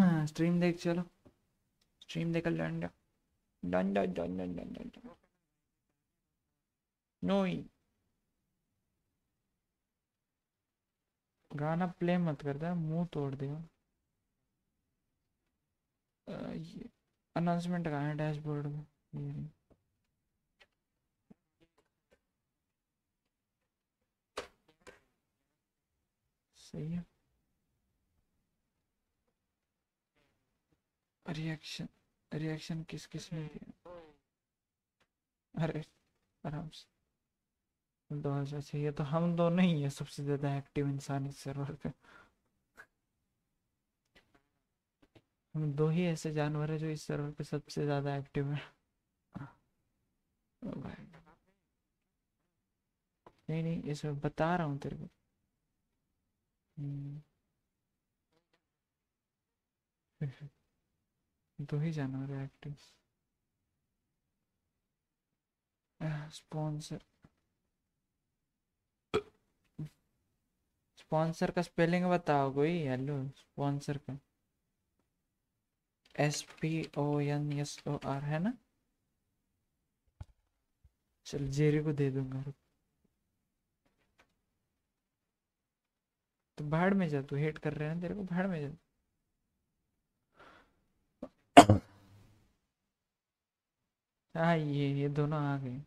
हाँ स्ट्रीम देख, चलो। स्ट्रीम देख लंडा लंडा लंडा लंडा नोई गाना प्ले मत कर करता मुँह तोड़ देगा अनाउंसमेंट कहाँ है डैशबोर्ड में? सही है। रिएक्शन रिएक्शन किस किस ने दिया? अरे आराम से। दो हज़ार चाहिए तो हम दोनों ही है सबसे ज़्यादा एक्टिव इंसान इस सर्वर पे। हम दो ही ऐसे जानवर है जो इस सर्वर पे सबसे ज़्यादा एक्टिव है। नहीं नहीं इसमें बता रहा हूँ तेरे को। हम्म। दो ही जानवर है एक्टिव स्पॉन्सर स्पॉन्सर का स्पेलिंग बताओ कोई हेलो स्पॉन्सर का. S P O N S O R है ना? चल जेरी को दे दूँगा तो भाड़ में जा, तू हेट कर रहे हैं तेरे को? भाड़ में जा. हाँ ये ये दोनों आ गए।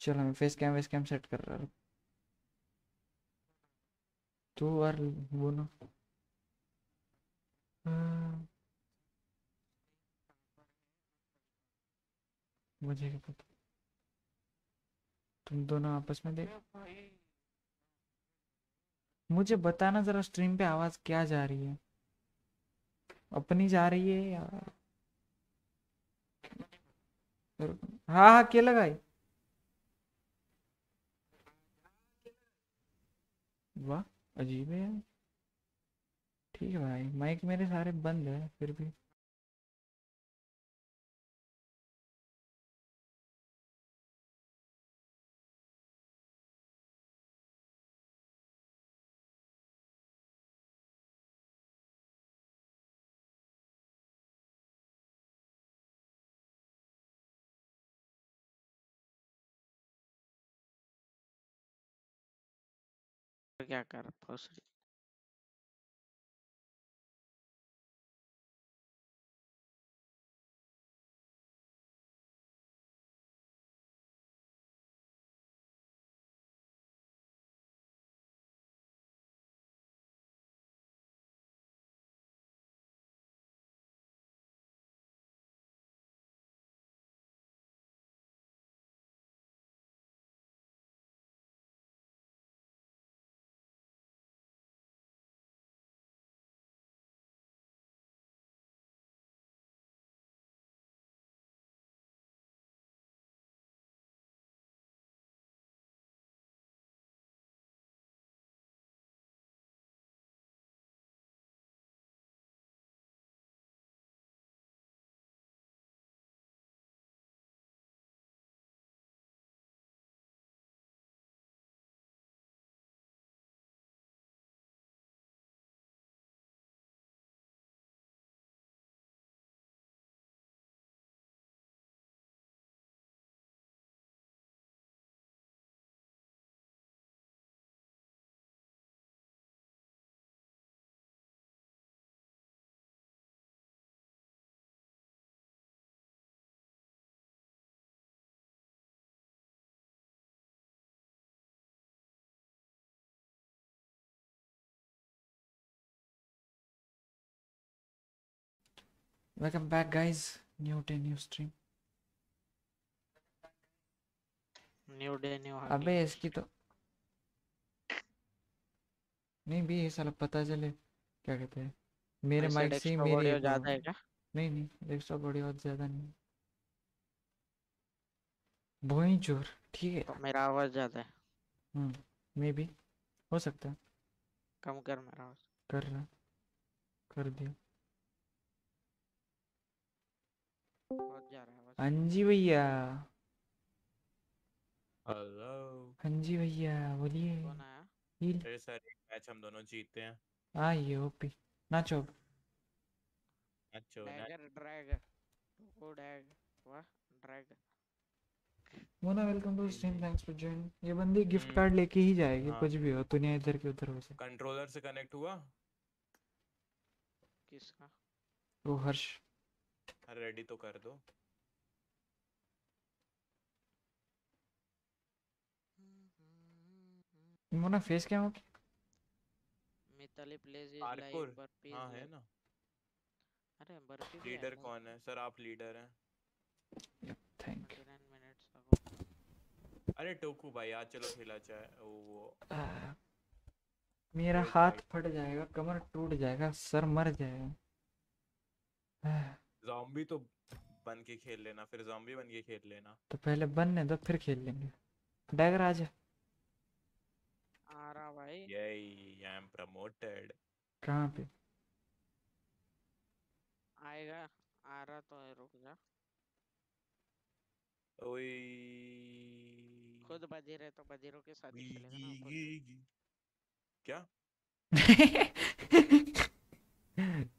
चलो मैं फेस कैम वेस कैम सेट कर रहा हूँ। तू और वो ना मुझे क्या पता? तुम दोनों आपस में देख मुझे बताना जरा स्ट्रीम पे आवाज़ क्या जा रही है? अपनी जा रही है या हाँ हाँ क्या लगाई वाह, अजीब है ठीक है भाई माइक मेरे सारे बंद है, फिर भी। क्या कर भोसड़ी Welcome back guys. New day, new stream. New day new अबे इसकी तो नहीं भी ये साला पता चले क्या कहते हैं। मेरे माइक से ही मेरी ज़्यादा है क्या? नहीं नहीं बॉडी बहुत ज़्यादा नहीं वही ज़ोर ठीक है। तो मेरा आवाज़ ज़्यादा है। हम्म मे भी हो सकता है। कम कर मेरा आवाज़। कर रहा कर दिया। हाँ जी भैया। हेलो। हाँ जी भैया बोलिए। कौन आया? हील सर एक मैच हम दोनों जीतते हैं। हाँ ये ओपी। नाचो। शोना डैगर ड्रैग वो डैग वाह drag Mona welcome to stream thanks for join ये बंदी गिफ्ट कार्ड लेके ही जाएगी हाँ। कुछ भी हो दुनिया इधर की उधर हो। जाए कंट्रोलर से कनेक्ट हुआ? किसका? वो हर्ष। रेडी तो कर दो। मोना फेस क्या हो Mitali pledge is like barfi हाँ है ना। अरे बर्फ़ी लीडर कौन है? सर आप लीडर हैं। थैंक यू 29 मिनट्स अगो अरे टोकू भाई आज चलो खेला जाए वो आ, मेरा हाथ फट जाएगा कमर टूट जाएगा सर मर जाएगा। जॉम्बी तो बन के खेल लेना फिर जॉम्बी बन के खेल लेना। तो पहले बनने दो फिर खेल लेंगे। डैगर आ जा आ रहा भाई। यही आई एम प्रमोटेड कहाँ पे? आएगा आ रहा तो है रुक जा। ओए खुद बजीर है तो बजीरों के साथ ही खेलेगा ना क्या?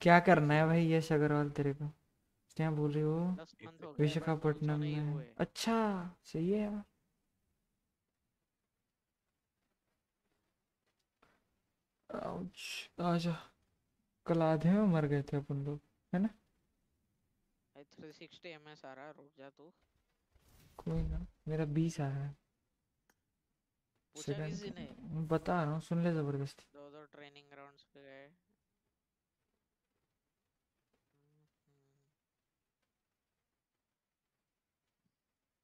क्या करना है भाई यश अग्रवाल तेरे को? क्या बोल रहे हो? हो but विशाखापट्टनम में। अच्छा सही है। यार आजा। कल आधे में मर गए थे अपन लोग भाई 360 एमएस आ रहा है रुक जा तू। कोई ना मेरा बीस आ रहा है। पूछा किसी ने? बता रहा हूँ सुन ले ज़बरदस्ती। दो दो ट्रेनिंग ग्राउंड्स पे गए।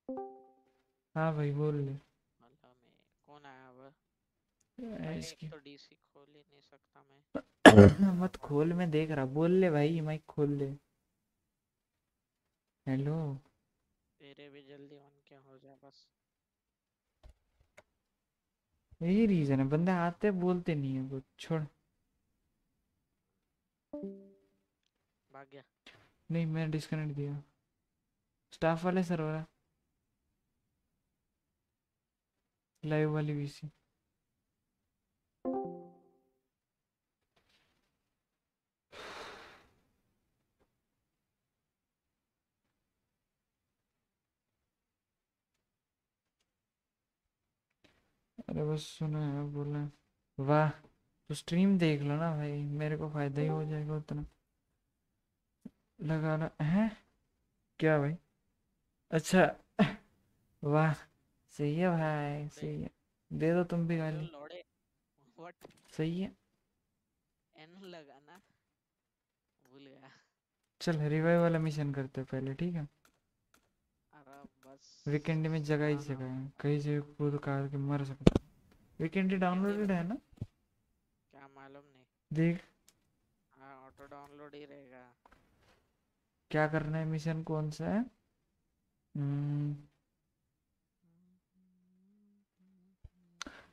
हाँ भाई बोल ले। अल्लाह में कौन आया अब? इसकी तो डीसी खोल ही नहीं सकता मैं। मत खोल मैं देख रहा बोल ले भाई माइक खोल ले हेलो तेरे भी जल्दी ऑन क्या हो जाए बस। यही रीजन है बंदे आते बोलते नहीं है कुछ छोड़। भाग गया। नहीं मैं डिस्कनेक्ट दिया। स्टाफ वाले सर्वर है। लाइव वाली वीसी अरे बस सुना है बोला। वाह तो स्ट्रीम देख लो ना भाई, मेरे को फ़ायदा ही हो जाएगा उतना। लगा हैं? क्या भाई? अच्छा वाह। सही है भाई सही है दे दो तुम भी गाली व्हाट सही है एन लगाना भूल गया चल रिवाइव वाला मिशन करते हैं पहले ठीक है अरे बस वीकेंड में जगह ही हाँ, जगह है हाँ, कहीं से कूद काट के मर सकते वीकेंड डाउनलोडेड है ना क्या मालूम नहीं देख हाँ ऑटो डाउनलोड ही रहेगा क्या करना है मिशन कौन सा है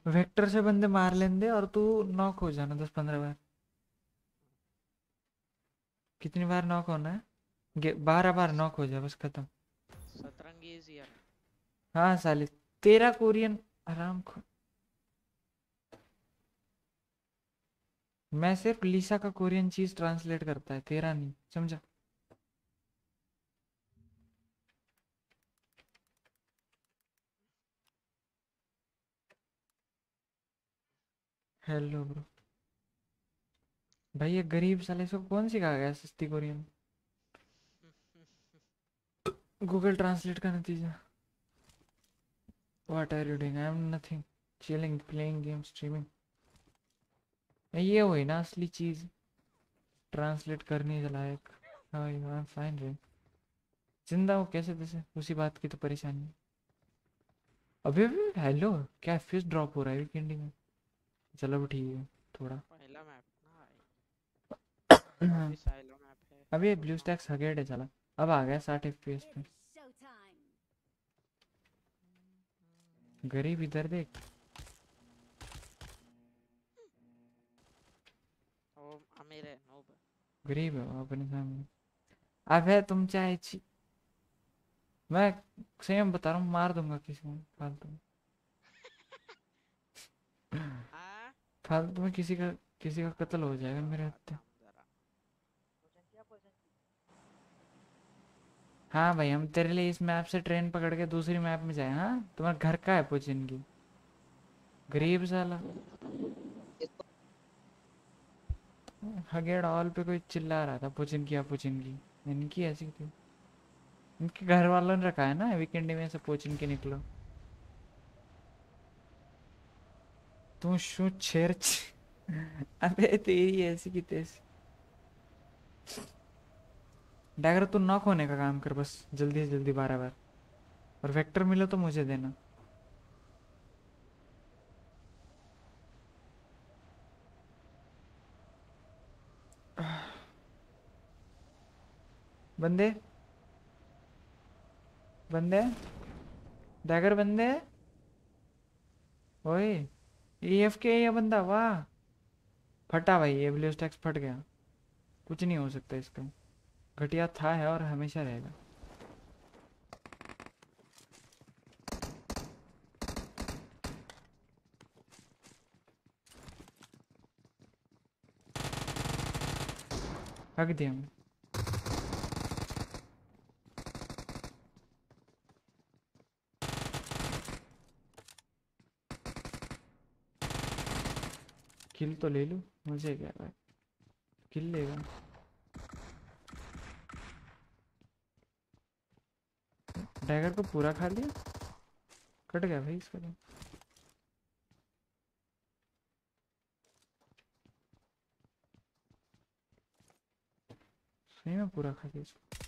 वेक्टर से बंदे मार लेंदे और तू नॉक हो जाना दस पंद्रह बार। कितनी बार नॉक होना है? बारह बार नॉक हो जाए बस खत्म। हाँ साले तेरा कोरियन आराम खो। मैं सिर्फ़ लिसा का कोरियन चीज़ ट्रांसलेट करता है तेरा नहीं समझा? हेलो ब्रो भाई ये गरीब साले इसको कौन सिखा गया सस्ती कोरियन? गूगल ट्रांसलेट का नतीजा। What are you doing I am nothing chilling playing game streaming ये हुई ना असली चीज़। ट्रांसलेट करने के लायक। आई एम फाइन रे ज़िंदा हो कैसे तैसे उसी बात की तो परेशानी अभी अभी हेलो क्या फ़िश ड्रॉप हो रहा है? वीकेंड में। चलो ठीक है थोड़ा। पहला मैप ना मैप है। ब्लू स्टैक सगेट है। चला। अब आ गया साठ एफ़ पे। गरीब इधर देख। अमीर है गरीब है अपने सामने। अब है तुम चाहे मैं सेम बता रहा हूँ मार दूँगा किसी को फालतू। में हाँ फालतू में किसी का किसी का कत्ल हो जाएगा मेरे हत्या हाँ भाई, हम तेरे लिए इस मैप से ट्रेन पकड़ के दूसरी मैप में जाए हाँ? तुम्हारा घर का है पुचिन की? गरीब साला। हगेड़ ऑल पे कोई चिल्ला रहा था पुचिन की, या पुचिन की? इनकी ऐसी थी। इनके घर वालों ने रखा है ना वीकेंड में से पुचिन के निकलो। तू शू छ- अबे तेरी ऐसी की तैसी डैगर तू नॉक होने का काम कर बस जल्दी से जल्दी बारह बार और वेक्टर मिलो तो मुझे देना बंदे बंदे डैगर बंदे ओए एफ़ के ये बंदा, वाह। फटा भाई, ये ब्लू स्टैक्स फट गया। कुछ नहीं हो सकता इसका। घटिया था है और हमेशा रहेगा। हक दिया मैं किल तो ले लूँ मुझे क्या भाई। किल लेगा। डैगर को पूरा खा लिया? कट गया भाई इसका तो। सही में पूरा खा लिया इसको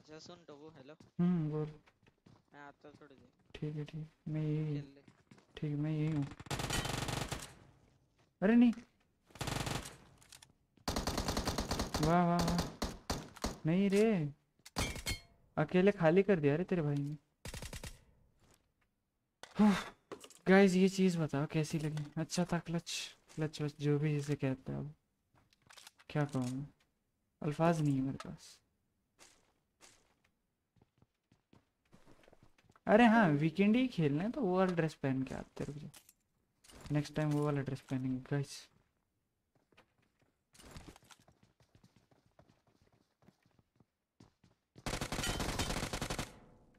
अच्छा सुन टोगो हेलो हम्म बोल मैं आता हूँ थोड़ी देर ठीक है ठीक मैं यही खेल हूँ ले ठीक मैं यही हूँ अरे नहीं वाह वाह वाह नहीं रे अकेले खाली कर दिया रे तेरे भाई ने। गाइस ये चीज़ बताओ, कैसी लगी? अच्छा था क्लच क्लच वच जो भी इसे कहते हैं। क्या कहूँ? अल्फाज नहीं है मेरे पास। अरे हाँ वीकेंड ही खेलना है तो वो वाला ड्रेस पहन के आते रुक जाओ नेक्स्ट टाइम वो वाला ड्रेस पहनेंगे गाइस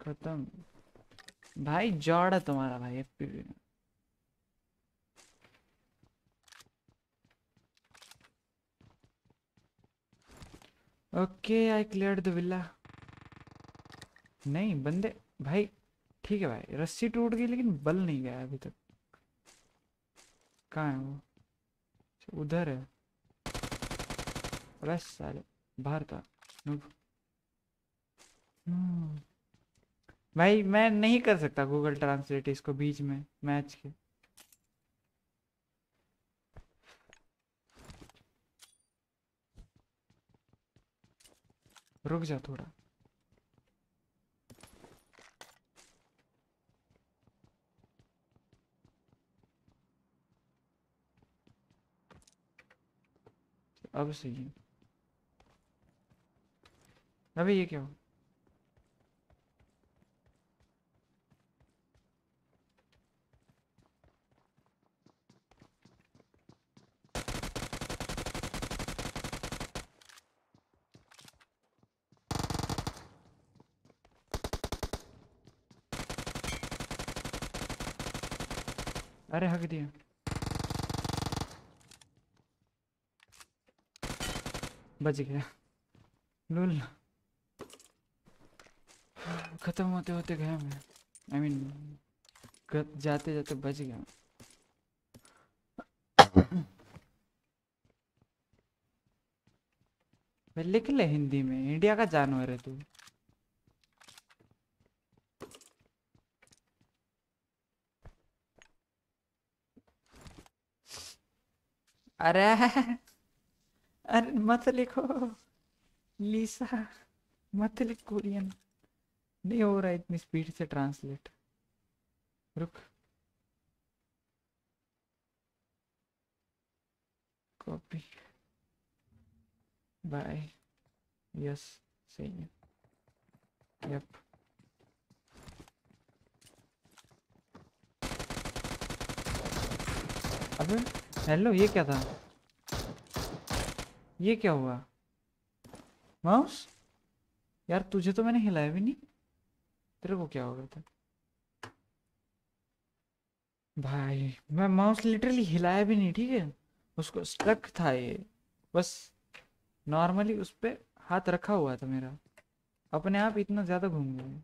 खत्म। भाई जॉड है तुम्हारा भाई FPV okay I clear the villa. नहीं बंदे भाई ठीक है भाई रस्सी टूट गई लेकिन बल नहीं गया अभी तक। कहाँ है वो? अच्छा, उधर है। बस साले बाहर था। भाई, मैं नहीं कर सकता गूगल ट्रांसलेट इसको बीच में, मैच के। रुक जा थोड़ा। अब सही है। अबे, ये क्या हो अरे हक दिया। बच गया। लुल। खत्म होते होते गया मैं। आई I मीन mean, जाते जाते बच गया। लिख ले हिंदी में। इंडिया का जानवर है तू। अरे अरे मत लिखो। लीसा, मत लिख कोरियन। नहीं हो रहा इतनी स्पीड से ट्रांसलेट रुक। कॉपी बाय यस सही है यप अबे हेलो, ये क्या था? ये क्या हुआ? माउस? यार, तुझे तो मैंने हिलाया भी नहीं। तेरे को क्या हो गया था? भाई, मैं माउस लिटरली हिलाया भी नहीं, ठीक है? उसको स्ट्रक था ये। बस नॉर्मली उस पर हाथ रखा हुआ था मेरा। अपने आप इतना ज़्यादा घूम गया।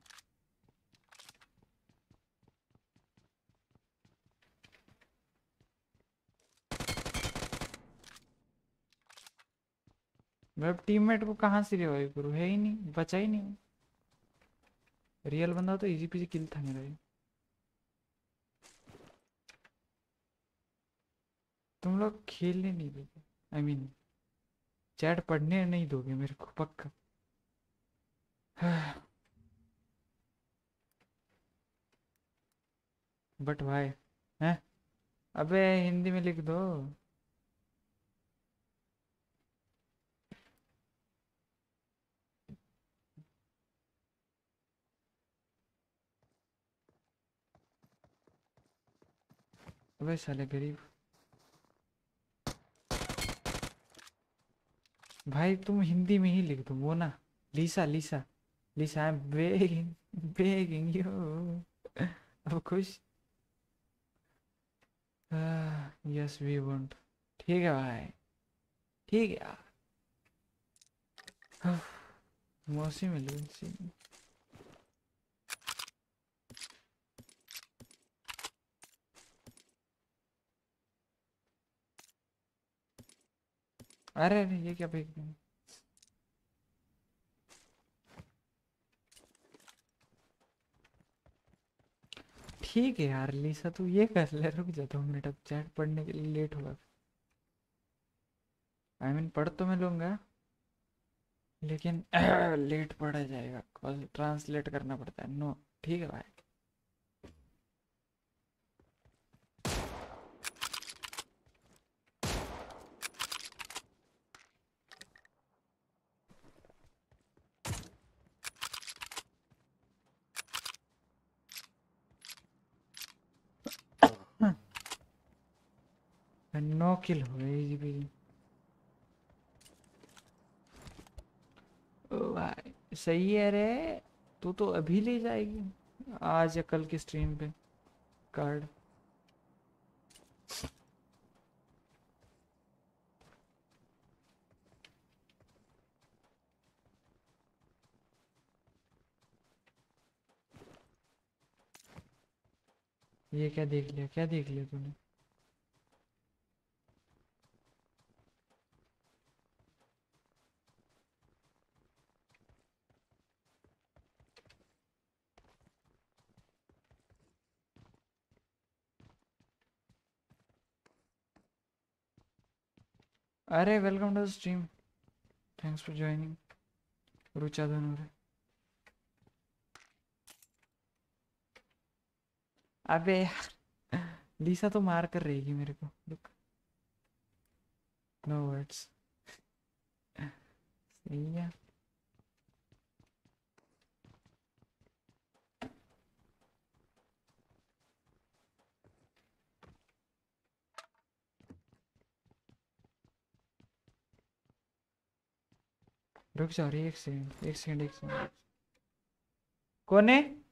मैं टीममेट को कहाँ से रिवाइव करूँ है ही नहीं, बचा ही नहीं। रियल बंदा तो इजी पीजी किल था मेरा तुम लोग खेलने नहीं दोगे। आई मीन चैट पढ़ने नहीं दोगे मेरे को पक्का। बट भाई हैं? अबे हिंदी में लिख दो। अबे साले गरीब। भाई तुम हिंदी में ही लिख दो, वो ना। Lisa Lisa Lisa I am begging begging you अब खुश? यस वी वांट ठीक है भाई। ठीक है। मौसी मिल गई अरे अरे, ये क्या फेंक रहे ठीक है यार लीसा तू ये कर ले, रुक जा दो मिनट, अब चैट पढ़ने के लिए लेट होगा। आई मीन पढ़ तो मैं लूँगा, लेकिन लेट पढ़ा जाएगा ट्रांसलेट करना पड़ता है। नो ठीक है भाई नो किल हो गए इजी पीजी भाई सही है रे। तू तो अभी ले जाएगी। आज या कल की स्ट्रीम पे। कार्ड ये क्या देख लिया? क्या देख लिया तूने? अरे welcome to the stream thanks for joining Rucha Dhanure अबे यार लीसा तो मार कर रहेगी मेरे को। लुक नो वर्ड्स सही है। रुक जा रही है एक सेकंड एक सेकंड एक सेकंड। कौन है?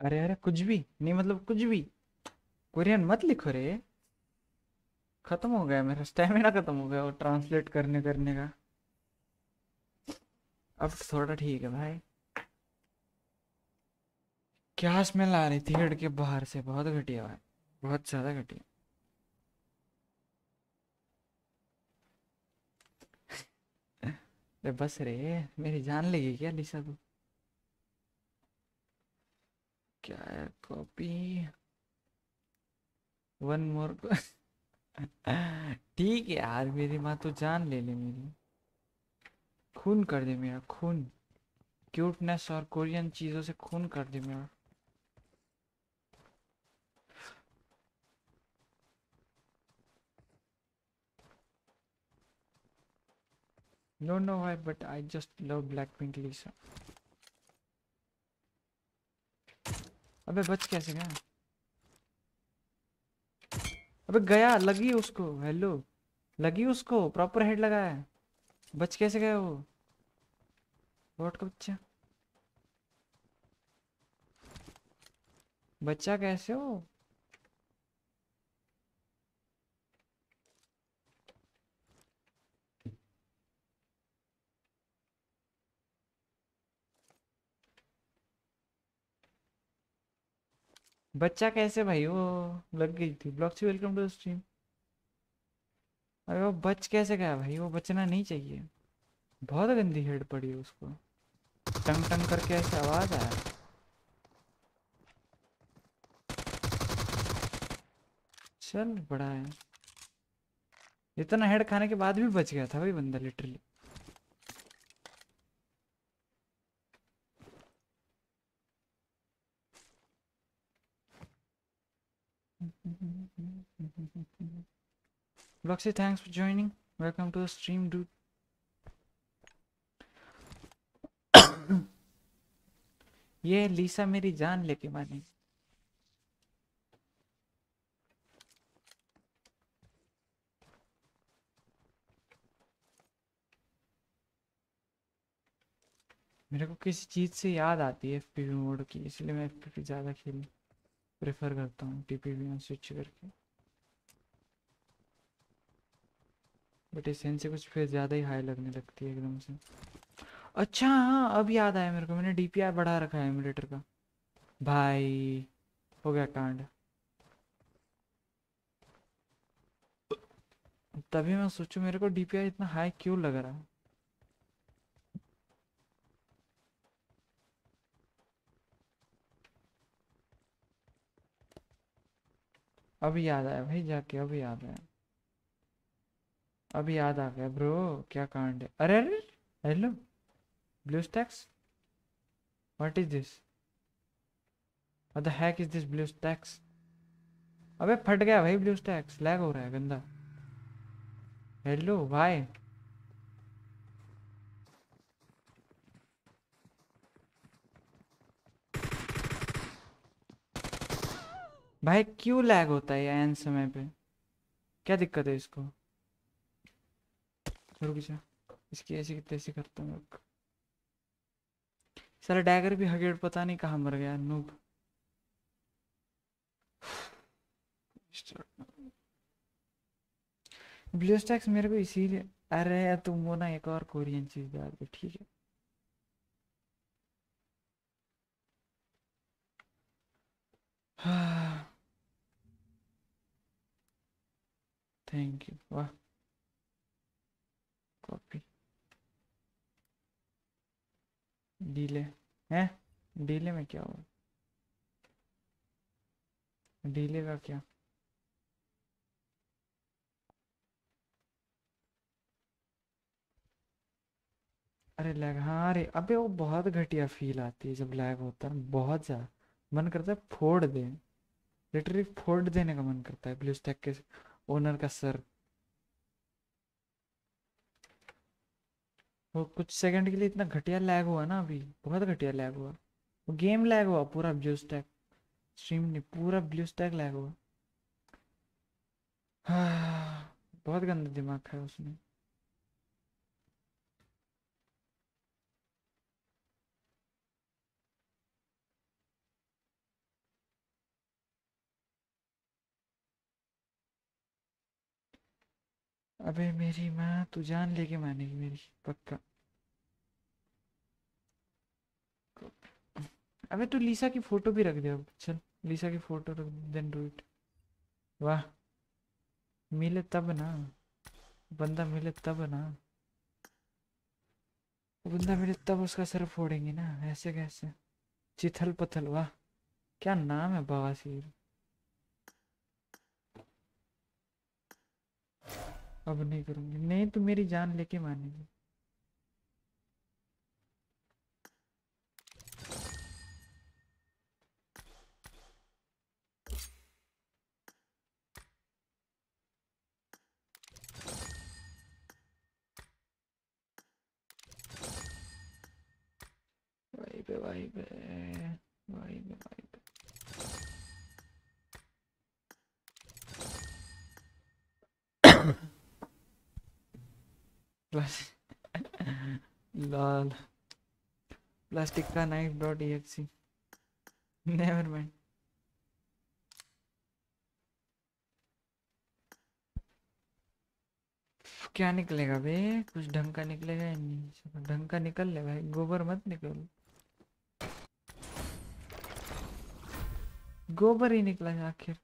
अरे अरे, कुछ भी। नहीं मतलब कुछ भी। कोरियन मत लिखो रे। खत्म हो गया मेरा, स्टेमिना खत्म हो गया वो ट्रांसलेट करने करने का। अब थोड़ा ठीक है भाई। क्या स्मेल आ रही थी हेड के बाहर से? बहुत घटिया भाई। बहुत ज़्यादा घटिया। बस रे, मेरी जान लेगी क्या, लिसा तू? क्या है? कॉपी वन मोर ठीक है यार मेरी माँ तो जान ले ले मेरी। खून कर दे मेरा खून। क्यूटनेस और कोरियन चीज़ों से खून कर दे मेरा। No, no, why, but I just love Blackpink Lisa. अबे बच कैसे गया? अबे गया, लगी उसको हेलो लगी उसको प्रॉपर हेड लगाया। बच कैसे गया वो? वोट का बच्चा? बच्चा कैसे हो? बच्चा कैसे भाई? वो लग गई थी। ब्लॉक से वेलकम टू स्ट्रीम अरे वो बच कैसे गया भाई? वो बचना नहीं चाहिए। बहुत गंदी हेड पड़ी है उसको। टंग टंग करके ऐसे आवाज़ आया। चल बड़ा है। इतना हेड खाने के बाद भी बच गया था भाई बंदा literally Roxy, thanks for joining. Welcome to the stream, dude. ये लीसा मेरी जान लेके मानी मेरे को किसी चीज़ से याद आती है एफपीवी मोड की इसलिए मैं एफपीवी ज़्यादा खेल प्रेफर करता हूँ टीपीवी में स्विच करके बट इस से कुछ फिर ज़्यादा ही हाई लगने लगती है एकदम से। अच्छा हाँ अब याद आया मेरे को, मैंने डीपीआई बढ़ा रखा है एमुलेटर का। भाई, हो गया कांड। तभी मैं सोचूं, मेरे को डीपीआई इतना हाई क्यों लग रहा है? अब याद आया भाई, जाके अब याद आया। अब याद आ गया ब्रो क्या कांड है? अरे अरे hello BlueStacks what is this the heck is this blue stacks? अबे, फट गया भाई ब्लू स्टैक्स लैग हो रहा है गंदा। हेलो भाई भाई, क्यों लैग होता है एन समय पे? क्या दिक्कत है इसको? रुक जा। इसकी ऐसी की तैसी करता हूँ सारा डैगर भी हगेड़ पता नहीं कहाँ मर गया नूब ब्लू स्टैक्स मेरे को इसीलिए, अरे तुम वो ना एक और कोरियन चीज़ डाल दो ठीक है। थैंक यू वाह। कॉपी डीले है? डीले में क्या हुआ? डीले का क्या? अरे लैग हाँ अरे, अबे वो बहुत घटिया फील आती है जब लैग होता है, बहुत ज़्यादा। मन करता है फोड़ दे। लिटरली फोड़ देने का मन करता है ब्लू स्टैक के ओनर का सर। वो कुछ सेकंड के लिए इतना घटिया लैग हुआ ना अभी, बहुत घटिया लैग हुआ। वो गेम लैग हुआ, पूरा ब्लू स्टैक स्ट्रीम ने पूरा ब्लू स्टैक लैग हुआ। हाँ बहुत गंदा दिमाग है उसमें। अबे मेरी माँ, तू जान लेके मानेगी मेरी, पक्का। अबे तू लीसा की फ़ोटो भी रख दे अब, चल, लीसा की फ़ोटो रख देन डू इट वाह, मिले तब ना, बंदा मिले तब ना। बंदा मिले तब उसका सर फोड़ेंगे ना, ऐसे कैसे? चिथल पथल, वाह, क्या नाम है बवासीर। अब नहीं करूँगी। नहीं तो मेरी जान लेके मानेगी। वही पे वही पे वही पे वही लॉल प्लास्टिक का नाइफ डॉट एक्सी नेवर माइंड क्या निकलेगा बे? कुछ ढंग का निकलेगा नहीं? ढंग का निकल ले भाई। गोबर मत निकल। गोबर ही निकला आखिर।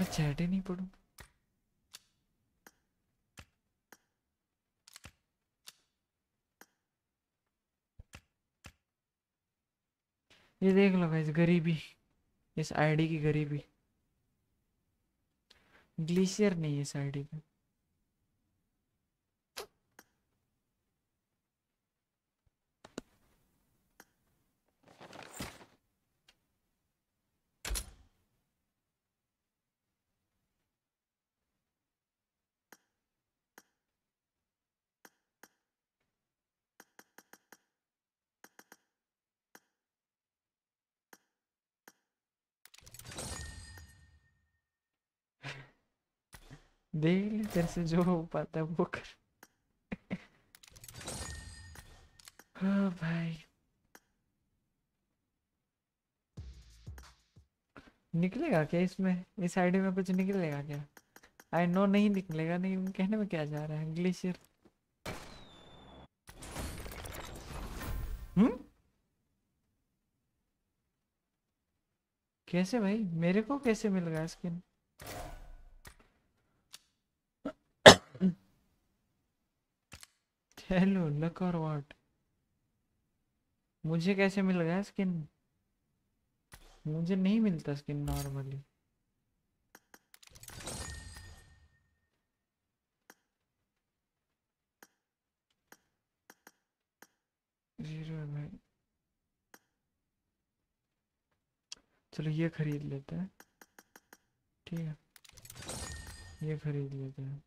मैं चैट ही नहीं पढ़ू। ये देख लो गाइस गरीबी। इस आईडी की गरीबी। ग्लेशियर नहीं है इस आईडी पे। देख ले तेरे से जो हो पाता है वो कर भाई निकलेगा क्या इसमें? इस आईडी में कुछ निकलेगा क्या? आई नो नहीं निकलेगा, नहीं, कहने में क्या जा रहा है? ग्लेशियर हम्म? कैसे भाई? मेरे को कैसे मिल गया स्किन हेलो लक और व्हाट मुझे कैसे मिल गया स्किन मुझे नहीं मिलता स्किन नॉर्मली भाई। चलो ये खरीद लेते हैं। ठीक है। ये खरीद लेते हैं।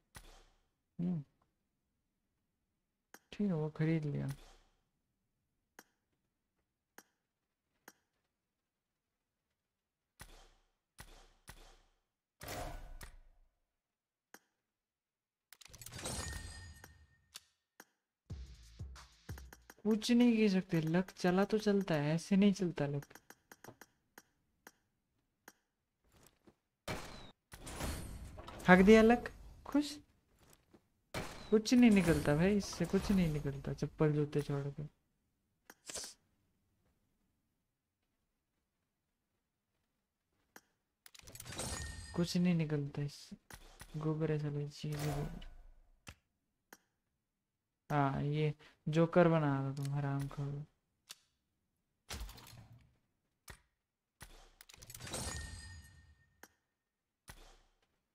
हम्म। ठीक है वो खरीद लिया कुछ नहीं कह सकते, लक चला तो चलता है, ऐसे नहीं चलता लक। हक दिया लक? खुश? कुछ नहीं निकलता भाई, इससे कुछ नहीं निकलता, चप्पल जूते छोड़ के। कुछ नहीं निकलता इससे। गोबर ऐसा चीज़ गोबर हाँ ये जोकर बना दो तुम, हराम खोर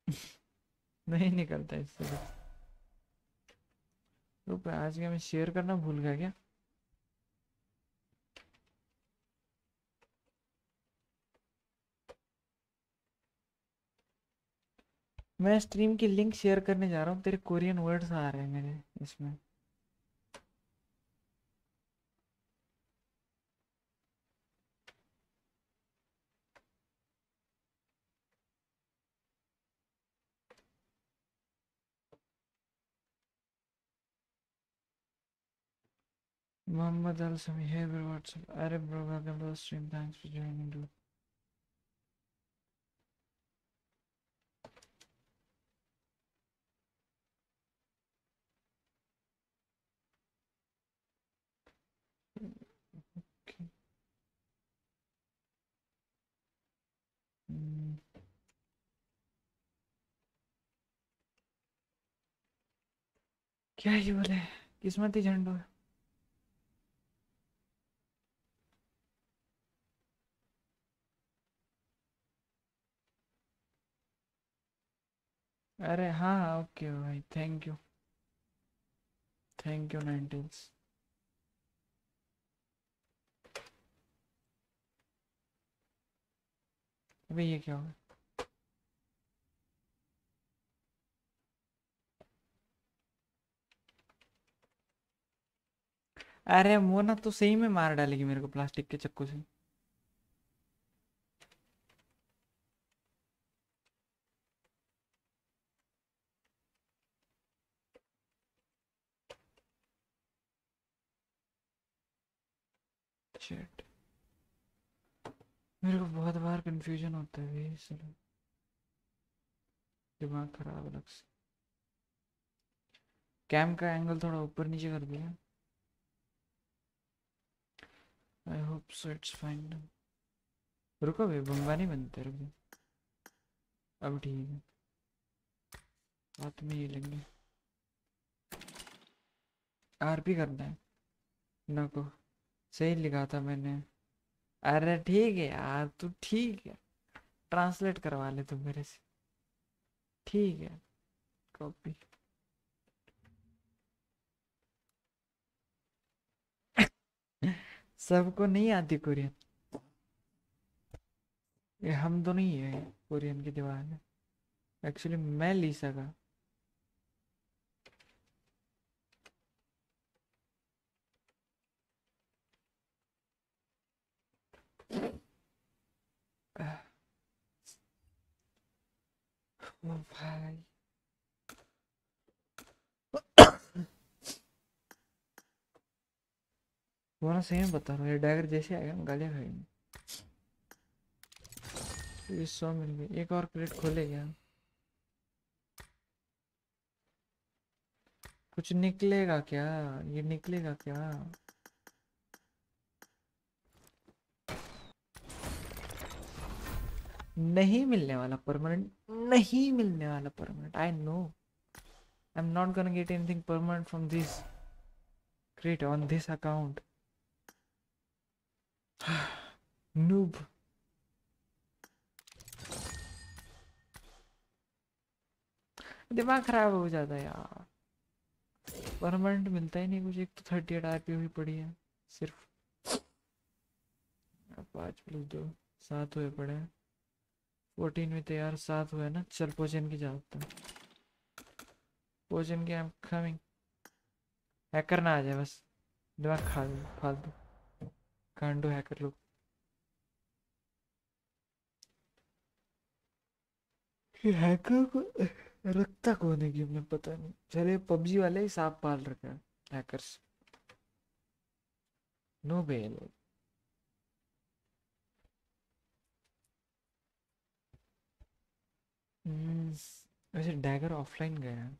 नहीं निकलता इससे रुक आज क्या मैं शेयर करना भूल गया क्या? मैं स्ट्रीम की लिंक शेयर करने जा रहा हूँ, तेरे कोरियन वर्ड्स आ रहे हैं मेरे इसमें। Muhammad Al Sami, hey bro, what's up? Arab bro, welcome to the stream. Thanks for joining, dude. Hmm. क्या ही बोले किस्मत ही झंडू अरे हाँ हाँ ओके भाई thank you thank you nineteens अबे ये क्या हुआ? अरे मोना तो सही में मार डालेगी मेरे को प्लास्टिक के चक्कू से। मेरे को बहुत बार कंफ्यूजन होता है भाई साला दिमाग खराब अलग से कैम का एंगल थोड़ा ऊपर नीचे कर दिया। I hope so it's fine रुको भाई बम्बा नहीं बनते, रुको। अब ठीक है। रात में ये लेंगे। आरपी करना है। नको सही लिखा था मैंने। अरे ठीक है यार, तू ठीक है। ट्रांसलेट करवा ले तू मेरे से। ठीक है कॉपी सबको नहीं आती कोरियन? ये हम दोनों ही है कोरियन की दीवार में। एक्चुअली मैं लीसा का ओ भाई सही में बता रहा हूँ डैगर जैसे आएगा ना गालियाँ खाएँगे। सौ मिल गई एक और क्रेट खोले क्या? कुछ निकलेगा क्या? ये निकलेगा क्या? नहीं मिलने वाला परमानेंट नहीं मिलने वाला permanent I know I am not gonna get anything permanent from this create on this account noob. दिमाग खराब हो जाता है यार। परमानेंट मिलता ही नहीं कुछ, एक तो थर्टी एट आर पी हुई पड़ी है, सिर्फ़। पाँच प्लस दो, सात हुए पड़े हैं। फोर्टीन में तो यार सात हुए ना। चल पोजन की जाता पोजन की आई एम कमिंग हैकर ना आ जाए बस। दिमाग खा दे फालतू। कांडो हैकर लोग। हैकर को रखता कौन है गेम में पता नहीं। चले, पबजी वाले ही सांप पाल रखा है हैकर्स नो बेल वैसे डैगर ऑफलाइन गया है।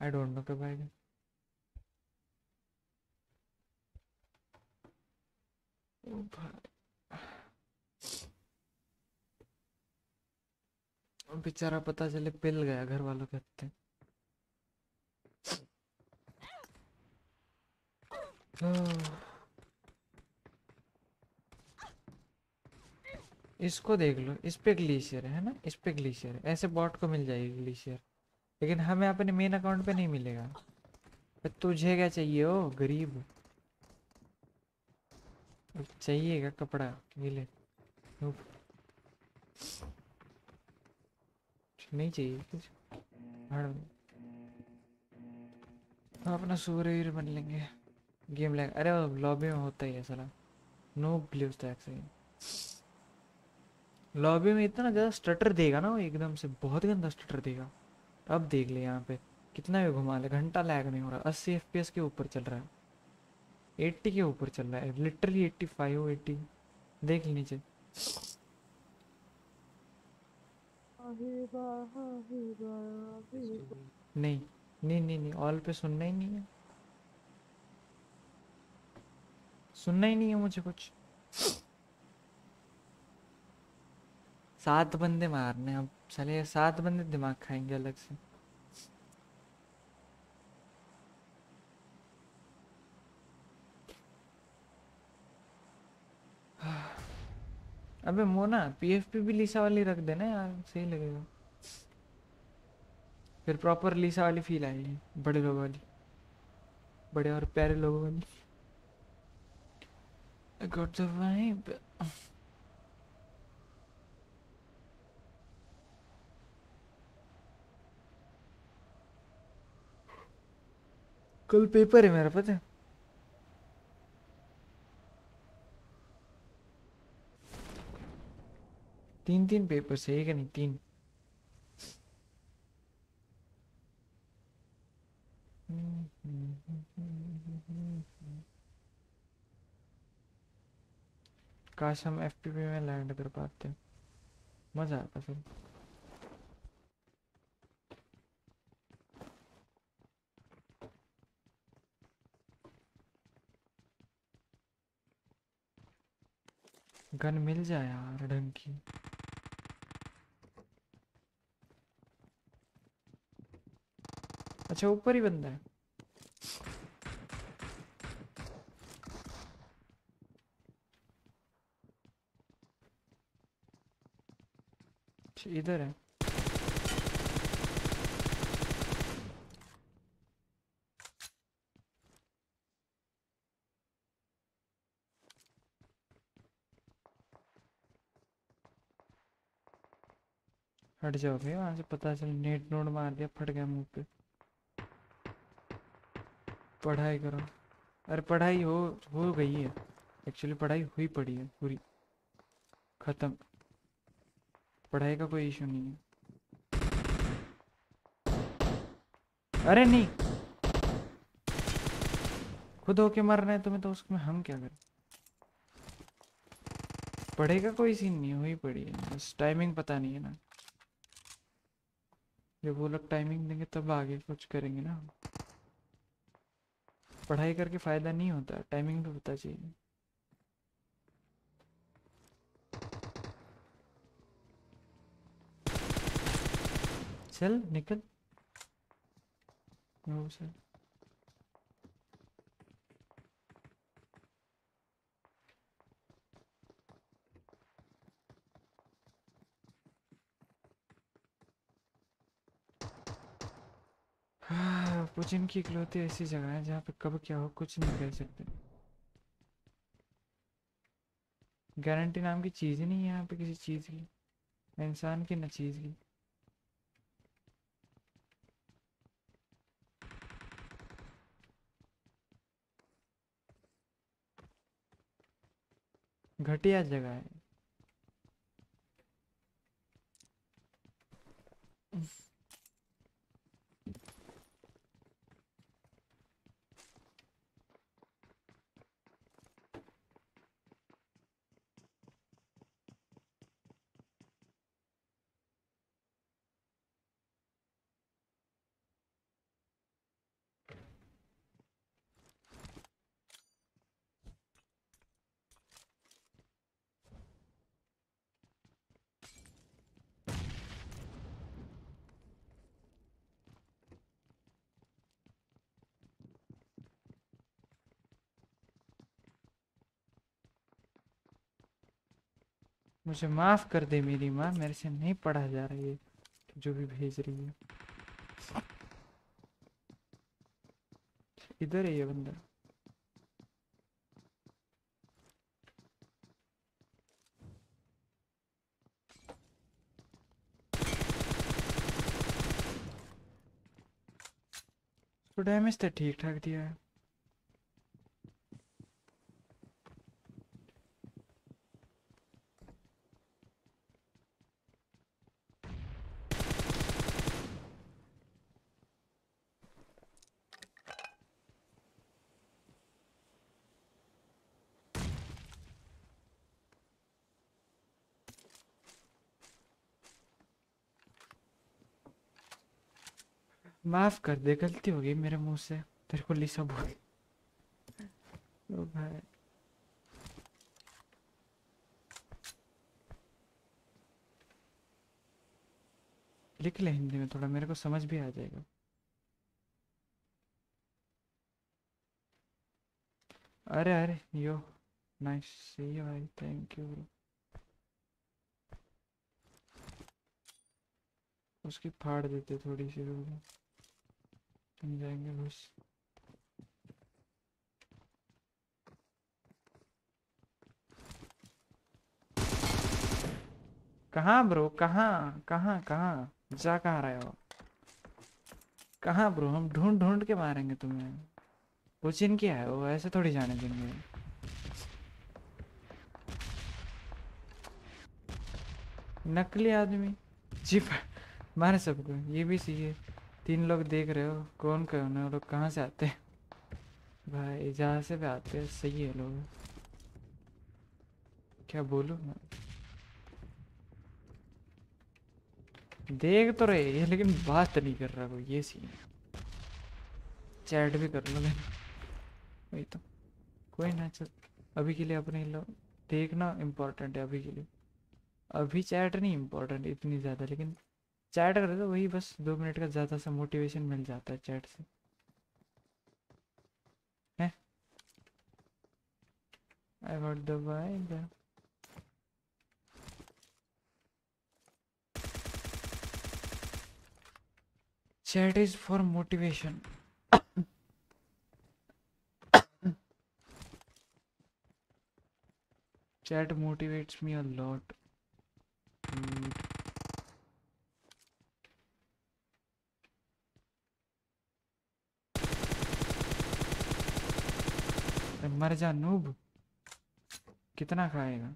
आई डोंट नो कब आएगा। बेचारा पता चले पिल गया घर वालों के हत्ते इसको देख लो, इस पे ग्लेशियर है ना? इस पे ग्लेशियर ऐसे बॉट को मिल जाएगी ग्लेशियर। लेकिन हमें अपने मेन अकाउंट पे नहीं मिलेगा। तुझे क्या चाहिए हो, गरीब? चाहिएगा कपड़ा? ये ले। नहीं चाहिए कुछ। हम अपना सूर्य बन लेंगे। गेम लैग अरे लॉबी में होता ही है साला। नो ब्लू स्टैक से लॉबी में इतना ज़्यादा स्टटर देगा ना वो एकदम से बहुत गंदा स्टटर देगा। अब देख ले यहाँ पे कितना भी घुमा ले घंटा लैग नहीं हो रहा अस्सी एफ़ के ऊपर चल रहा है। एट्टी के ऊपर चल रहा है लिटरली एट्टी फाइव एट्टी। देख नीचे। नहीं नहीं नहीं नहीं ऑल पे सुनना ही नहीं है। सुनना ही नहीं है मुझे कुछ। सात बंदे मारने अब। चले सात बंदे दिमाग खाएँगे अलग से। अबे मोना पीएफपी भी लीसा वाली रख देना यार, सही लगेगा। फिर प्रॉपर लीसा वाली फील आएगी, बड़े लोगों वाली। बड़े और प्यारे लोगों वाली। I got the vibe. कल पेपर है मेरा, पता है? तीन तीन पेपर से एक नहीं? तीन। काश हम एफपीपी में लैंड कर पाते। मज़ा आता फिर। गन मिल जाए यार ढंग की। अच्छा ऊपर ही बंदा है। अच्छा, इधर है। हट जाओ भाई वहाँ से पता चल, नेट नोट मार दिया, फट गया मुँह पे। पढ़ाई करो। अरे पढ़ाई हो हो गई है। एक्चुअली पढ़ाई हुई पड़ी है, पूरी। खत्म। पढ़ाई का कोई इशू नहीं है। अरे नहीं! खुद होके मरना है, तुम्हें तो उसमें हम क्या करें? पढ़े का कोई सीन नहीं हुई पड़ी है। बस टाइमिंग पता नहीं है ना। जब वो लोग टाइमिंग देंगे, तब आगे कुछ करेंगे ना पढ़ाई करके फ़ायदा नहीं होता टाइमिंग भी होता चाहिए। चल, निकल। सर हाँ पुचिन की इकलौती ऐसी जगह है जहाँ पे कब क्या हो कुछ नहीं कह सकते। गारंटी नाम की चीज़ ही नहीं है यहाँ पे किसी चीज़ की। इंसान की न चीज़ की। घटिया जगह है। मुझे माफ़ कर दे मेरी माँ, मेरे से नहीं पढ़ा जा रही है जो भी भेज रही है। इधर है ये बंदा। तो डैमेज तो ठीक ठाक दिया। है माफ़ कर दे गलती हो गई मेरे मुँह से। तेरे को लिसा बोल। ओ भाई। लिख ले हिंदी में थोड़ा मेरे को समझ भी आ जाएगा। अरे अरे यो नाइस सी यू भाई थैंक यू ब्रो उसकी फाड़ देते थोड़ी सी रुक जा। समझाएँगे बस। कहाँ ब्रो? कहाँ? कहाँ? कहाँ? जा कहाँ रहे हो? कहाँ ब्रो? हम ढूंढ ढूंढ के मारेंगे तुम्हें। वो चिन क्या है? वो ऐसे थोड़ी जाने देंगे। नकली आदमी? जी मारे सबको। ये भी है। तीन लोग देख रहे हो, कौन कौन है लोग कहाँ से आते हैं? भाई, जहाँ से भी आते हैं, सही है लोग। क्या बोलूँ मैं? देख तो रहे हैं, लेकिन बात नहीं कर रहा कोई ये सीन चैट भी कर लो लेकिन वही तो। कोई ना, चल। अभी के लिए अपने लोग देखना इम्पोर्टेंट है अभी के लिए। अभी चैट नहीं इम्पोर्टेंट इतनी ज़्यादा, लेकिन चैट कर तो वही बस दो मिनट का ज़्यादा सा मोटिवेशन मिल जाता है चैट से। है? I got the vibe chat is for motivation chat motivates me a lot dude. अरे मर जा नूब। कितना खाएगा?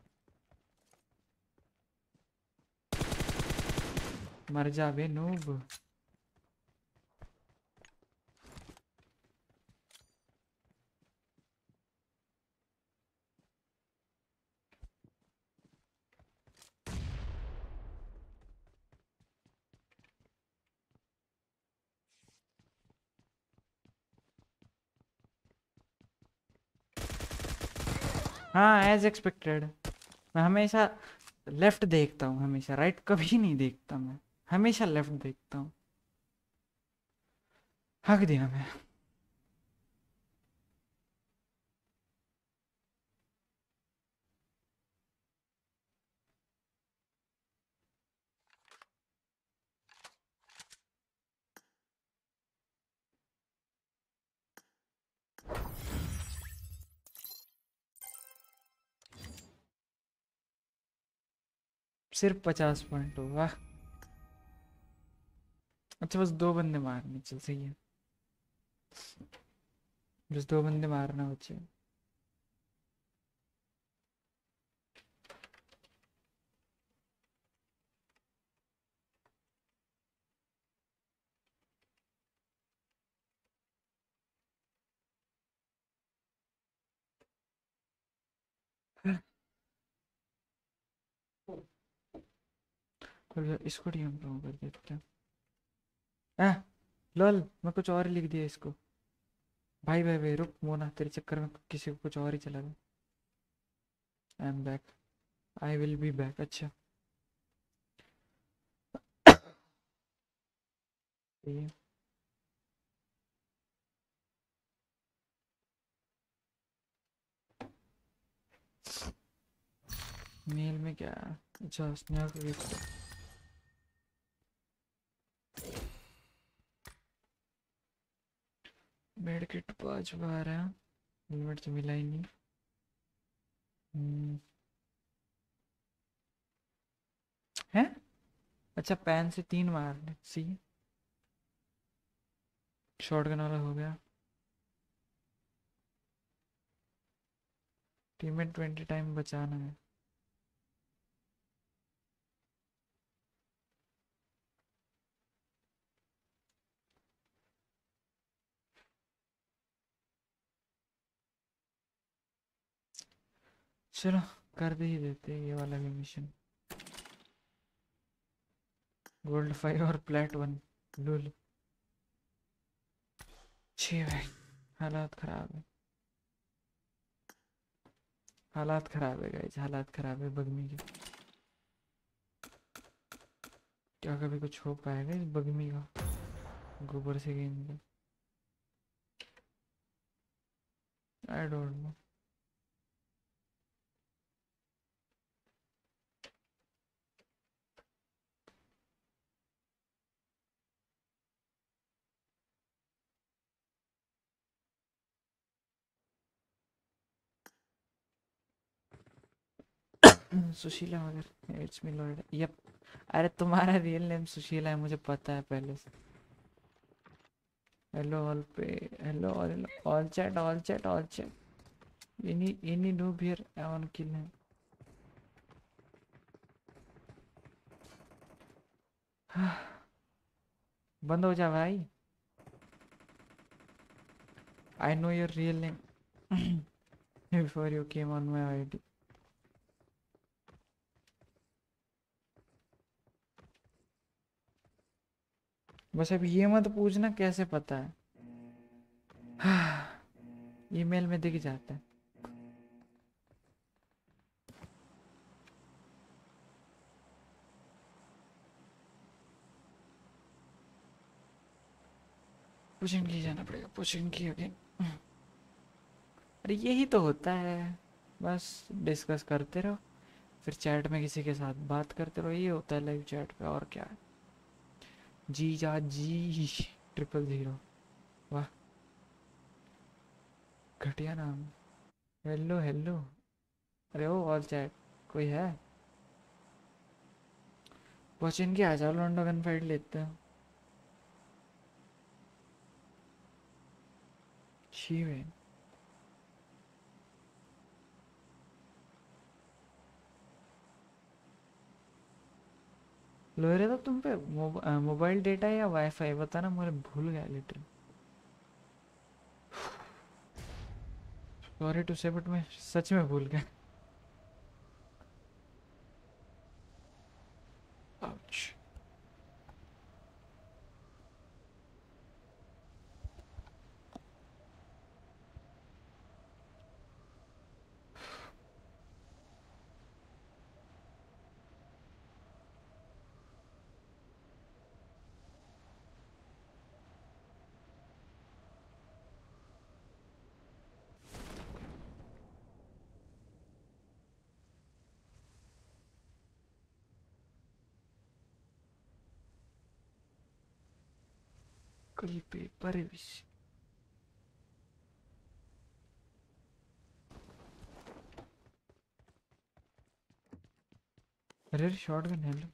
मर जा बे नूब। हाँ एज एक्सपेक्टेड मैं हमेशा लेफ़्ट देखता हूँ, हमेशा राइट कभी नहीं देखता मैं। हमेशा लेफ़्ट देखता हूँ। हक दिया मैं। सिर्फ़ पचास पॉइंट वाह। अच्छा बस दो बंदे मारने, चल, सही है। बस दो बंदे मारना, बच्चे। यार इसको डीएम प्रो कर देते हैं। लॉल, मैं कुछ और ही लिख दिया इसको। भाई भाई भाई, रुक मोना तेरे चक्कर में किसी को कुछ और ही चला गया I am back I will be back अच्छा मेल में क्या? अच्छा स्नैप गिफ्ट बेड किट पाँच बार है। हेलमेट तो मिला ही नहीं। हम्म। है? अच्छा पैन से तीन मारने सी शॉटगन वाला हो गया। टीम में ट्वेंटी टाइम बचाना है। चलो, कर भी देते हैं ये वाला भी मिशन गोल्ड फाइव और प्लेट वन लूल छी भाई, हालात खराब है। हालात खराब है गाइस हालात खराब है बगमी के। क्या कभी कुछ हो पाएगा इस बगमी का? गोबर से का आई डोंट नो सुशीला मगर इट्स मी लॉर्ड यप अरे तुम्हारा रियल नेम सुशीला है मुझे पता है पहले से हेलो ऑल पे hello all all chat all chat all chat any any here, i want to kill him. बंद हो जा भाई I know your real name before you came on my ID बस अब ये मत पूछना कैसे पता है। ईमेल में दिख जाता है। पुशिंग की जाना पड़ेगा पुशिंग की अगेन अरे यही तो होता है। बस डिस्कस करते रहो, फिर चैट में किसी के साथ बात करते रहो ये होता है लाइव चैट पे, और क्या है। जी जा, जी ट्रिपल ज़ीरो वाह। घटिया नाम। हेलो हेलो अरे ओ ऑल चैट कोई है? वॉचिन की आ जाओ लॉन्डो गन फाइट लेते हैं। छी वे लो रहे तो तुम पे मोबाइल डेटा या वाईफाई, बताना मुझे भूल गया literally sorry to say, but मैं सच में भूल गया Ouch. कल पेपर है विश अरे शॉर्ट गन है लो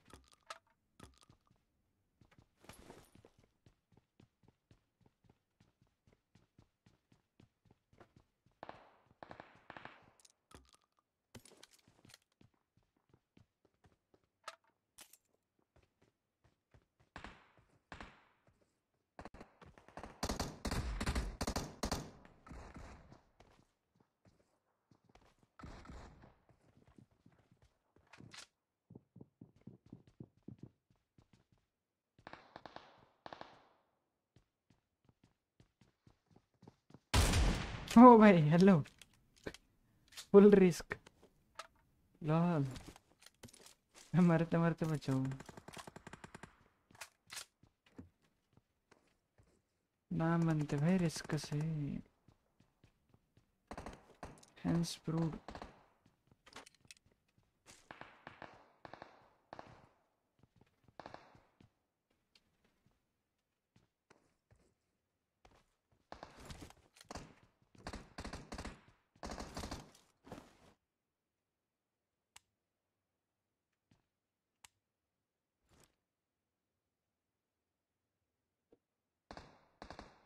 ओ भाई हेलो फुल रिस्क लॉल मरते मरते बचाऊ ना बनते भाई रिस्क से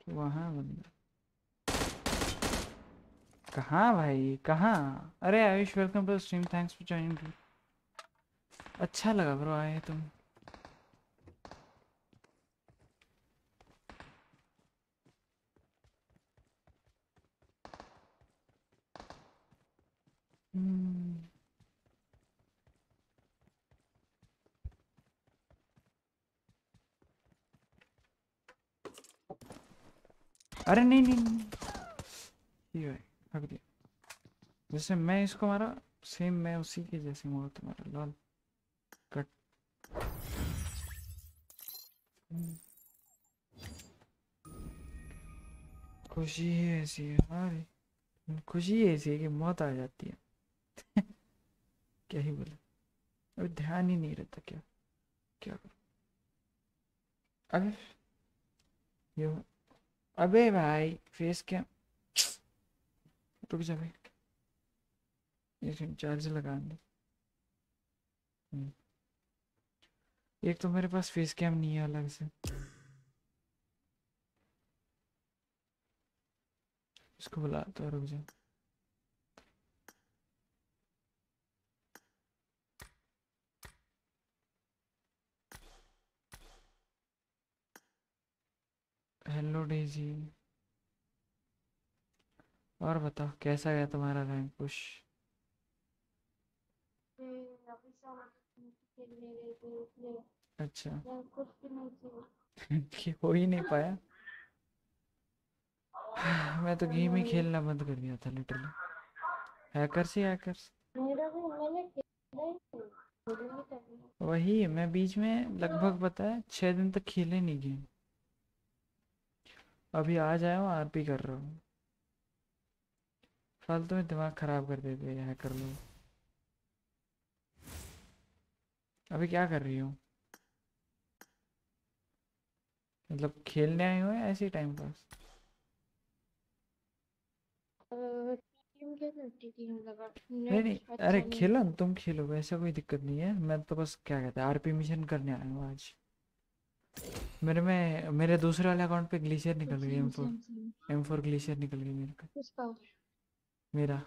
वहाँ बंदा कहाँ भाई, कहाँ? अरे Ayush welcome to stream thanks for joining अच्छा लगा ब्रो आए तुम। हम्म। अरे नहीं नहीं नहीं ये भाई हक दिया जैसे मैं इसको मारा सेम मैं उसी के जैसे मारा तुम्हारा लॉल कट। खुशी ही ऐसी हमारी खुशी ही ऐसी है कि मौत आ जाती है क्या ही बोले अभी ध्यान ही नहीं रहता क्या क्या करूँ अबे यो अबे भाई फेस क्या रुक जा भाई एक चार्ज लगा दे। हम्म। एक तो मेरे पास फेस कैम नहीं है अलग से। इसको बुला तो रुक जा। हेलो डेजी और बताओ कैसा गया तुम्हारा रैंक पुश अच्छा। हो ही नहीं पाया। मैं तो गेम ही खेलना बंद कर दिया था लिटरली हैकर्स ही हैकर्स वही, मैं बीच में लगभग पता है छह दिन तक खेले नहीं गेम अभी आ जाए आरपी कर रहा हूँ। फालतू में दिमाग खराब कर देते हैं हैकर लोग। अभी क्या कर रही हूँ? मतलब खेलने आई हो या ऐसे ही टाइम पास नहीं नहीं अरे खेलो ना तुम खेलो ऐसा कोई दिक्कत नहीं है। मैं तो बस क्या कहते हैं आरपी मिशन करने आया हूँ आज। मेरे में मेरे दूसरे वाले अकाउंट पे ग्लेशियर निकल गई M four M four glacier निकल गई मेरे का मेरा।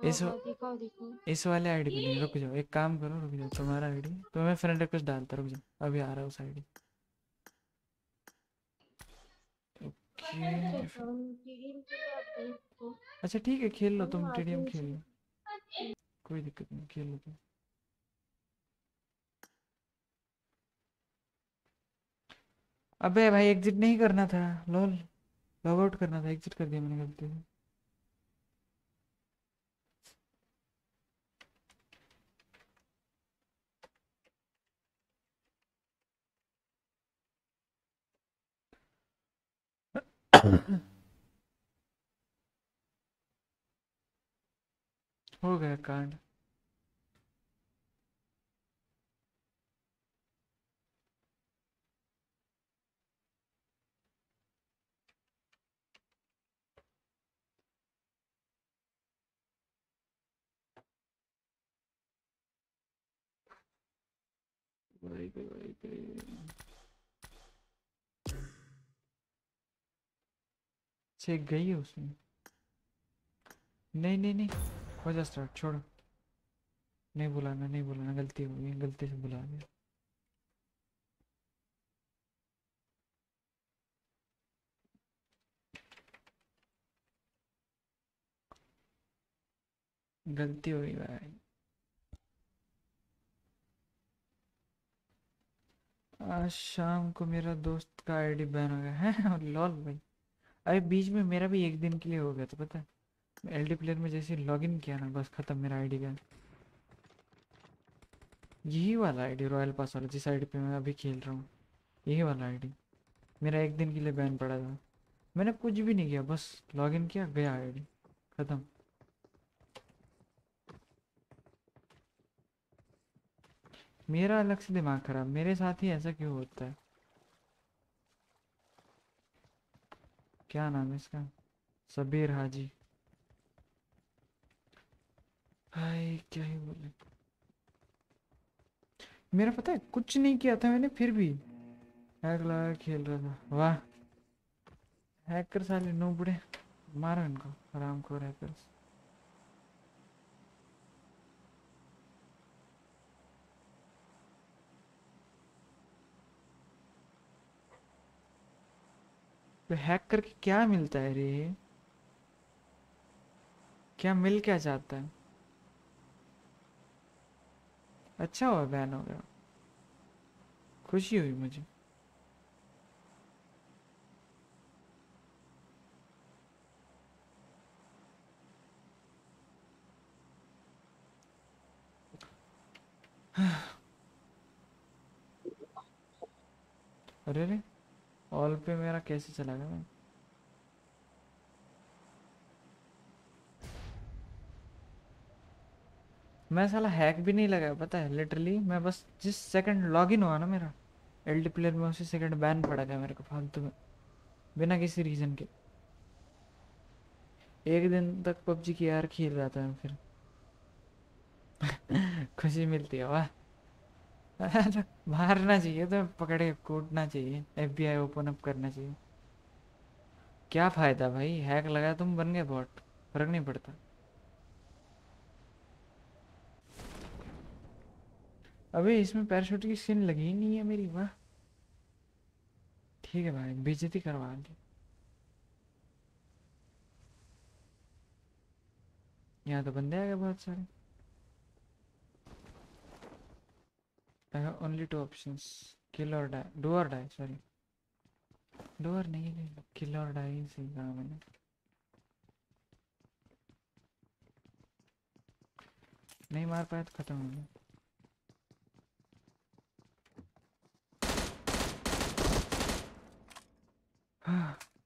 इस दिखाओ दिखाओ इस वाले आईडी पे नहीं रुक जाओ एक काम करो रुक जाओ तुम्हारा आईडी तो मैं फ्रेंड रिक्वेस्ट डालता रुक जाओ अभी आ रहा है उस आईडी अच्छा ठीक है खेल लो तुम टीडीएम खेल लो कोई दिक्कत नहीं खेल लो तुम अबे भाई एग्जिट नहीं करना था लॉल लॉग आउट करना था एग्जिट कर दिया मैंने गलती से हो गया कांड भाई भाई भाई भाई चेक गई है उसमें नहीं नहीं नहीं। हो जा स्टार्ट छोड़ो। नहीं बुलाना नहीं बुलाना। गलती हो गई, गलती से बुला दिया गलती हो गई भाई। आज शाम को मेरा दोस्त का आईडी बैन हो गया है। और लॉल भाई। अरे, बीच में मेरा भी एक दिन के लिए हो गया था, पता है? एल डी प्लेयर में जैसे लॉगिन किया ना, बस खत्म मेरा आईडी बैन यही वाला आईडी रॉयल पास वाला, जिस आईडी पे मैं अभी खेल रहा हूँ। यही वाला आईडी मेरा एक दिन के लिए बैन पड़ा था। मैंने कुछ भी नहीं किया, बस लॉगिन किया, गया आईडी खत्म। मेरा अलग से दिमाग खराब, मेरे साथ ही ऐसा क्यों होता है? क्या नाम है इसका? सबीर हाजी। हाय, क्या ही बोले। मेरा पता है, कुछ नहीं किया था मैंने, फिर भी। हैक लगा खेल रहा था। वाह। हैकर साले नो बुढ़े मारो इनको। आराम को हैकर्स। तो हैक करके क्या मिलता है रे? क्या मिल क्या जाता है? अच्छा हुआ बैन हो गया। खुशी हुई मुझे। अरे रे। ऑल पे मेरा कैसे चला गया भाई? मैं साला हैक भी नहीं लगाया, पता है? लिटरली मैं बस जिस सेकंड लॉगिन हुआ ना मेरा एल प्लेयर में उसी सेकंड बैन पड़ा गया मेरे को फालतू में, बिना किसी रीजन के। एक दिन तक पबजी की यार खेल रहा था मैं फिर। खुशी मिलती है, वाह। मारना चाहिए तो पकड़ कूटना चाहिए एफबीआई ओपन अप करना चाहिए। क्या फ़ायदा भाई? हैक लगा, तुम बन गए बॉट फ़र्क नहीं पड़ता। अबे, इसमें पैराशूट की स्किन लगी नहीं है मेरी, वाह। ठीक है भाई, बेइज्जती करवा ली यहाँ तो बंदे आ गए बहुत सारे। I have only two options kill or die do or die sorry do or नहीं kill or die ही सही कहा मैंने नहीं मार पाया तो खत्म हो गया हाँ हैं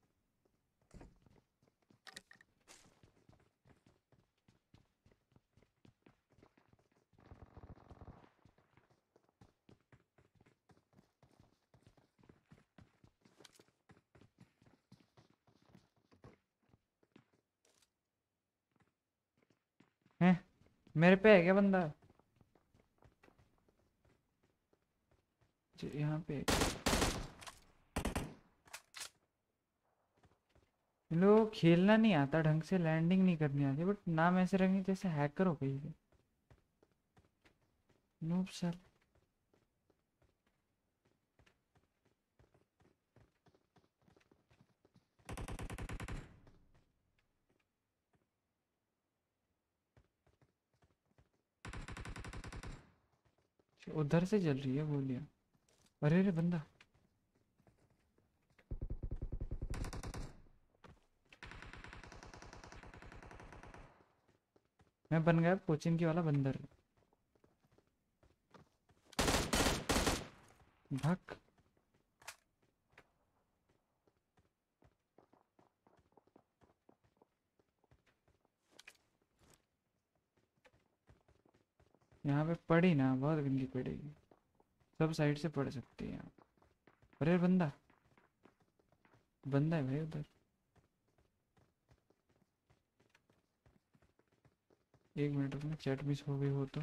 मेरे पे है क्या बंदा? यहाँ पे। लोग खेलना नहीं आता, ढंग से लैंडिंग नहीं करनी आती बट नाम ऐसे रखेंगे जैसे हैकर हो गई है सर उधर से जल रही है गोलियाँ अरे अरे, बंदा। मैं बन गया पोचिन वाला बंदर। भक। यहाँ पे पड़ी ना, बहुत गंदी पड़ेगी सब साइड से पड़ सकती है अरे बंदा। बंदा है भाई उधर। एक मिनट, रुकना चैट मिस हो गई हो तो।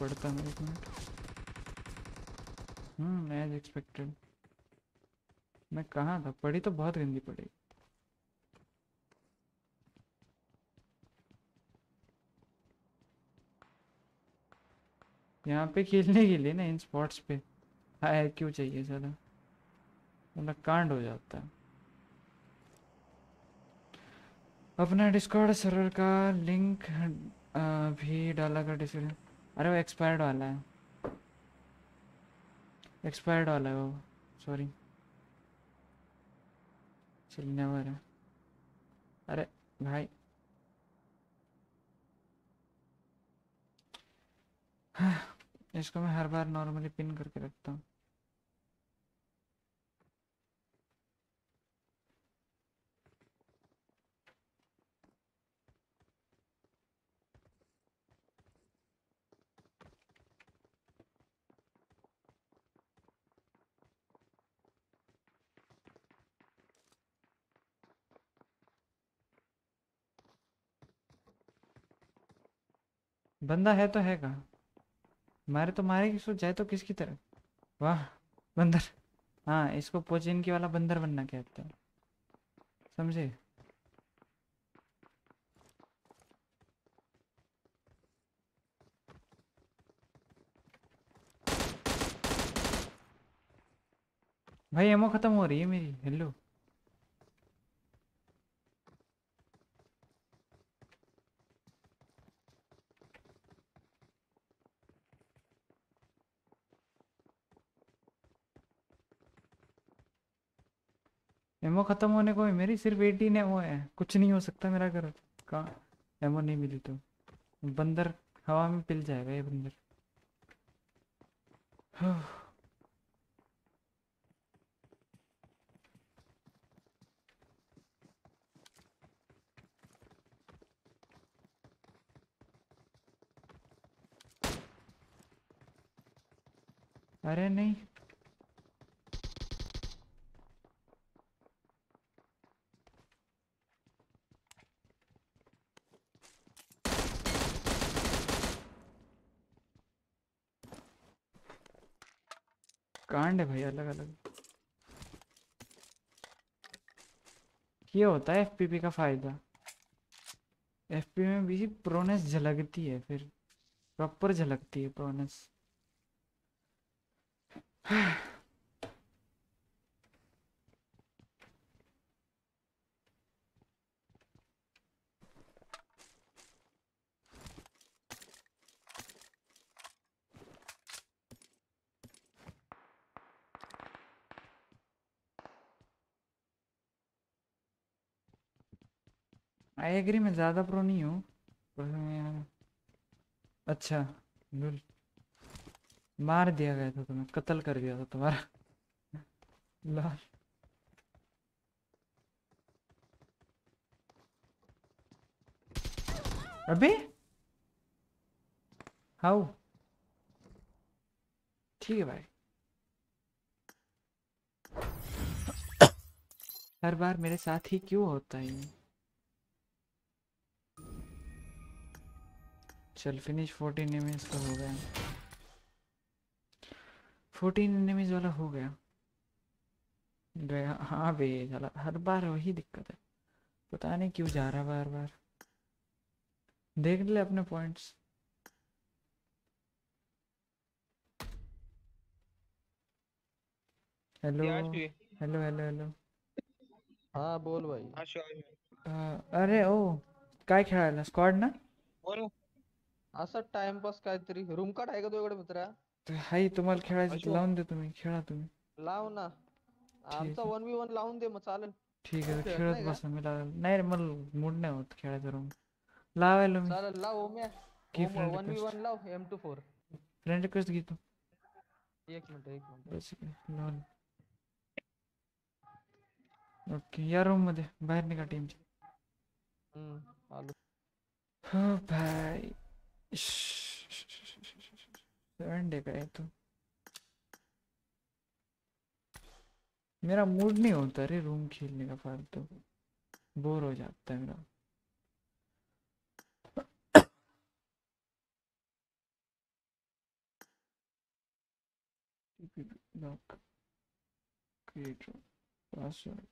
पढ़ता मैं एक मिनट। हम्म एज एक्सपेक्टेड मैं कहाँ था? पढ़ी तो बहुत गंदी पड़ी यहाँ पे खेलने के लिए ना, इन स्पॉट्स पे। हाई क्यों चाहिए ज़्यादा? मतलब कांड हो जाता है। अपना डिस्कॉर्ड सर्वर का लिंक भी डाला कर डिस्क्रिप्शन अरे वो एक्सपायर्ड वाला है। एक्सपायर्ड वाला है वो। सॉरी चलने वाला अरे, भाई। इसको मैं हर बार नॉर्मली पिन करके रखता हूँ। बंदा है तो है कहाँ? मारे तो मारे किसको जाए तो किसकी तरफ़ वाह, बंदर। हाँ इसको पोचिनकी वाला बंदर बनना कहते हैं। समझे? भाई एमओ खत्म हो रही है मेरी। हेलो एमओ ख़त्म होने को है, मेरी सिर्फ़ एटीन एमओ है। कुछ नहीं हो सकता मेरा घर। कहाँ? एमओ नहीं मिली तो। बंदर, हवा में पिल जाएगा ये बंदर। अरे नहीं। कांड है भाई अलग अलग ये होता है एफपीपी का फ़ायदा। एफपी में भी प्रोनेस झलकती है फिर प्रॉपर झलकती है प्रोनेस एग्री मैं ज़्यादा प्रो नहीं हूँ अच्छा मार दिया गया था तुम्हें, कत्ल कर दिया था तुम्हारा। लाल अबे हाउ? ठीक है भाई। हर बार मेरे साथ ही क्यों होता है चल फिनिश फोर्टीन एनिमीज का हो गया फोर्टीन एनिमीज वाला हो गया। गया हाँ बे साला हर बार वही दिक्कत है। पता नहीं क्यों जा रहा बार बार। देख ले अपने points hello hello hello hello हा बोल भाई। अ, अरे ओ काय खेळायला? स्क्वॉड ना? असं टाइमपास काहीतरी. रूम कार्ड आहे का तुझ्याकडे मित्रा? तर हाय तुम्हाला खेळायचं तर. लावून दे तुम्ही. खेळा तुम्ही. लाव ना. आमचा. वन वी वन लावून दे मग चालेल. ठीक आहे तर खेळत? बसा. मी लावेल नाही रे मला मूड नाही होत खेळायचं रूम लावायला मी. चालेल लाव ओम्या. की friend वन वी? वन लाव M two four friend request घेतो. एक मिनिट एक मिनिट. लावून ओके या रूम मध्ये. बाहेर निघा टीमची हम्म आलो. हो भाई का है तो। मेरा मूड नहीं होता रे रूम खेलने का फालतू। बोर हो जाता है मेरा। Lock create password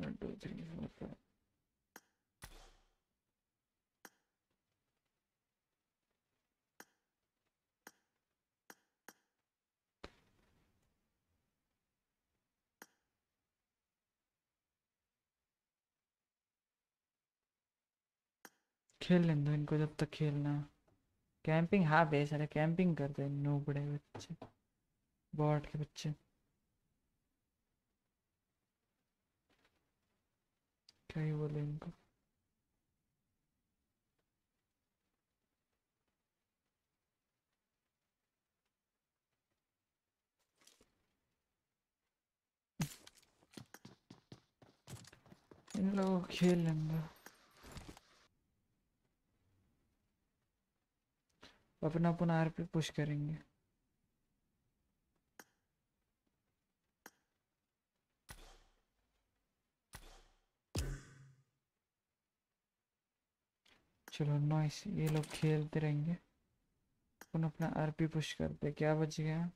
one two three four five खेल लेने दो इनको जब तक खेलना। कैंपिंग हाँ बे सारे कैंपिंग करते हैं नो बड़े बच्चे। बॉट के बच्चे। क्या ही बोले इनको। इन लोगों को खेल लेने अपना अपन आर पे पुश करेंगे। चलो नाइस ये लोग खेलते रहेंगे। अपन अपना आरपी पुश करते क्या बच गया?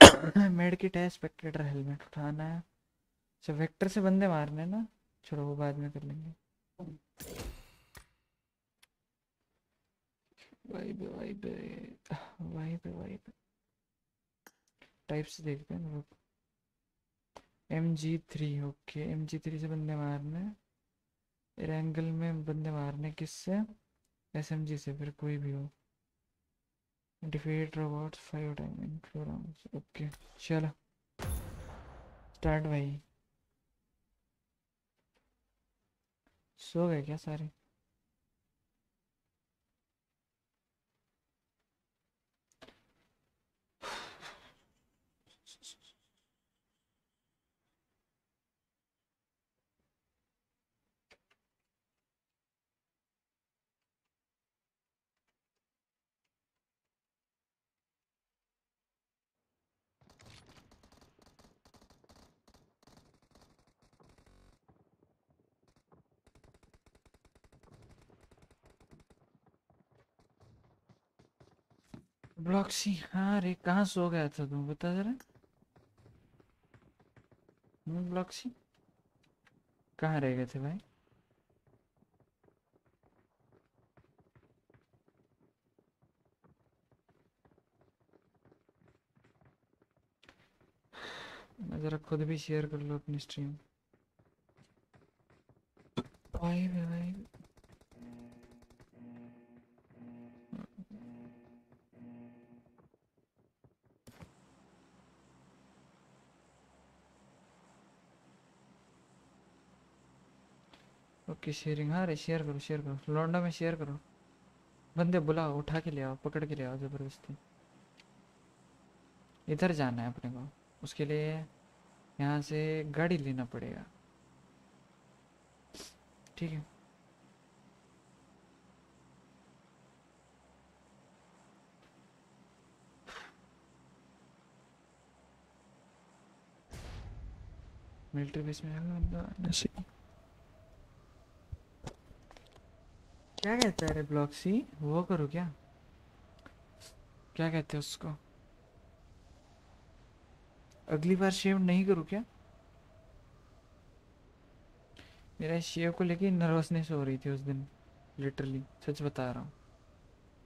मेड किट है स्पेक्टेटर हेलमेट उठाना है। अच्छा वेक्टर से बंदे मारने ना? चलो, वो बाद में कर लेंगे। Vibe vibe vibe vibe types देखते हैं लोग M G three okay M G three से बंदे मारने एंगल में बंदे मारने किससे एस एम जी से फिर कोई भी हो defeat robots five time in rounds okay चलो स्टार्ट भाई सो गए क्या सारे? ब्लॉक्सी हाँ रे, कहाँ सो गया था तू, बता जरा। हम्म ब्लॉक्सी कहाँ रह गए थे भाई? मैं जरा खुद भी शेयर कर लो अपनी स्ट्रीम भाई भाई। ओके शेयरिंग हाँ रे शेयर करो शेयर करो। लौंडा में शेयर करो। बंदे बुलाओ, उठा के ले आओ, पकड़ के ले आओ ज़बरदस्ती। इधर जाना है अपने को। उसके लिए यहाँ से गाड़ी लेना पड़ेगा। ठीक है। मिलिट्री बेस में आएगा बंदा? क्या कहता है रे ब्लॉक्सी वो करो क्या? क्या कहते हैं उसको? अगली बार शेव नहीं करूँ क्या? मेरा शेव को लेके नर्वसनेस हो रही थी उस दिन लिटरली सच बता रहा हूँ।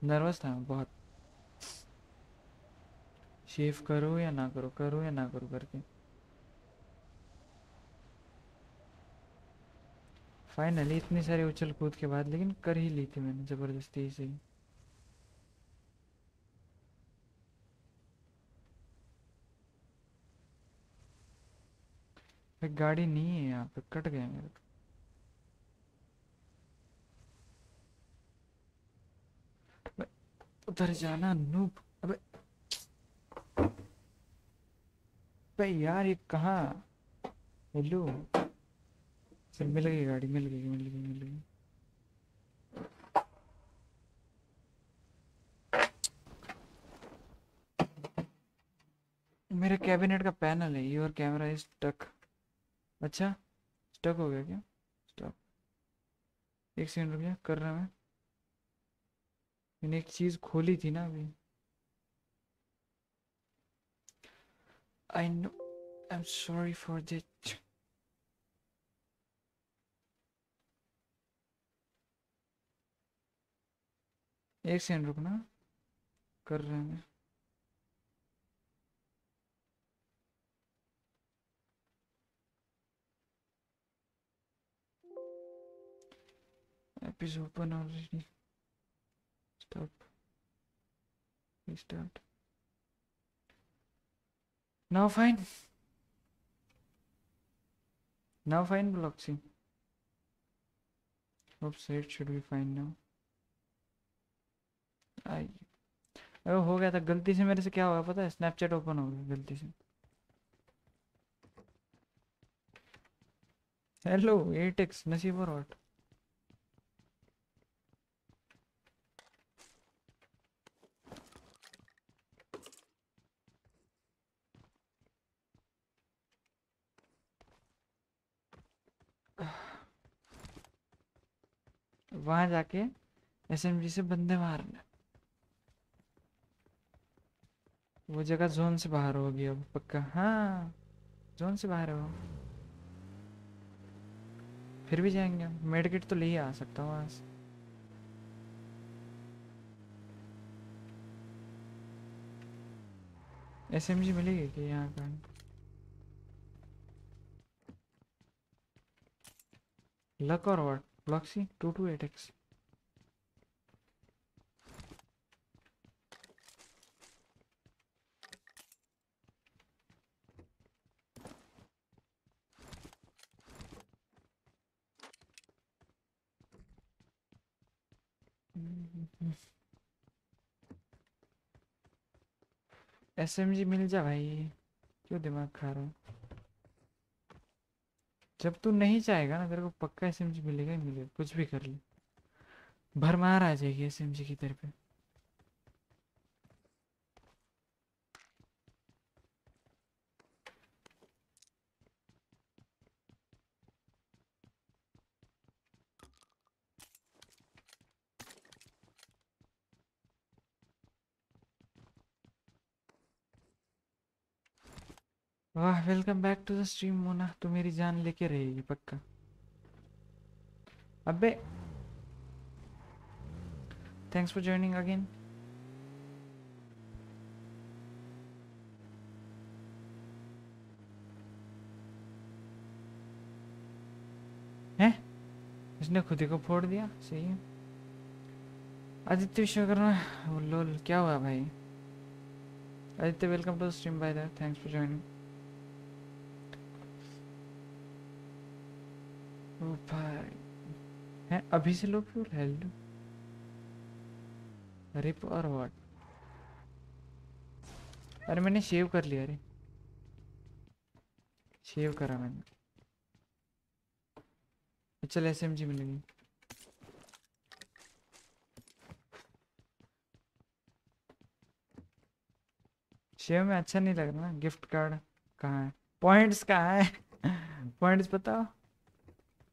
नर्वस था बहुत। शेव करो या ना करो करो या ना करो करके। फाइनली इतनी सारी उछल कूद के बाद, लेकिन कर ही ली थी मैंने, ज़बरदस्ती से ही गाड़ी नहीं है यहाँ पे, कट गया मेरे को उधर जाना नूब, अबे। भाई यार, ये कहाँ? हेलो। मिल गई गाड़ी, मिल गई मिल गई मिल गई। मेरे कैबिनेट का पैनल है योर कैमरा इज़ स्टक अच्छा स्टक हो गया क्या? स्टॉप एक सेकंड रुक जा, कर रहा मैं। मैंने एक चीज़ खोली थी ना अभी। I know I am sorry for that एक सेकंड रुकना कर रहे हैं मैं app is open already stop restart now fine now fine blockchain hope so it should be fine now आई अरे हो गया था, गलती से मेरे से क्या हुआ पता है? स्नैपचैट ओपन हो गया गलती से। हेलो एट एक्स नसीब और व्हाट वहाँ जाके एसएमजी से बंदे मारने। वो जगह जोन से बाहर होगी अब, पक्का? हाँ जोन से बाहर हो फिर भी जाएँगे मेडिकेट तो ले ही आ सकता हूँ वहाँ से एस एम जी मिलेगी कि यहाँ का लक और what Bloxy two two eight X SMG मिल जा भाई। क्यों दिमाग खा रहा हूँ? जब तू नहीं चाहेगा ना, तेरे को पक्का एस एम जी मिलेगा ही मिलेगा। कुछ भी कर ले। भरमार आ जाएगी एस एम जी की तरफ़। वाह welcome back to the stream Mona तू मेरी जान लेके रहेगी पक्का। अबे। थैंक्स फॉर joining अगेन हैं? इसने खुद को फोड़ दिया? सही है। आदित्य विश्वकर्मा लोल, क्या हुआ भाई? Aditya welcome to the stream bye the thanks for joining. भाई हैं। अभी से लोग क्यों हेलो रिप और व्हाट अरे मैंने शेव कर लिया अरे शेव करा मैंने। चल एस एम जी मिलेगी। शेव में अच्छा नहीं लग रहा ना गिफ्ट कार्ड कहाँ है? पॉइंट्स कहाँ है? पॉइंट्स बताओ।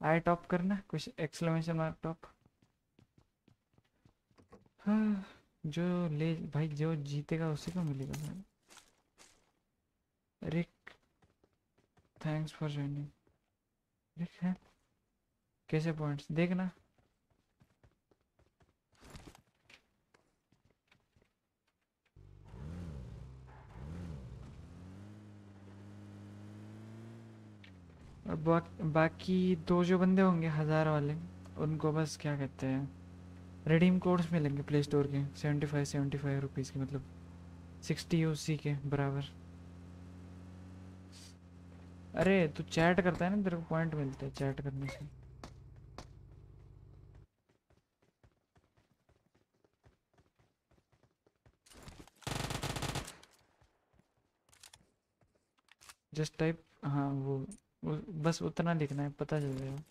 आई टॉप करना, कुछ एक्सक्लेमेशन मार्क टॉप हाँ जो ले, भाई जो जीतेगा उसी को मिलेगा भाई। Rick thanks for joining Rick है? कैसे पॉइंट्स देखना। और बा, बाकी दो जो बंदे होंगे हज़ार वाले उनको बस क्या कहते हैं रिडीम कोड्स मिलेंगे प्ले स्टोर के seventy five seventy five rupees के मतलब सिक्सटी ओ यूसी के बराबर। अरे तू चैट करता है ना तेरे को पॉइंट मिलते हैं चैट करने से। जस्ट टाइप हाँ वो बस उतना लिखना है, पता चल जाएगा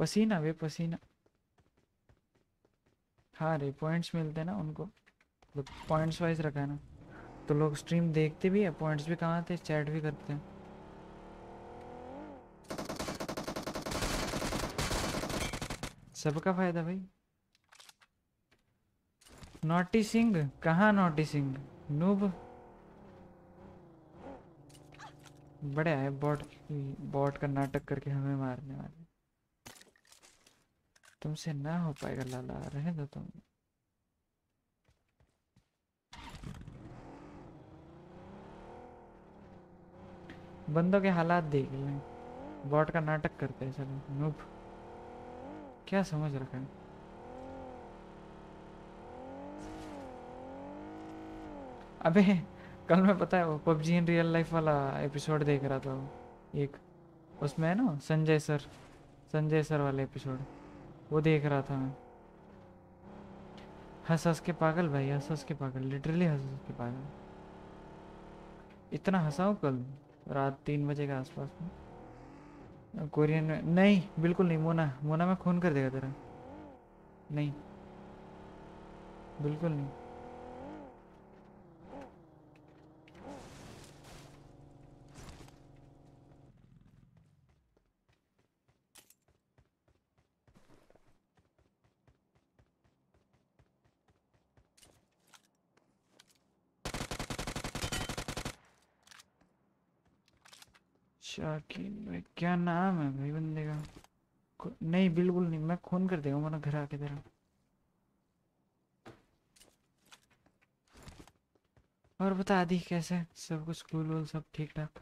पसीना वे, पसीना। हाँ रे पॉइंट्स मिलते हैं ना उनको। मतलब पॉइंट्स वाइज रखा है ना। तो लोग स्ट्रीम देखते भी है पॉइंट्स भी कहाँ आते चैट भी करते हैं। सबका फ़ायदा भाई। नोटी सिंह, कहाँ नोटी सिंह? नूब। बड़े आए, बॉट बॉट का नाटक करके हमें मारने वाले। तुमसे ना हो पाएगा, लाला रहे दो तुम। बंदों के हालात देख लें। बॉट का नाटक करते हैं सब नूब। क्या समझ रखा है? अबे, कल मैं पता है वो पबजी इन रियल लाइफ वाला एपिसोड देख रहा था वो एक। उसमें है ना, संजय सर संजय सर वाला एपिसोड वो देख रहा था मैं। हंस हंस के पागल भाई, हंस हंस के पागल लिटरली हंस हंस के पागल। इतना हंसाऊं कल, रात तीन बजे के आसपास में। कोरियन में, नहीं, बिल्कुल नहीं, मोना मोना में खून कर देगा तेरा। नहीं, बिल्कुल नहीं। भाई क्या नाम है भाई बंदे का? नहीं, बिल्कुल नहीं। मैं खून कर देगा मना घर आके तेरा। और बता दी कैसे? सब कुछ स्कूल वूल सब ठीक ठाक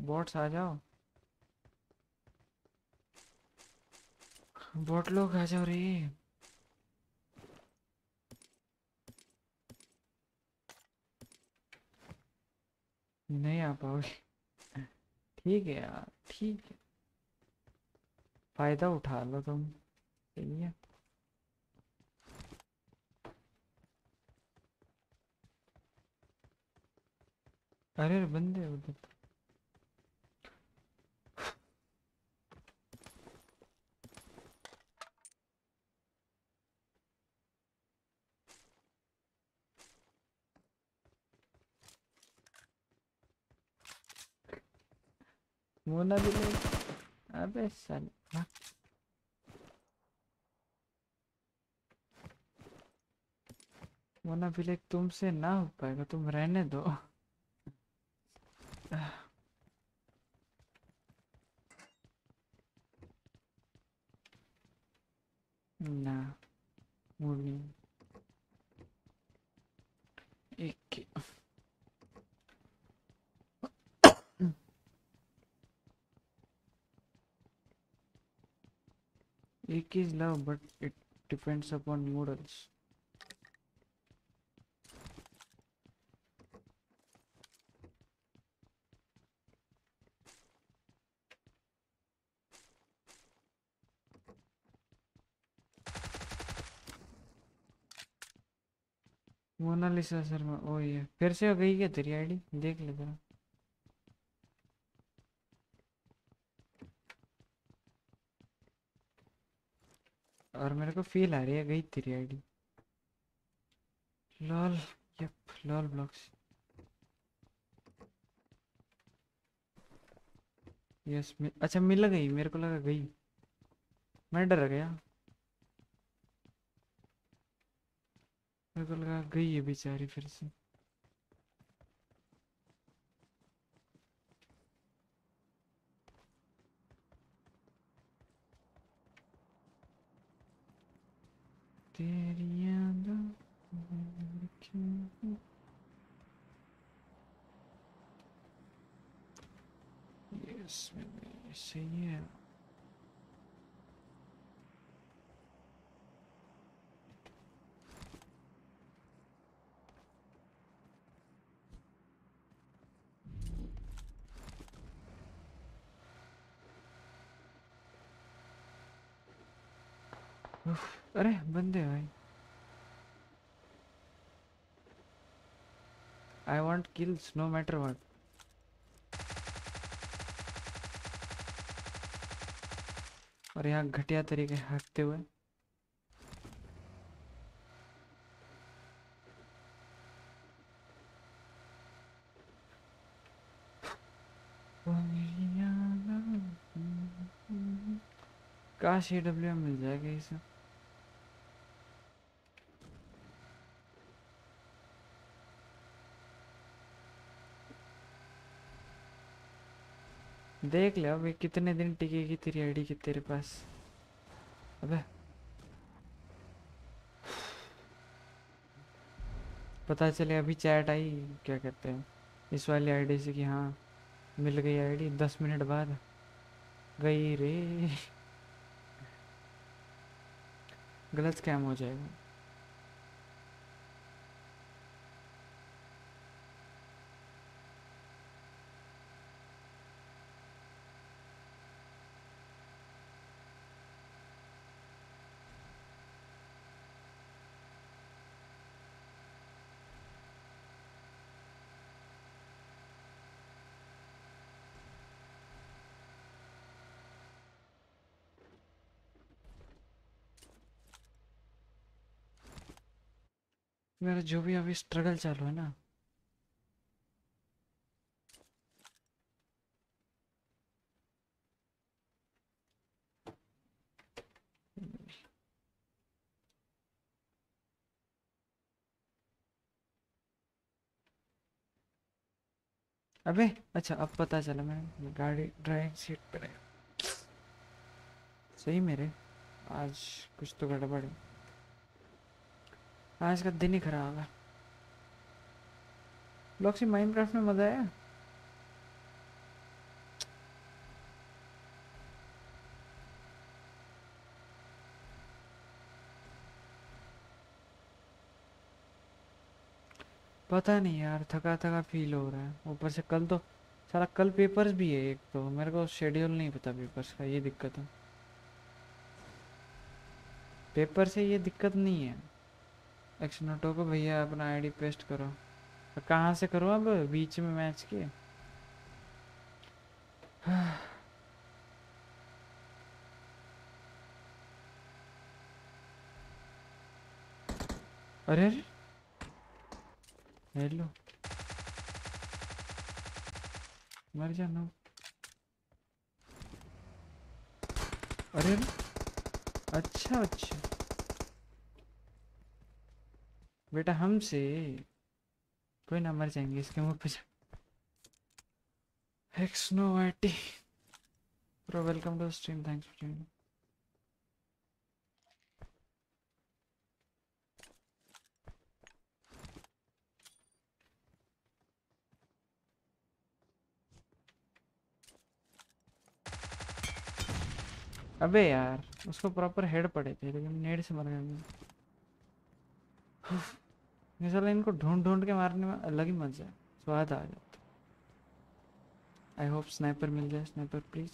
बॉट्स आ जाओ। बॉट लोग आ जाओ रे। नहीं आ पाओगे। ठीक है यार, ठीक है। फ़ायदा उठा लो तुम सही है। अरे बंदे उधर Buna bile abi sen bak. Buna bile तुमसे ना हो पाएगा तुम रहने दो ना मुनी एक is love, but it depends upon models Monalisa Sharma ओ ये फिर से गई क्या तेरी आईडी देख ले जरा। और मेरे को फील आ रही है गई तेरी ID lol yup lol blocks yes me, अच्छा मिल गई मेरे को लगा गई। मैं डर गया। मेरे को लगा गई है बेचारी फिर से। तेरी यादों में क्यों यस सही है उफ, अरे, बंदे भाई। I want kills no matter what और यहाँ घटिया तरीके हकते हुए। काश ए डब्ल्यू मिल जाएगा इसे। देख ले अभी कितने दिन टिकेगी तेरी आईडी की तेरे पास। अबे। पता चले अभी चैट आई, क्या कहते हैं? इस वाली आईडी से कि हाँ मिल गई आईडी दस मिनट बाद। गई रे। गलत स्कैम हो जाएगा। मेरा जो भी अभी स्ट्रगल चालू है ना। अबे अच्छा अब पता चला मैं गाड़ी ड्राइविंग सीट पे नहीं सही मेरे, आज कुछ तो गड़बड़ है। आज का दिन ही खराब है। ब्लॉक्सी माइनक्राफ्ट में मज़ा आया। पता नहीं यार थका थका फील हो रहा है। ऊपर से कल तो सारा कल पेपर्स भी है एक तो। मेरे को शेड्यूल नहीं पता पेपर्स का, ये दिक्कत है। पेपर से ये दिक्कत नहीं है। एक्शन ऑटो को, भैया, अपना आईडी पेस्ट करो। और कहाँ से करो अब? बीच में मैच के अरे अरे। हेलो मर जाना अरे। अच्छा अच्छा। बेटा हमसे कोई ना मर जाएँगे, इसके मुँह पे X no IT bro welcome to stream thanks for joining अबे यार, उसको प्रॉपर हेड पड़े थे, लेकिन नेड से मर गया ये साला इनको ढूंढ ढूंढ के मारने में अलग ही मज़ा है। स्वाद आ जाता आई होप स्नाइपर मिल जाए। स्नाइपर प्लीज़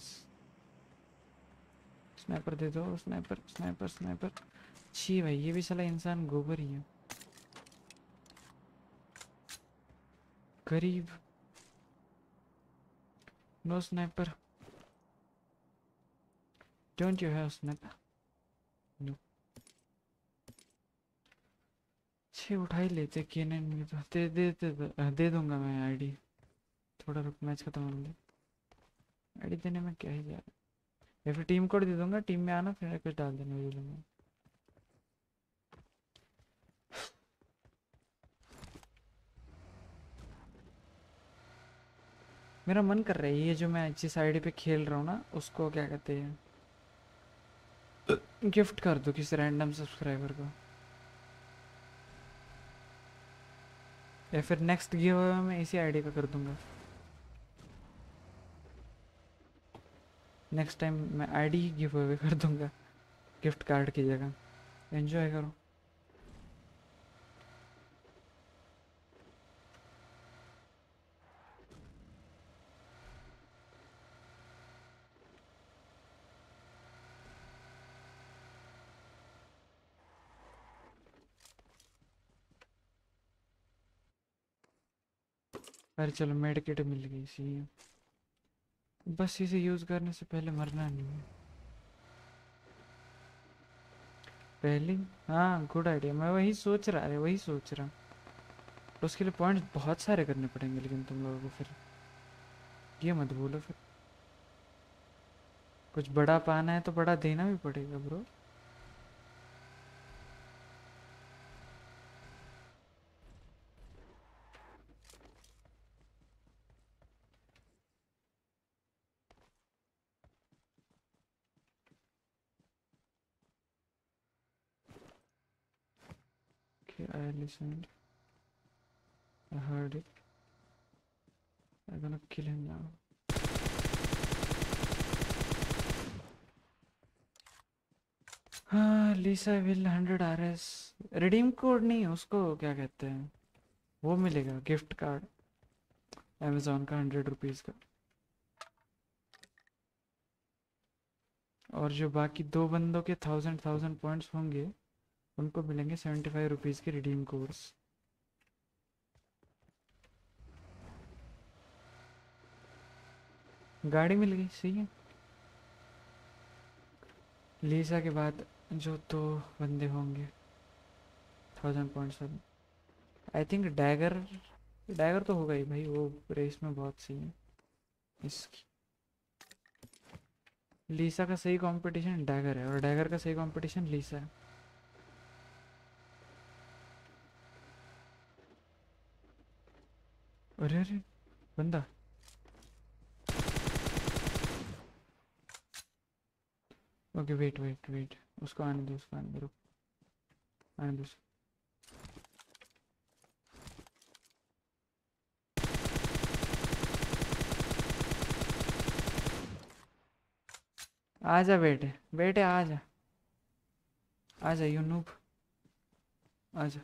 स्नाइपर दे दो। स्नाइपर स्नाइपर स्नाइपर छी भाई, ये भी साला इंसान गोबर ही है। गरीब। No sniper Don't you have sniper? छः उठा ही लेते केनन में तो दे दे दे, दे, दे दूँगा मैं आईडी थोड़ा रुक मैच खत्म होने दे। आईडी देने में क्या ही जा रहा या फिर टीम कोड दे दूँगा टीम में आना फिर कुछ डाल देना वीडियो में मेरा मन कर रहा है ये जो मैं जिस आईडी पे खेल रहा हूँ ना उसको क्या कहते हैं? गिफ्ट कर दो किसी रैंडम सब्सक्राइबर को। या फिर नेक्स्ट गिव मैं इसी आईडी का कर दूँगा। नेक्स्ट टाइम मैं आईडी ही गिव अवे कर दूँगा गिफ्ट कार्ड की जगह। एंजॉय करो। अरे चलो, मेडिकेट मिल गई सी। बस इसे यूज़ करने से पहले मरना नहीं है। पहले हाँ गुड आइडिया मैं वही सोच रहा, अरे वही सोच रहा। तो उसके लिए पॉइंट्स बहुत सारे करने पड़ेंगे, लेकिन तुम लोगों को फिर ये मत बोलो फिर। कुछ बड़ा पाना है तो बड़ा देना भी पड़ेगा bro Okay, I listened. I heard it. I'm gonna kill him now. हाँ Lisa will hundred R S redeem code नहीं, उसको क्या कहते हैं वो मिलेगा गिफ्ट कार्ड अमेजोन का हंड्रेड रुपीज़ का और जो बाकी दो बंदों के थाउज़ेंड थाउज़ेंड पॉइंट्स होंगे उनको मिलेंगे सेवेंटी फाइव रुपीज़ के रिडीम कोड्स गाड़ी मिल गई, सही है। लीसा के बाद जो दो बंदे होंगे थाउज़ेंड पॉइंट्स वाले आई थिंक डैगर डैगर तो होगा ही भाई, वो रेस में बहुत सही है। इसकी। लीसा का सही कंपटीशन डैगर है, और डैगर का सही कंपटीशन लीसा है। अरे अरे, बंदा। ओके वेट वेट वेट उसको आने दो, उसको आने दो आने दो आजा, बेटे। बेटे, आजा। आजा यू नूप आजा।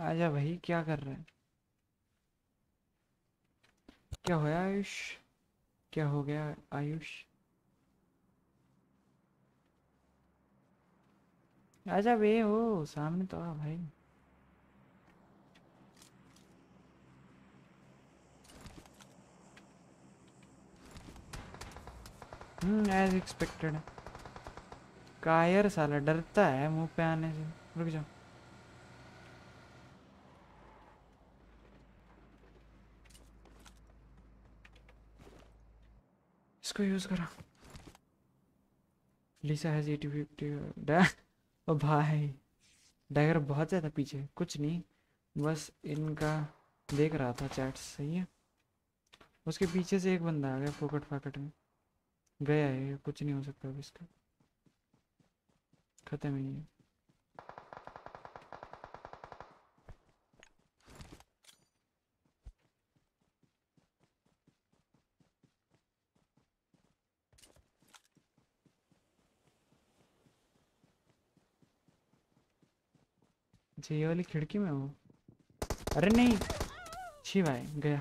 आजा भाई, क्या कर रहे हैं? क्या होया आयुष? क्या हो गया आयुष? आजा बे हो सामने तो आ भाई। हम्म एज एक्सपेक्टेड कायर साला डरता है मुँह पे आने से। रुक जाओ। इसको यूज़ करा। लिसा हैज़ ओ भाई डैगर बहुत ज़्यादा पीछे, कुछ नहीं, बस इनका देख रहा था चैट सही है? उसके पीछे से एक बंदा आ गया, फोकट फाकट में। गया है, कुछ नहीं हो सकता अब इसका। खत्म ही है। अच्छा ये वाली खिड़की में हो? अरे नहीं। छी भाई, गया।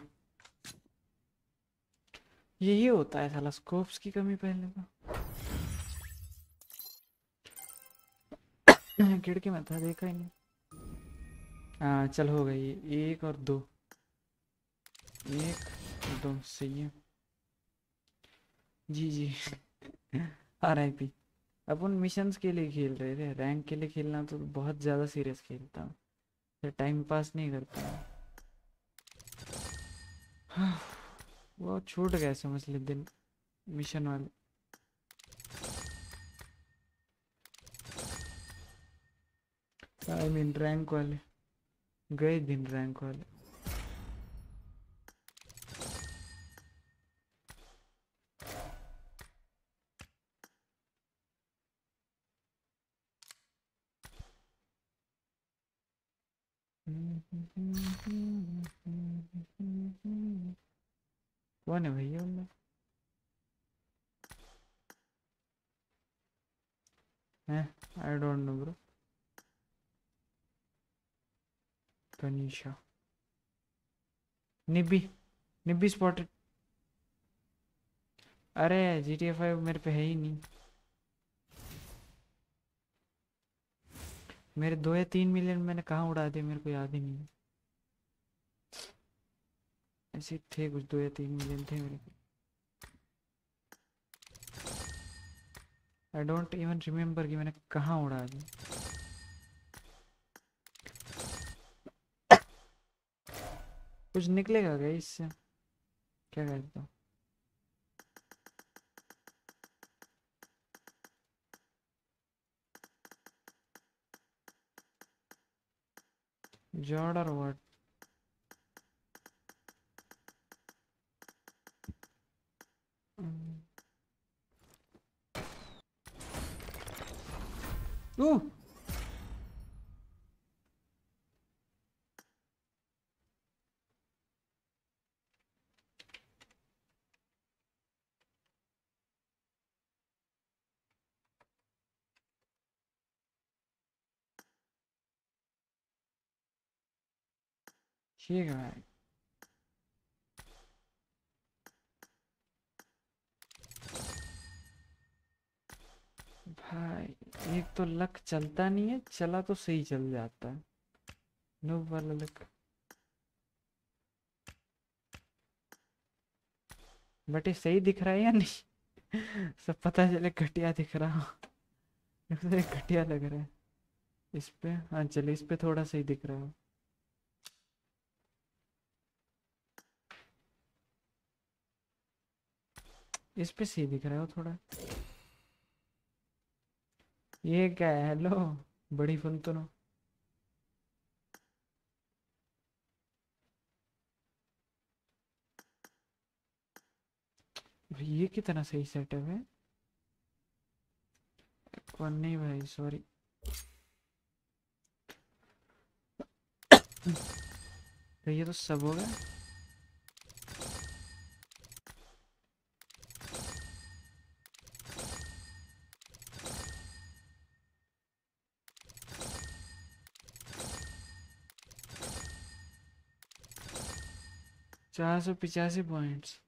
यही होता है साला स्कोप्स की कमी पहले तो। खिड़की में था, देखा ही नहीं। हाँ चल हो गई। एक और दो। एक, दो, सही है। जी जी। आर आई पी अपन मिशंस के लिए खेल रहे थे। रैंक के लिए खेलना तो बहुत ज़्यादा सीरियस खेलता हूँ। टाइम पास नहीं करता हूँ। वो छूट गए समझ ले दिन मिशन वाले। आई मीन रैंक वाले। गए दिन रैंक वाले। कौन है भैया उनमें I don't know bro Tanisha निब्बी निब्बी स्पॉटेड अरे जी टी फाइव मेरे पे है ही नहीं। मेरे दो या तीन मिलियन मैंने कहाँ उड़ा दिए? मेरे को याद ही नहीं है। ऐसे थे कुछ, दो या तीन मिलियन थे मेरे आई डोंट इवन रिमेम्बर कि मैंने कहाँ उड़ा दिया कुछ निकलेगा क्या इससे? क्या कहते हो? जॉर्ड और व्हाट Ooh. ठीक है भाई एक तो लक चलता नहीं है, चला तो सही चल जाता है। नो वाला लक। बट सही दिख रहा है या नहीं? सब पता चले घटिया दिख रहा हो। घटिया लग रहा है। इस पे? हाँ चले, इस पे थोड़ा सही दिख रहा हो। इस पे सही दिख रहा है थोड़ा। ये क्या है? हेलो बड़ी फुनतुनो भाई ये कितना सही सेटअप है? कौन नहीं भाई सॉरी तो ये तो सब हो गया। चार सौ पिचासी पॉइंट्स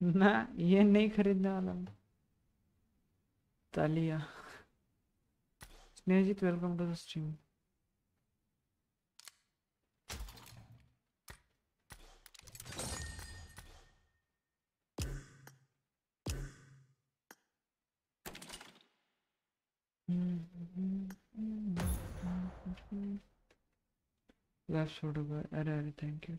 ना, ये नहीं खरीदने वाला तालिया। Snehjeet welcome to the stream left shoulder अरे अरे थैंक यू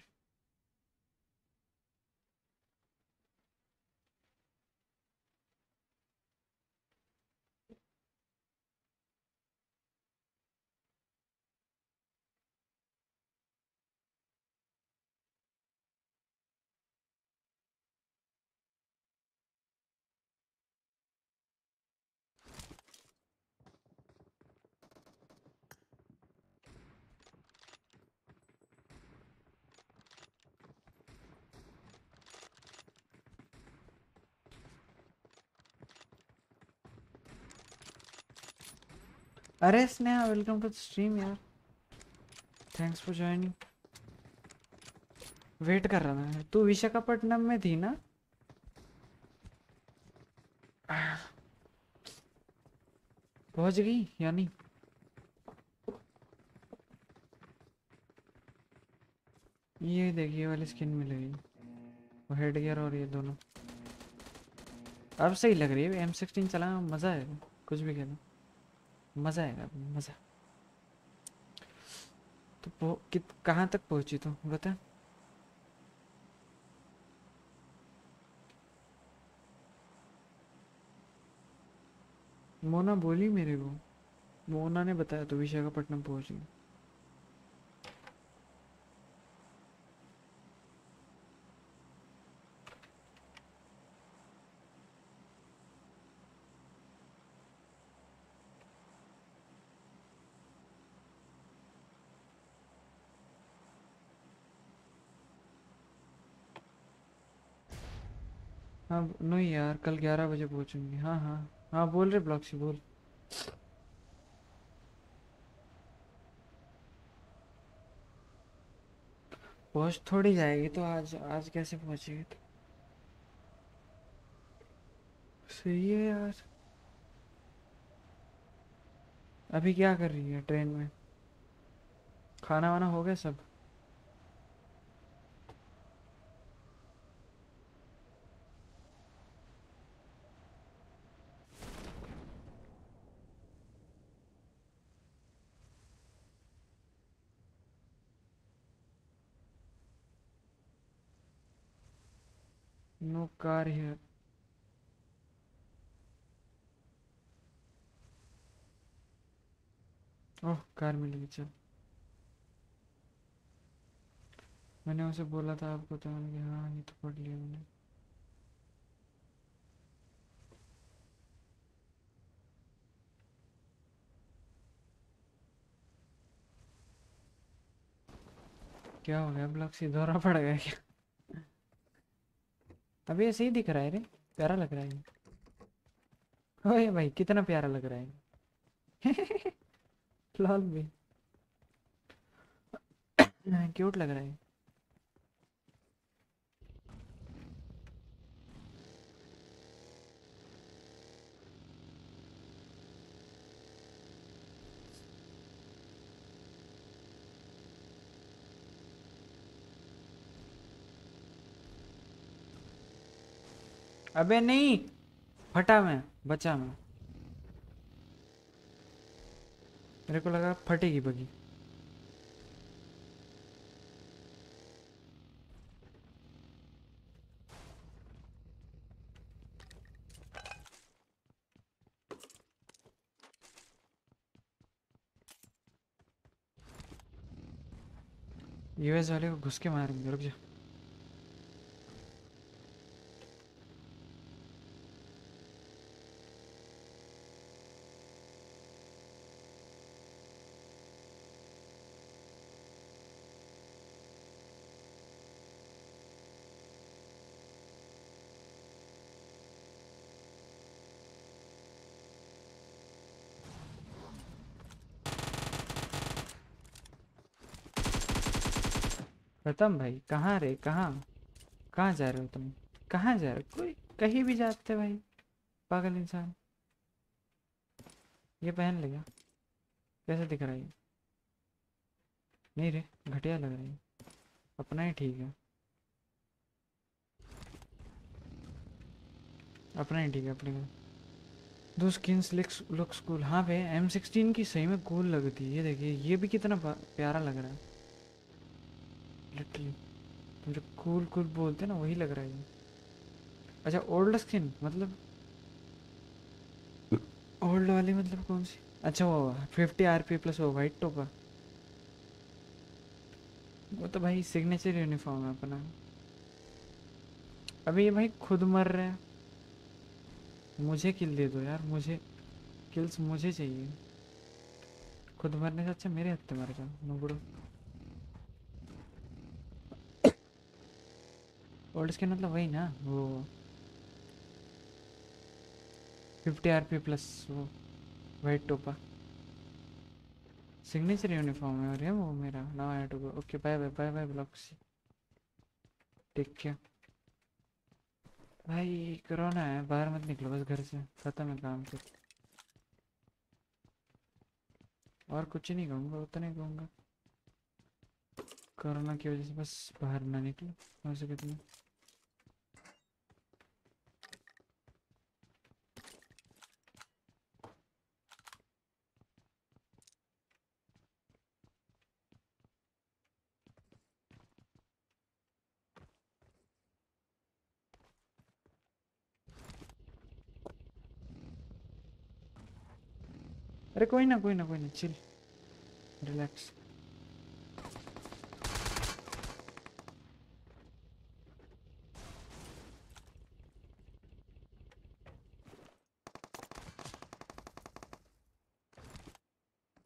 अरे स्नेहा वेलकम टू स्ट्रीम यार। थैंक्स फॉर ज्वाइनिंग वेट कर रहा था। तू विशाखापट्टनम में थी ना? पहुँच गई या नहीं? ये देखिए वाली स्किन मिलेगी वो हेड गियर और ये दोनों। अब सही लग रही है। एम सिक्सटीन चला, मज़ा आएगा कुछ भी कहना। मज़ा आएगा, मज़ा। तो कित, कहाँ तक पहुँची तो बता। मोना बोली मेरे को। मोना ने बताया तो विशाखापट्टनम पहुँच गई नहीं यार, कल ग्यारह बजे पहुंचूँगी। हाँ हाँ। हाँ बोल रहे ब्लॉक से बोल। पहुँच थोड़ी जाएगी तो आज आज कैसे पहुंचेगी तो? सही है यार। अभी क्या कर रही है ट्रेन में? खाना वाना हो गया सब? No car here oh, car मिल गई, चल। मैंने उसे बोला था आपको तो मैंने हाँ ये तो पढ़ लिया मैंने। क्या हो गया ब्लॉक से दौरा पड़ गया क्या? अभी ऐसे ही दिख रहा है रे, प्यारा लग रहा है। ओए भाई, कितना प्यारा लग रहा है। लाल भी क्यूट लग रहा है। अबे नहीं, फटा मैं, बचा मैं। मेरे को लगा फटेगी बगी। यूएस वाले को घुस के मारेंगे रुक जा। प्रथम भाई। कहाँ रे? कहाँ? कहाँ जा रहे हो तुम? कहाँ जा रहे हो? कोई कहीं भी जाते भाई। पागल इंसान। ये पहन लिया कैसे दिख रहा है नहीं रे, घटिया लग रहा है। अपना ही ठीक है। अपना ही ठीक है, अपने दो स्किन्स लुक्स कूल हाँ भाई एम सिक्सटीन की सही में कूल लगती है। ये देखिए, ये भी कितना प्यारा लग रहा है। लिटरली तुम जो कूल कूल बोलते ना, वही लग रहा है। अच्छा ओल्ड स्किन मतलब? ओल्ड वाली मतलब कौन सी? अच्छा वो फिफ्टी आर पी प्लस वो वाइट टोपा वो तो भाई सिग्नेचर यूनिफॉर्म है अपना। अभी ये भाई खुद मर रहे हैं। मुझे किल दे दो यार, मुझे किल्स मुझे चाहिए। खुद मरने से अच्छा मेरे हत्ते मर जाओ नुबड़ो ओल्ड स्किन मतलब वही ना, वो फिफ्टी आर पी प्लस वो वाइट टोपा सिग्नेचर यूनिफॉर्म है और ये वो मेरा now I too okay bye bye bye bye Bloxy take care भाई कोरोना है, बाहर मत निकलो, बस घर से। खत्म है काम फिर और कुछ नहीं कहूँगा, उतना ही कहूँगा। कोरोना की वजह से बस बाहर ना निकलो। हो सके तुम्हें अरे कोई ना कोई ना कोई ना चिल रिलैक्स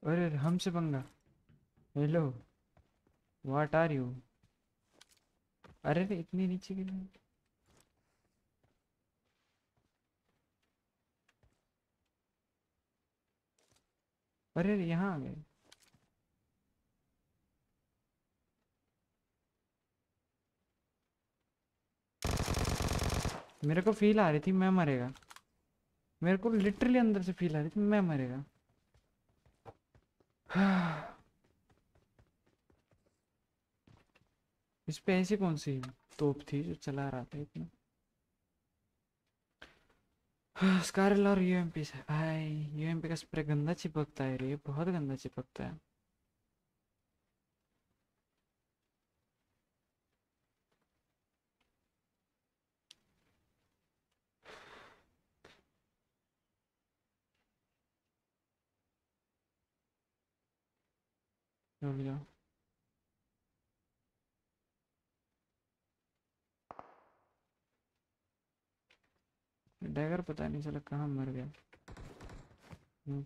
अरे हमसे पंगा। हेलो व्हाट आर यू अरे इतनी नीचे क्यों अरे यहाँ आ गए। मेरे को फील आ रही थी मैं मरेगा। मेरे को लिटरली अंदर से फील आ रही थी मैं मरेगा। इस पे ऐसी कौन सी तोप थी जो चला रहा था इतना? स्कारल और यूएमपी से। भाई यूएमपी का स्प्रे गंदा चिपकता है रे, बहुत गंदा चिपकता है। जाओ। डैगर पता नहीं चला कहाँ मर गया। नूब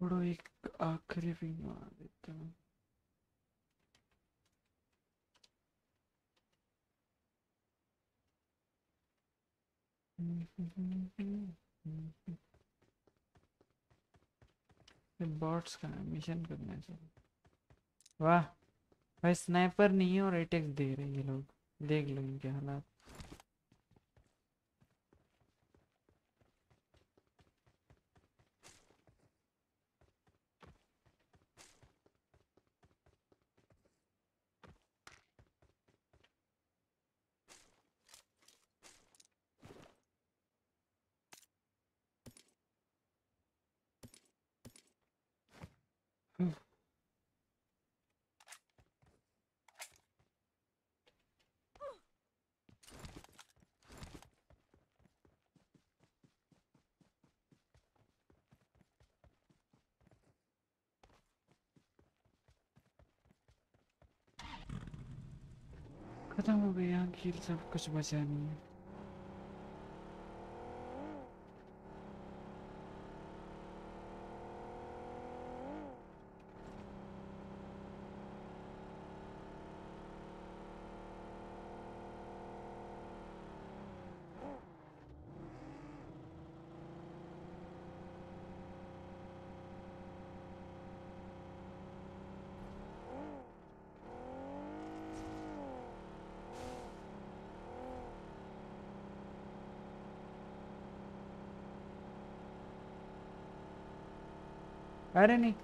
छोड़ो एक आखिरी भी मार देता हूँ बॉट्स का मिशन करना है वाह। भाई स्नाइपर नहीं है और एटेक्स दे रहे हैं ये लोग। देख लो इनके हालात खत्म हो गया की सब कुछ बचा नहीं है। अरे नहीं।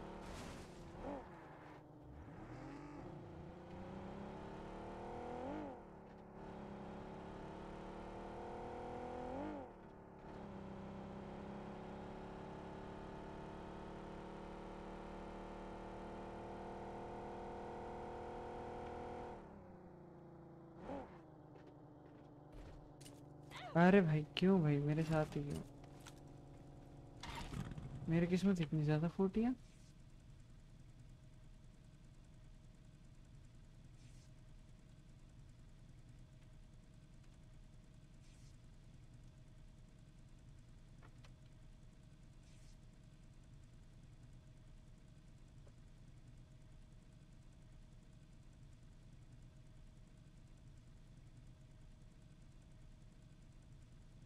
अरे भाई क्यों भाई? मेरे साथ ही क्यों? मेरी किस्मत इतनी ज़्यादा फूटी है।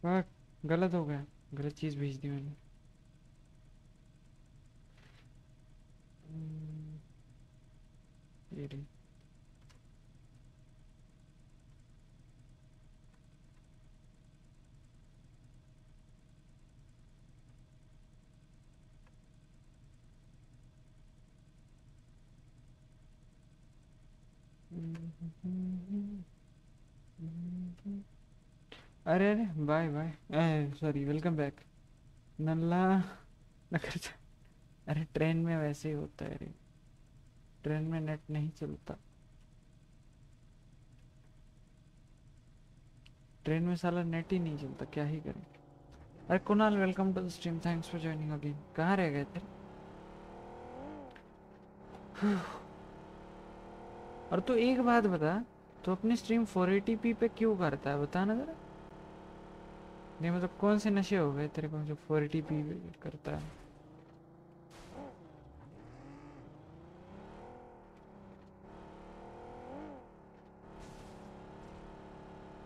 वाह गलत हो गया। गलत चीज़ भेज दी मैंने हम्म, रही अरे अरे bye bye sorry welcome back नल्ला अरे ट्रेन में वैसे ही होता है रे। ट्रेन में नेट नहीं चलता। ट्रेन में साला नेट ही नहीं चलता, क्या ही करें? अरे Kunal welcome to the stream thanks for joining again कहाँ रह गए थे? और तू एक बात बता तो अपनी स्ट्रीम 480p पे क्यों करता है? बता ना जरा। नहीं मतलब कौन से नशे हो गए तेरे को जो 480p पे करता है?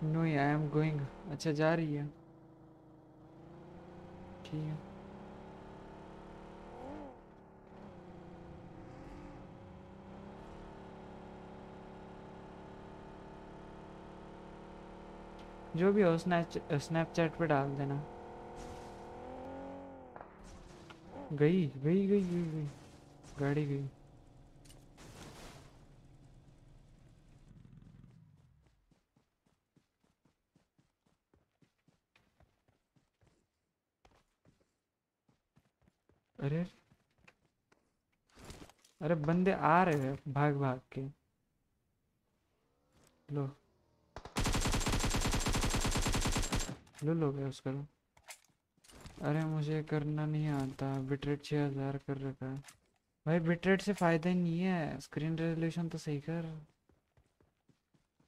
नो आई एम गोइंग अच्छा जा रही है। ठीक है। जो भी हो स्नैप स्नैपचैट पे डाल देना। गई गई गई गई गई। गाड़ी गई। अरे। अरे बंदे आ रहे हैं भाग भाग के। लो। लो लो गया उसका। अरे मुझे करना नहीं आता, बिटरेट छः हज़ार कर रखा है। भाई बिटरेट से फ़ायदा ही नहीं है, स्क्रीन रेजोल्यूशन तो सही कर।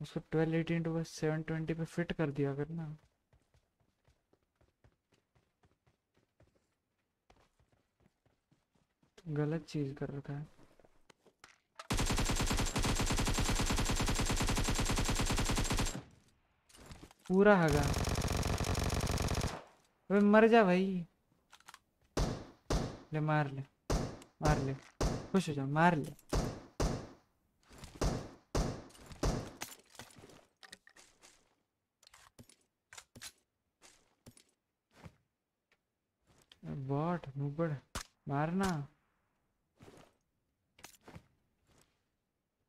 उसको ट्वेल्व एटीन टू बस सेवन ट्वेंटी पे फिट कर दिया करना। गलत चीज़ कर रखा है। पूरा हगा। अबे मर जा भाई। ले, मार ले मार ले। खुश हो जा, मार ले। बॉट नुबड़ मारना।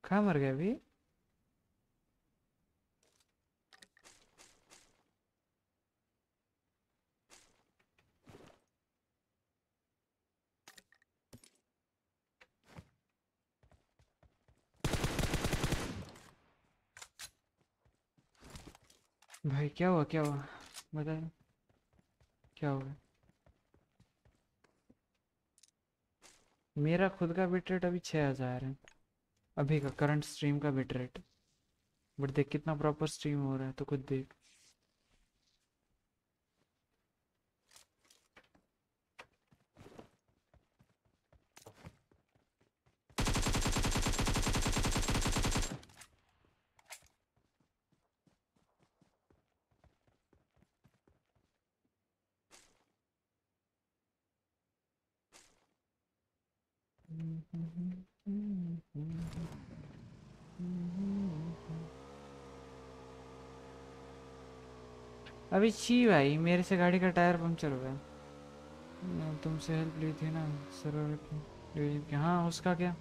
कहाँ मर गया अभी? भाई, क्या हुआ क्या हुआ? बता क्या हुआ? मेरा खुद का बिट रेट अभी छः हज़ार है। अभी का करंट स्ट्रीम का बिट रेट बट देख कितना प्रॉपर स्ट्रीम हो रहा है तो खुद देख। अभी छी भाई, मेरे से गाड़ी का टायर पंक्चर हो। गया तुमसे हेल्प ली थी ना सर्वर की। हाँ उसका क्या?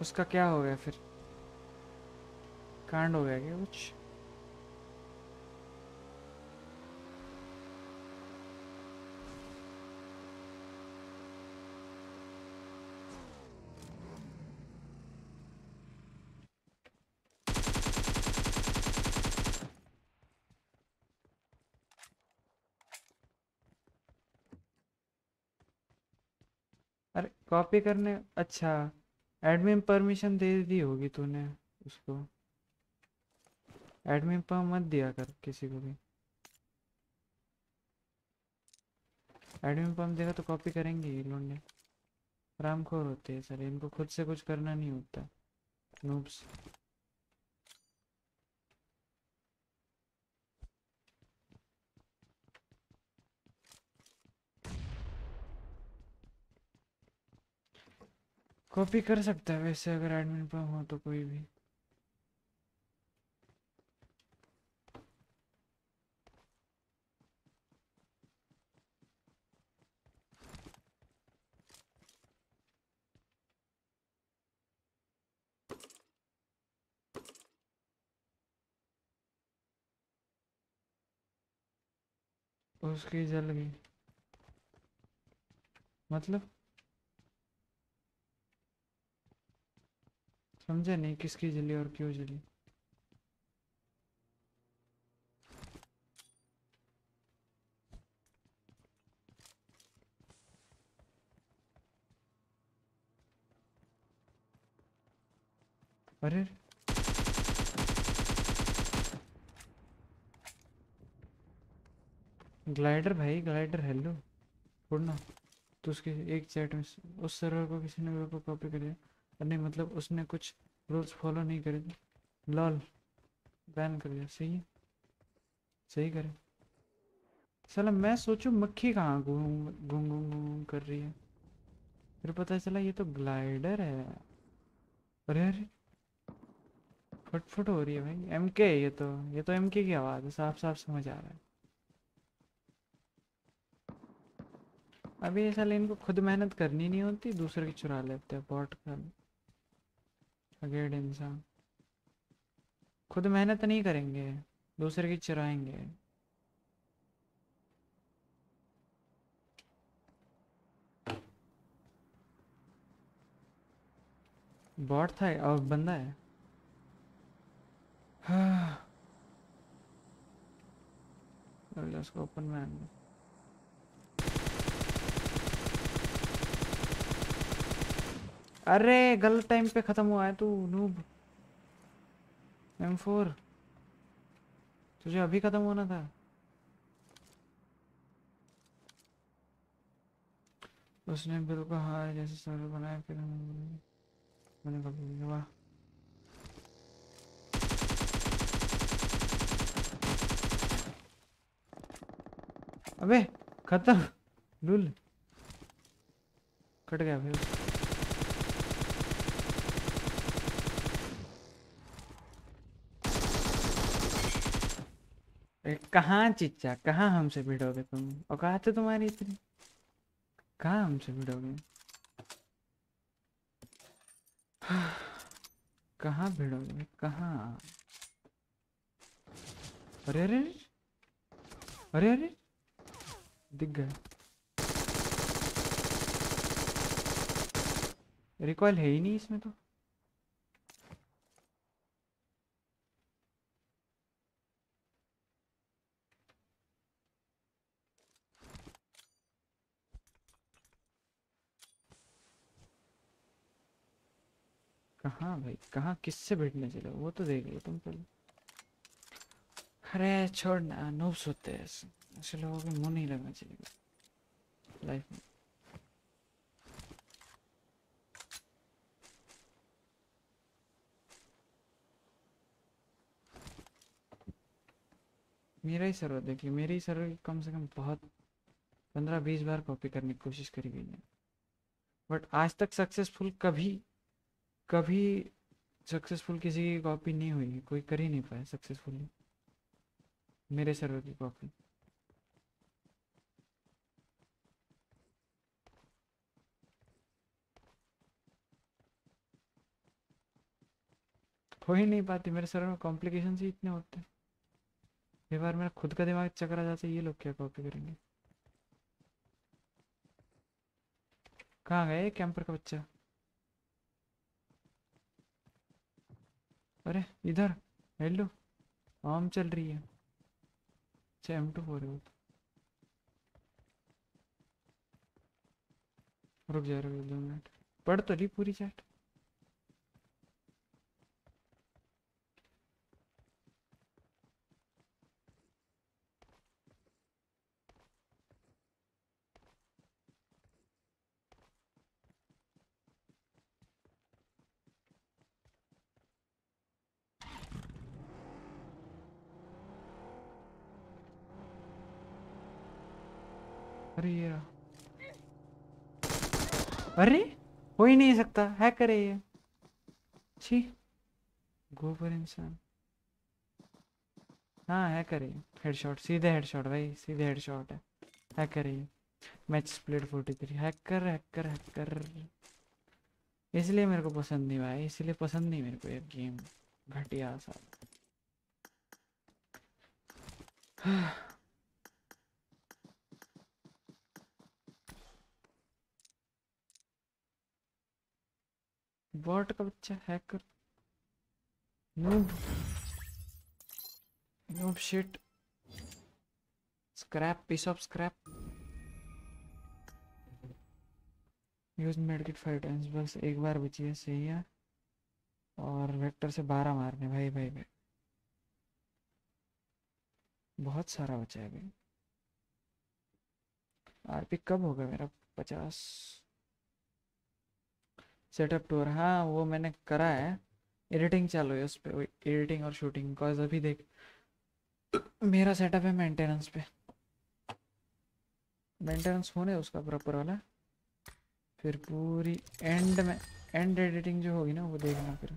उसका क्या हो गया फिर? कांड हो गया क्या कुछ अरे कॉपी करने अच्छा एडमिन परमिशन दे दी होगी तूने उसको। एडमिन पर मत दिया कर किसी को भी। एडमिन पर देगा तो कॉपी करेंगे ये लोग रामखोर होते हैं सर इनको खुद से कुछ करना नहीं होता। नूब्स। कॉपी कर सकता है वैसे अगर एडमिन पर हो तो कोई भी। उसकी जल गई मतलब? समझा नहीं किसकी जली और क्यों जली। अरे। ग्लाइडर भाई, ग्लाइडर, हेलो। छोड़ना। तो उसके एक चैट में उस सर्वर को किसी ने कॉपी कर दिया। नहीं मतलब उसने कुछ रूल्स फॉलो नहीं करे। लॉल बैन कर दिया। सही है? सही करे। चला मैं सोचूं मक्खी कहाँ घूम घूम घूम घूम कर रही है? फिर पता चला ये तो ग्लाइडर है। अरे अरे। फटफट हो रही है भाई। एम के ये तो। ये तो एम के की आवाज़ है। साफ़ साफ़ समझ आ रहा है। अभी साले इनको खुद मेहनत करनी नहीं होती, दूसरे की चुरा लेते हैं। बॉट का अगेड इंसान। खुद मेहनत नहीं करेंगे, दूसरे की चुराएँगे। बॉट था और बंदा है। हाँ ओपन में अरे, गलत टाइम पे खत्म हुआ है तू नूब एम फोर तुझे अभी खत्म होना था। उसने बिल्कुल हाँ जैसे सर्वर बनाया, फिर मैंने कहा वाह. अबे, खत्म। लुल। कट गया फिर कहाँ चिच्चा? कहाँ हमसे भिड़ोगे तुम? औकात है तुम्हारी इतनी। कहाँ हमसे भिड़ोगे? कहाँ भिड़ोगे? कहाँ? अरे अरे अरे अरे, दिख गए रिकॉइल है ही नहीं इसमें तो। कहाँ भाई, कहाँ, किससे बैठने चले? वो तो देख लो तुम पहले। अरे छोड़ ना नूब्स होते हैं ऐसे। लोगों के मुँह नहीं लगना चाहिए। लाइफ में। मेरा ही सर्वर देखिए, मेरे ही सर्वर कम से कम बहुत पंद्रह बीस बार कॉपी करने की कोशिश करी गई है। बट आज तक सक्सेसफुल कभी कभी सक्सेसफुल किसी की कॉपी नहीं हुई, कोई कर ही नहीं पाया सक्सेसफुली मेरे सर्वर की कॉपी हो ही नहीं पाती, मेरे सर्वर में कॉम्प्लिकेशन ही इतने होते हैं। कई बार मेरा खुद का दिमाग चकरा जाता है, ये लोग क्या कॉपी करेंगे? कहाँ गए कैंपर का बच्चा? अरे, इधर हेलो आम चल रही है। अच्छा एम टू फोर है वो तो। रुक जा रुक जा, दो मिनट। पढ़ तो ली पूरी चैट अरे ये रहा अरे, हो ही नहीं सकता। है ये। छी, गोबर इंसान। हाँ है हेडशॉट सीधे हेडशॉट भाई, सीधे हेडशॉट है। हैकर है ये। Match split forty three hacker hacker hacker इसलिए मेरे को पसंद नहीं भाई। इसलिए पसंद नहीं मेरे को ये गेम घटिया सा। बॉट का बच्चा hacker noob noob shit scrap piece of scrap use medicate five times बस एक बार बची है सही है। और वेक्टर से बारह मारने, भाई भाई भाई। बहुत सारा बचा है भाई आरपी कब होगा मेरा? पचास। सेटअप टूर हाँ वो मैंने करा है। एडिटिंग चालू है उस पर एडिटिंग और शूटिंग बिकॉज़ अभी देख, मेरा सेटअप है मेंटेनेंस पे। मेंटेनेंस होने उसका प्रॉपर वाला। फिर पूरी एंड में एंड एडिटिंग जो होगी ना, वो देखना फिर।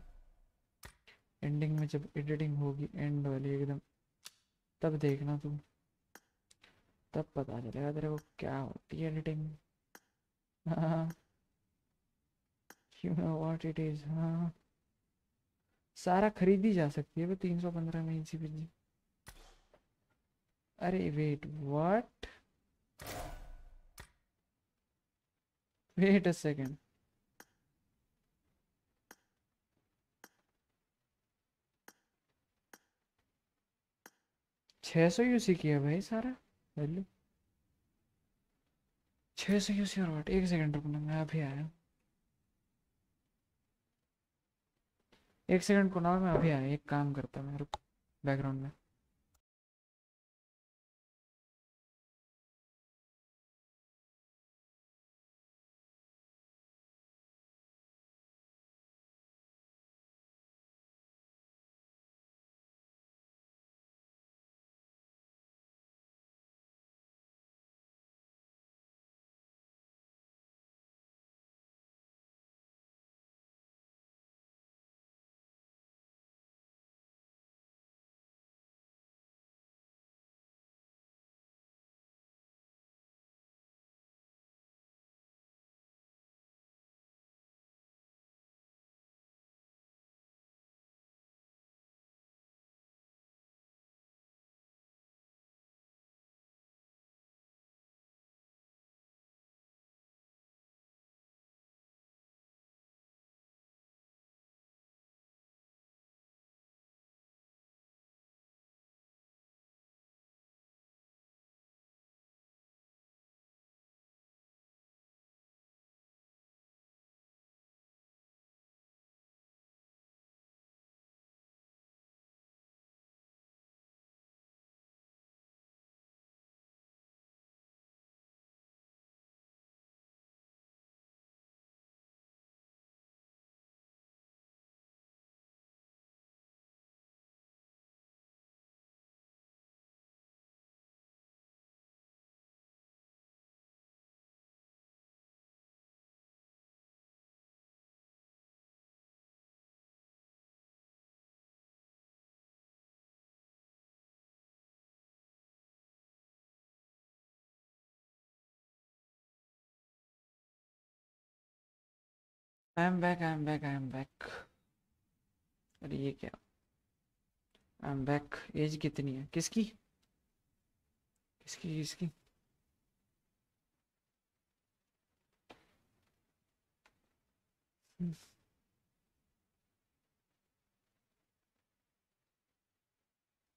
एंडिंग में जब एडिटिंग होगी एंड वाली एकदम, तब देखना तुम तब पता चलेगा तेरे को क्या होती है एडिटिंग हाँ you know what it is हाँ। सारा खरीदी जा सकती है, वो तीन सौ पंद्रह में इजी बिज़ी अरे wait what wait a second छः सौ यूसी किया भाई सारा हेलो छः सौ यूसी और व्हाट एक सेकंड रुकना, मैं अभी आया एक सेकंड को ना मैं अभी आया एक काम करता हूँ बैकग्राउंड में। I am back I am back I am back अरे ये क्या? आई एम बैक एज कितनी है? किसकी? किसकी किसकी? हम्म।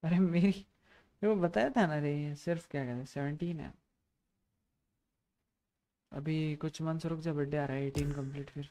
अरे मेरी वो बताया था ना रे, सिर्फ़ क्या कहते हैं सेवनटीन है। अभी कुछ मंथ्स रुक जा बर्थडे आ रहा है एटीन कंप्लीट फिर।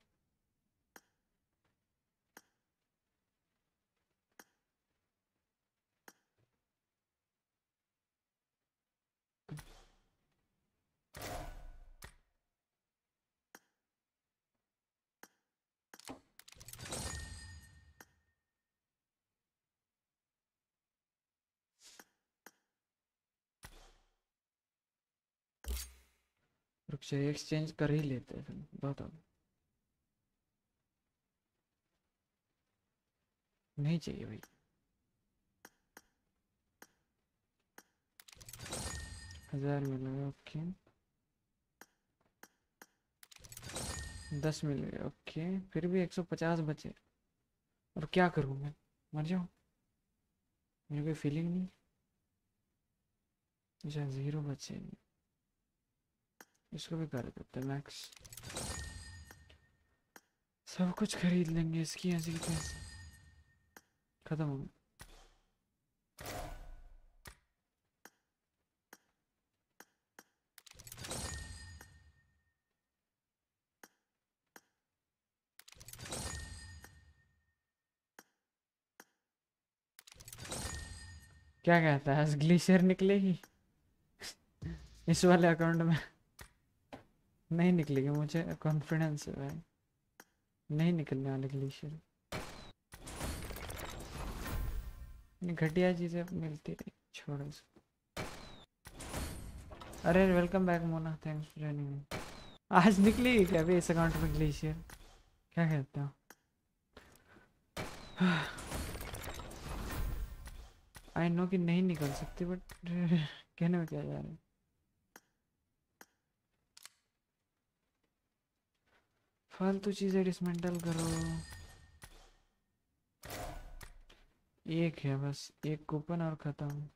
जाइए एक्सचेंज कर ही लेते हैं अब नहीं चाहिए भाई हज़ार मिल गए ओके दस मिल गए ओके फिर भी एक सौ पचास बचे और क्या करूँ मैं मर जाऊँ मेरे कोई फीलिंग नहीं अच्छा ज़ीरो बचे इसको भी कर देते हैं मैक्स सब कुछ खरीद लेंगे इसकी, ऐसी खत्म हो क्या कहता है? ग्लेशियर निकलेगी? इस वाले अकाउंट में। नहीं निकलेगी मुझे कॉन्फिडेंस है भाई। नहीं निकलने वाले ग्लेशियर घटिया चीज़ें मिलती रही छोड़ो अरे welcome back Mona thanks for joining आज निकलेगी क्या अभी इस अकाउंट में ग्लेशियर क्या कहते हो? आई नो कि नहीं निकल सकती बट कहने में क्या जा रहा है? फालतू चीज़ें डिसमेंटल करो। एक है बस, एक कूपन और खत्म।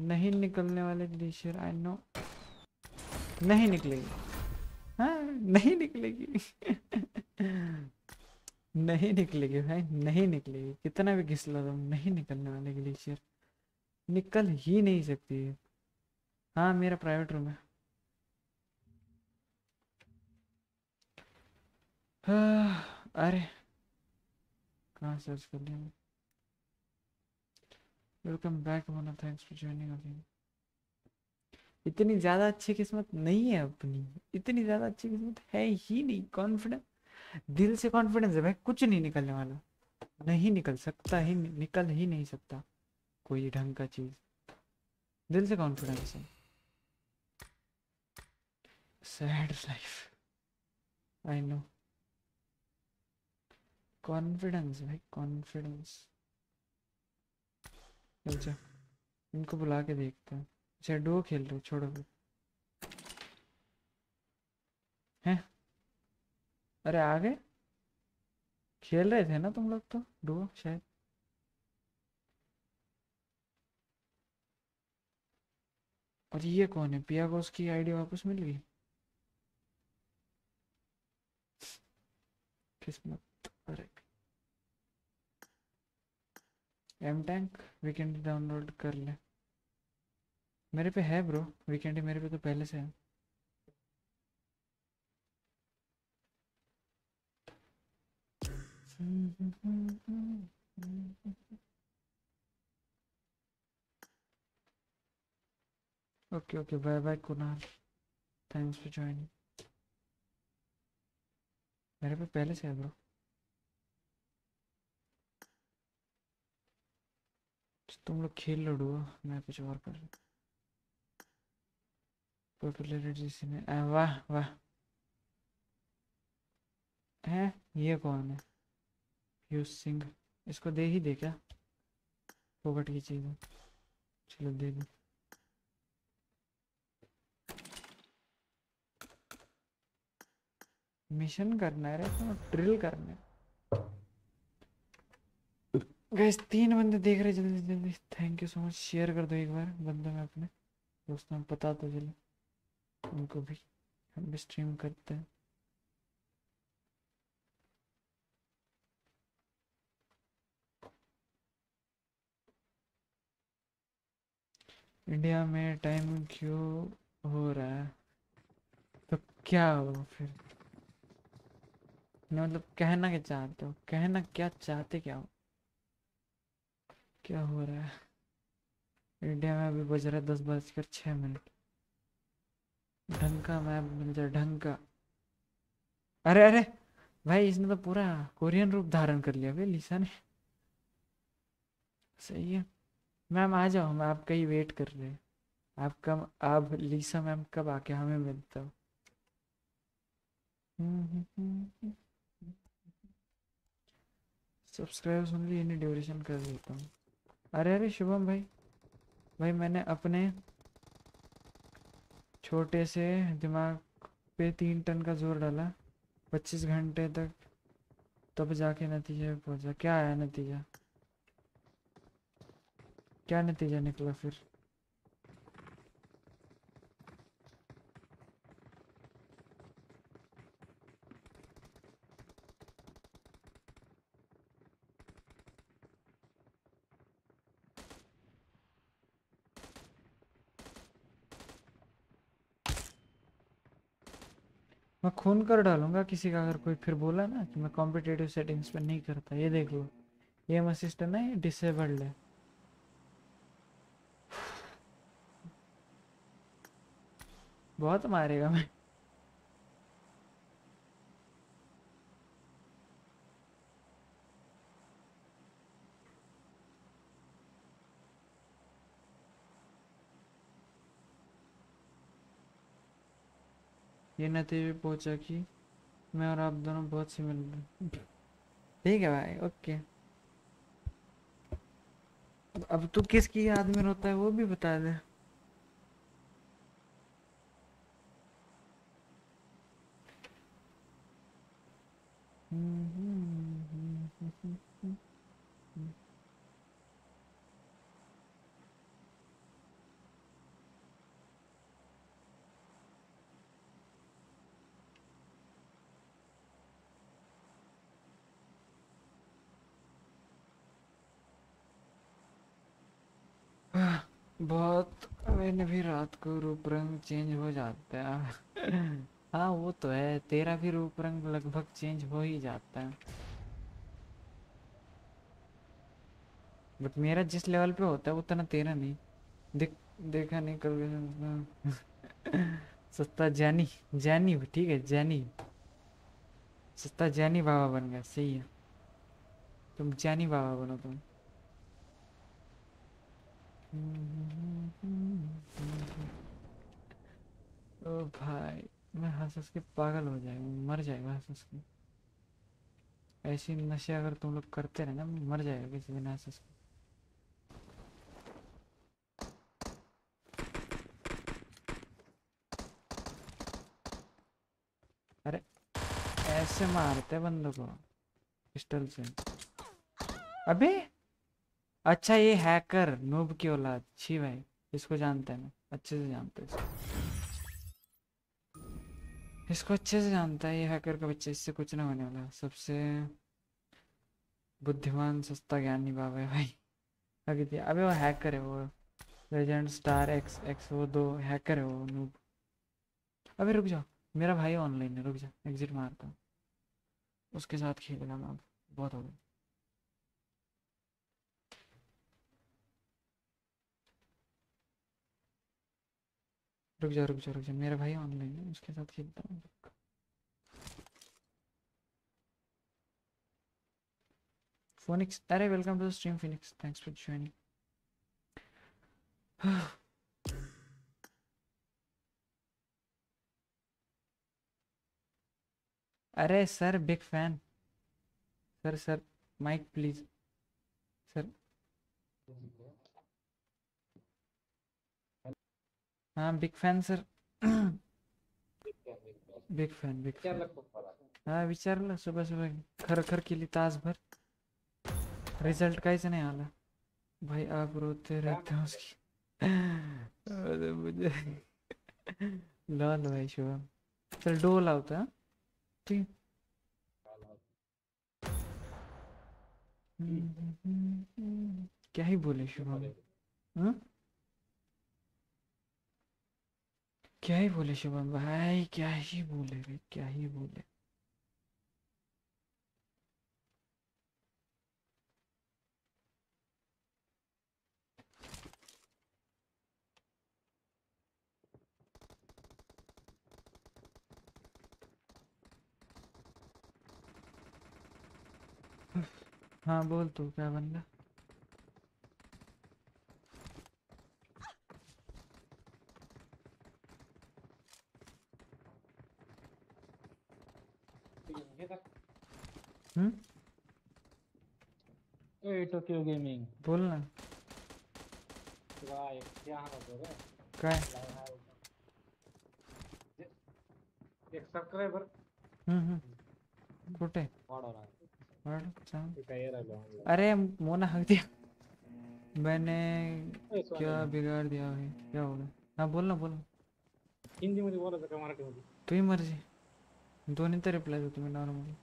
नहीं निकलने वाले ग्लेशियर आई नो नहीं निकलेगी। हाँ नहीं निकलेगी। नहीं निकलेगी भाई, नहीं निकलेगी। कितना भी घिस लो तुम, नहीं निकलने वाले ग्लेशियर निकल ही नहीं सकती। है हाँ मेरा प्राइवेट रूम है। अरे, कहाँ सर्च कर लिया? Welcome back Mona thanks for joining again इतनी ज़्यादा अच्छी किस्मत नहीं है अपनी। इतनी ज़्यादा अच्छी किस्मत है ही नहीं। कॉन्फिडेंस दिल से कॉन्फिडेंस है। भाई कुछ नहीं निकलने वाला। नहीं निकल सकता ही निकल ही नहीं सकता कोई ढंग का चीज़। दिल से कॉन्फिडेंस है। Sad life I know confidence भाई कॉन्फिडेंस अच्छा इनको बुला के देखते हैं। अच्छा डो खेल रहे छोड़ो हैं? अरे, आ गए? खेल रहे थे ना तुम लोग तो डुओ, शायद। और ये कौन है? पिया को आईडी वापस मिल गई? किस्मत अरे एम टैंक वीकेंड डाउनलोड कर ले। मेरे पे है ब्रो वीकेंड मेरे पे तो पहले से है। Okay okay bye bye Kunal. Thanks for joining मेरे पे पहले से है ब्रो तुम लोग खेल लो मैं कुछ और कर पॉपुलरिटी में वाह वाह। है? ये कौन है? पीयूष सिंह। इसको दे ही दे क्या? फोकट की चीज़ है। चलो दे दो। मिशन करना है रे तो ड्रिल करना है। गैस तीन बंदे देख रहे जल्दी जल्दी thank you so much share कर दो एक बार बंदे में अपने दोस्तों में पता तो चले उनको भी, हम भी स्ट्रीम करते हैं। इंडिया में टाइम क्यों हो रहा है? तो क्या हो फिर? मतलब कहना क्या चाहते हो? कहना क्या चाहते क्या हो? क्या हो रहा है? इंडिया में अभी बज रहा है दस बजकर छः मिनट। ढंग का मैप मिल जाए ढंग का अरे अरे! भाई, इसने तो पूरा कोरियन रूप धारण कर लिया भाई, लिसा ने। सही है। मैम, आ जाओ, हम आपका ही वेट कर रहे हैं। आप कब आप लीसा मैम कब आके हमें मिलता हो? सब्सक्राइब ओनली एनी ड्यूरेशन कर देता हूँ। अरे अरे, शुभम भाई। भाई, मैंने अपने छोटे से दिमाग पे तीन टन का ज़ोर डाला। पच्चीस घंटे तक तब जाके नतीजे पहुँचा। क्या आया नतीजा? क्या नतीजा निकला फिर? खून कर डालूँगा किसी का, अगर कोई फिर बोला ना कि मैं कॉम्पिटेटिव सेटिंग्स पे नहीं करता, ये देख लो। एम असिस्टेंट है ये डिसेबल्ड है। बहुत मारेगा मैं। ये नतीजे पहुँचा कि मैं और आप दोनों बहुत सिमिलर ठीक है भाई, ओके। अब- तू किसकी याद में रोता है वो भी बता दे। बहुत मैंने भी रात को रूप रंग चेंज हो जाता है। हाँ वो तो है, तेरा भी रूप रंग लगभग चेंज हो ही जाता है। बट मेरा जिस लेवल पे होता है, उतना तेरा नहीं। देख, देखा नहीं कभी। सस्ता जैनी जैनी, ठीक है, जैनी। सस्ता जैनी बाबा बन गया, सही है। तुम जैनी बाबा बनो तुम। ओ भाई, मैं हंस हंस के पागल हो जाएगा मर जाएगा हंस हंस के। ऐसी नशे अगर तुम लोग करते रहे ना, मर जाएगा किसी दिन हंस हंस के। अरे, ऐसे मारते बंदों को, पिस्टल से। अबे! अच्छा ये हैकर नूब की औलाद छी भाई इसको जानते हैं अच्छे से जानते हैं इसको। इसको अच्छे से जानता है, ये हैकर का बच्चा, इससे कुछ ना होने वाला। सबसे बुद्धिमान, सस्ता, ज्ञानी बाबा है भाई। आगे दिया अबे वो हैकर है, वो लेजेंड स्टार एक्स एक्स वो दो हैकर है, वो नूब। अबे रुक जाओ, मेरा भाई ऑनलाइन है, रुक जा एग्जिट मारता हूँ। उसके साथ खेलेगा मैं बहुत हो गया। रुक जा रुक जा रुक जा मेरा भाई ऑनलाइन है, उसके साथ खेलता हूँ। फोनिक्स अरे welcome to the stream Phoenix thanks for joining अरे sir big fan sir sir mic please sir हाँ big fan sir big fan big हा विचारलं सुबह सुबह खर खर केली तासभर रिझल्ट काहीच नाही आला? भाई, आप रोते रहते हो उसकी। मुझे। लॉल भाई, शुभम। चल, डो लावतो हा? ठीक। क्या ही बोले, शुभम? हं? क्या ही बोले शुभम भाई, क्या ही बोले रे, क्या ही बोले। हाँ बोल तू, क्या बनला हम्म? ए टोकियो गेमिंग बोल ना। एक ते आणतो रे। काय? एक सबस्क्रायबर हम्म हम्म। कुठे? वाढवला वाढ सांग ते काय अरे मोना हक दिया। मैंने क्या बिगाड़ दिया भाई क्या हो गया हाँ बोल ना बोल हिंदी मध्ये बोलायचं का मराठीमध्ये? तुझी मर्ज़ी। दोन्ही तर रिप्लाय देतो मी नॉर्मली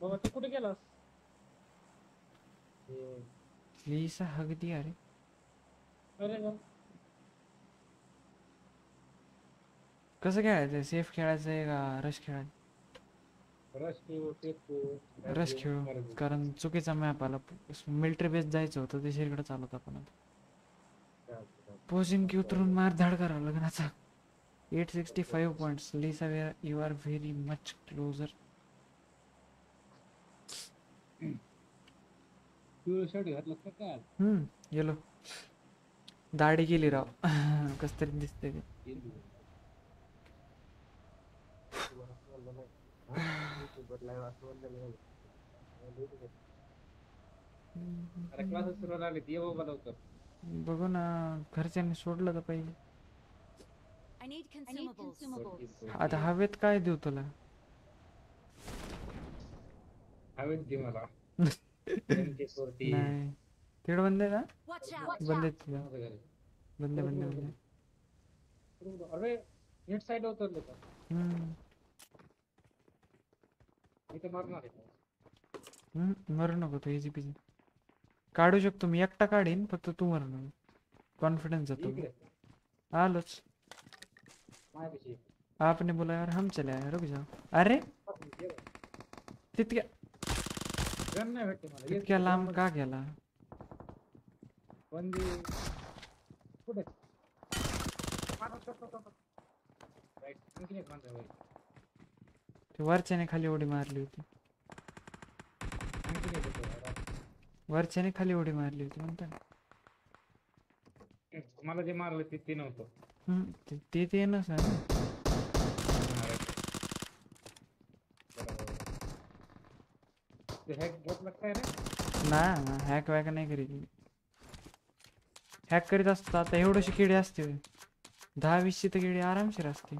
बाबा तू कुठे गेलास? लिसा हक दिया रे अरे वा. कसं खेळायचं सेफ़ खेळायचं आहे का रश खेळायचं? रश खेळू तेच खेळू. रश खेळू कारण चुकीचा मॅप आला. मिलिटरी बेस जायचं होतं ते शेरकडे चालत आपण आता. पोझिंग की उतरून मार धाड करावं लग्नाचा eight sixty five points Lisa you are very much closer पिवळं शर्ट घातलं का काय हम्म गेलो. दाढी केली राव. कस तरी दिसते ते. अरे क्लासेस सुरू झाले ये बाबा लवकर. बघू ना घरच्यांनी सोडलं तर पाहिजे. I need consumables. आता हवेत काय देऊ तुला? हवेत दे मला. MK40. नाही। बंद! बंद. बंद बंद बंद नेट साईड उतरले का हम्म। आहे हम्म, मरू नको तू इझी पिझी काढू शकतो मी एकटा काढीन फक्त तू मरू नको कॉन्फिडन्स जातो इकडे आलोच आपने बोला यार हम चले आए रुक जाओ। अरे! तितक्या गन नाही भेटते मला नाही, लांब का गेला बंदी। कुठे. ते वरच्याने खाली उडी मारली होती. वरच्याने खाली उडी मारली होती म्हणता मला जे मारलं ते ते नव्हतं ते ते नस हा, right. बरोबर. ते रे ना? हॅक वॅक नाही करीत हॅक करीत असतो आता एवढीशी किडी असते दहा वीसची तर किडी आरामशीर असते।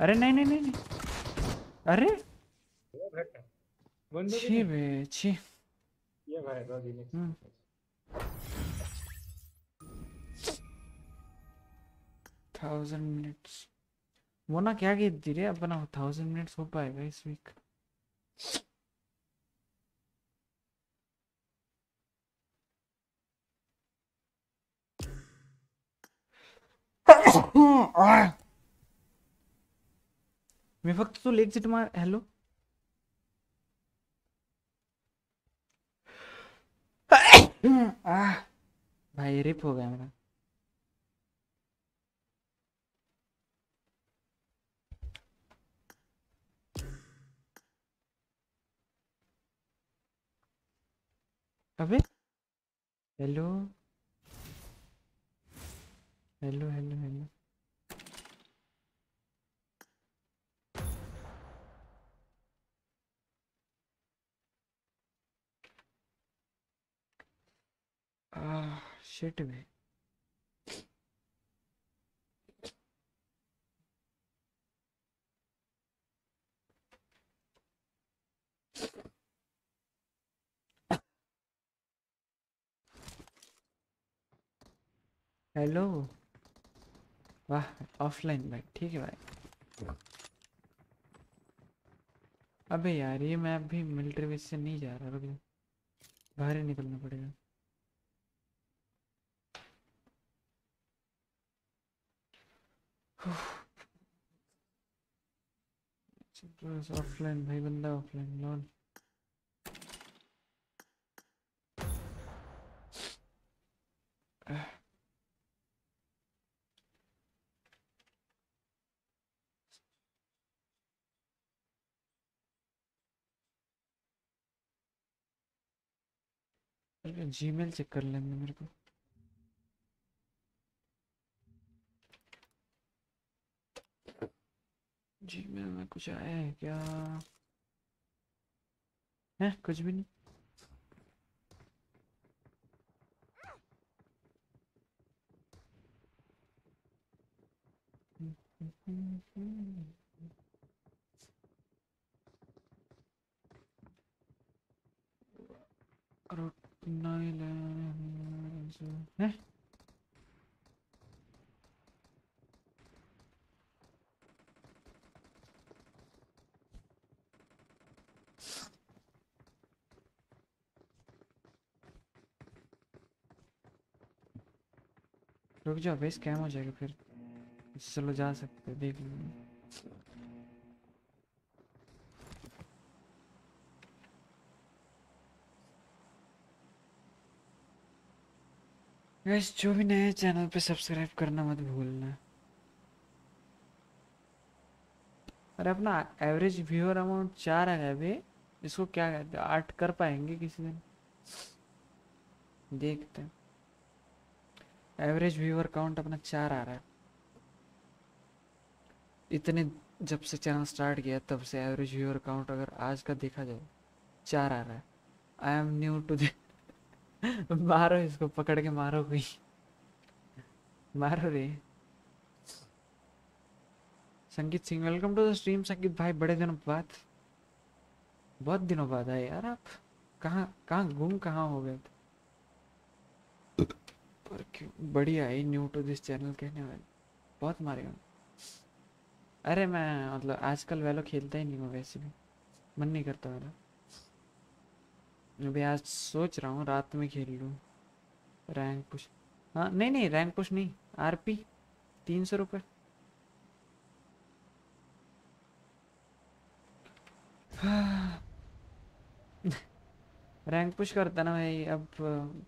अरे नाही नाही नाही. अरे. छी बे छी। ये बाहेर थाउज़ेंड मिनट्स वो ना क्या कहती रे अपना थाउज़ेंड मिनट्स हो पाएगा इस वीक मी फक्त तू एक्झिट मार हॅलो भाई रिप हो गया मेरा। अबे hello hello hello hello shit में हेलो वाह ऑफलाइन भाई ठीक है भाई। अबे यार, ये मैप भी मिलिट्री बेस से नहीं जा रहा रुक बाहर ही निकलना पड़ेगा। ऑफलाइन भाई, बंदा ऑफलाइन लॉन। जीमेल चेक कर लेंगे मेरे को। जीमेल में कुछ आया है क्या? है, कुछ भी नहीं। रुक जाओ भाई स्कैम हो जाएगा फिर। चलो जा सकते देख लेंगे। गाइस जो भी नए चैनल पे सब्सक्राइब करना मत भूलना। अरे अपना एवरेज व्यूअर अमाउंट चार है अभी इसको क्या कहते हैं? आठ कर पाएँगे किसी दिन। देखते हैं। एवरेज व्यूअर काउंट अपना चार आ रहा है। इतने जब से चैनल स्टार्ट किया तब से एवरेज व्यूअर काउंट अगर आज का देखा जाए, चार आ रहा है। I am new to the मारो इसको, पकड़ के मारो कोई। मारो रे। Sangeet Singh welcome to the stream Sangeet भाई, बड़े दिनों बाद। बहुत दिनों बाद आए यार आप। कहाँ कहाँ गुम, कहाँ हो गए? थे पर क्यों? बढ़िया है न्यू टू दिस चैनल कहने वाले। बहुत मारेगा अरे मैं मतलब आजकल वेलो खेलता ही नहीं हूँ वैसे भी। मन नहीं करता मेरा अभी आज सोच रहा हूँ, रात में खेल लूँ। Rank push. हाँ नहीं नहीं, रैंक पुश नहीं आरपी तीन सौ रुपये रैंक पुश करता ना भाई, अब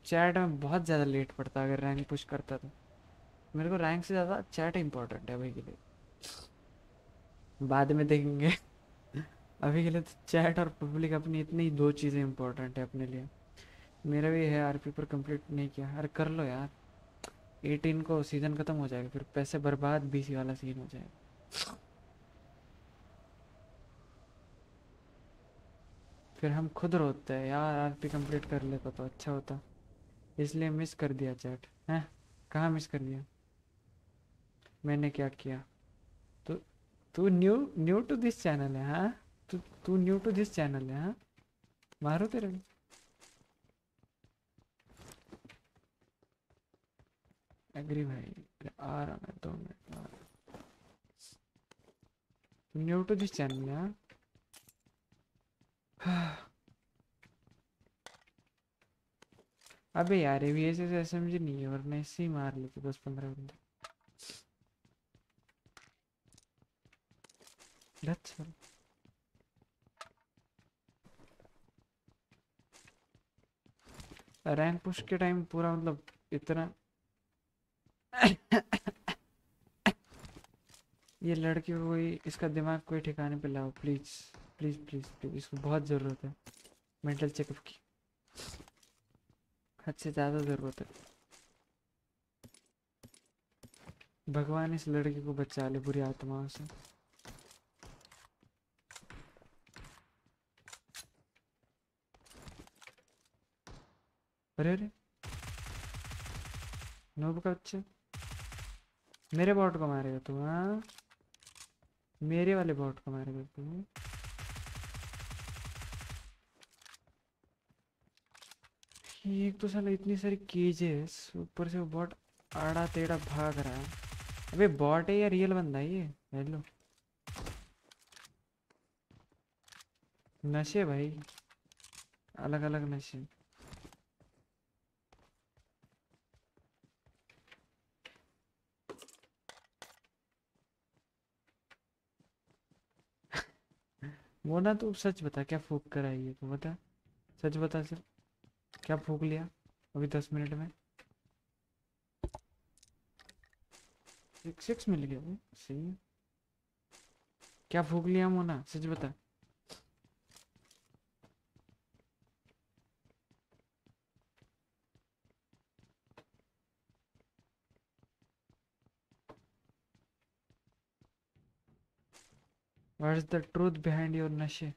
चैट में बहुत ज़्यादा लेट पड़ता अगर रैंक पुश करता तो। मेरे को रैंक से ज़्यादा चैट इम्पोर्टेंट है भाई के लिए। बाद में देखेंगे। अभी के लिए तो चैट और पब्लिक अपनी इतनी दो चीज़ें इंपॉर्टेंट है अपने लिए। मेरा भी है आरपी पर कंप्लीट नहीं किया। अरे कर लो यार। 18 को सीज़न ख़त्म हो जाएगा, फिर पैसे बर्बाद बीसी वाला सीन हो जाएगा। फिर हम खुद रोते हैं। यार आरपी कंप्लीट कर लेता तो अच्छा होता। इसलिए मिस कर दिया चैट हैं? कहाँ मिस कर दिया? मैंने क्या किया? तो तू new new to this channel है हाँ? तू तू न्यू टू दिस चैनल है हाँ? मारो तेरे को एग्री भाई आ रहा मैं दो minute new to this channel है हाँ? अबे यार, ये ऐसे एस एम जी नहीं है, वरना इससे ही मार लेते दस पंद्रह बंदे। रैंक पुश के टाइम पूरा मतलब इतना ये लड़की कोई इसका दिमाग कोई ठिकाने पे लाओ प्लीज़ प्लीज़ प्लीज़ प्लीज़ इसको बहुत ज़रूरत है। मेंटल चेकअप की। हद से ज़्यादा ज़रूरत है। भगवान इस लड़की को बचा ले, बुरी आत्माओं से। अरे अरे। नूब का बच्चे मेरे बॉट को मारेगा तू हाँ? मेरे वाले बॉट को मारेगा तू। एक तो साला इतनी सारी केजेस ऊपर से वो बॉट आड़ा टेढ़ा भाग रहा है। अबे बॉट है या रियल बंदा ये? हेलो नशे भाई। अलग अलग नशे। वो ना तू सच बता, क्या फूक कर आई है तू बता? सच बता सर क्या फूक लिया अभी दस मिनट में? सिक्स मिल गया। सही क्या फूक लिया मोना? सच बता। What is the truth behind your नशे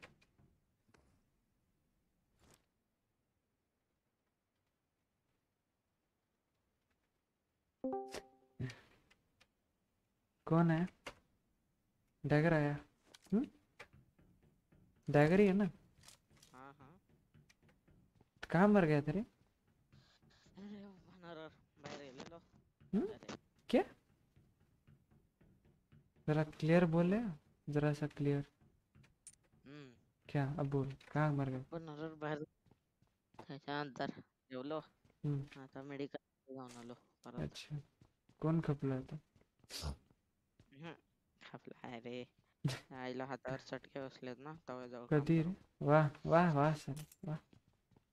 कौन है? डैगर आया। हम्म? डैगर ही है ना? हाँ हाँ। कहाँ मर गया तेरे? हम्म? क्या? जरा क्लियर बोले जरा सा क्लियर हम्म. क्या? अब बोल. कहाँ मर गया बनर बाहेर त्याच्यानंतर जेवलो हम्म. आता मेडिकल जाऊन आलो परत अच्छा. कोण खपला होता हम्म. आपला आहे रे. आईला हातावर चटके बसलेत ना तवा जाऊ कधी रे? वाह वाह वाह सर वाह.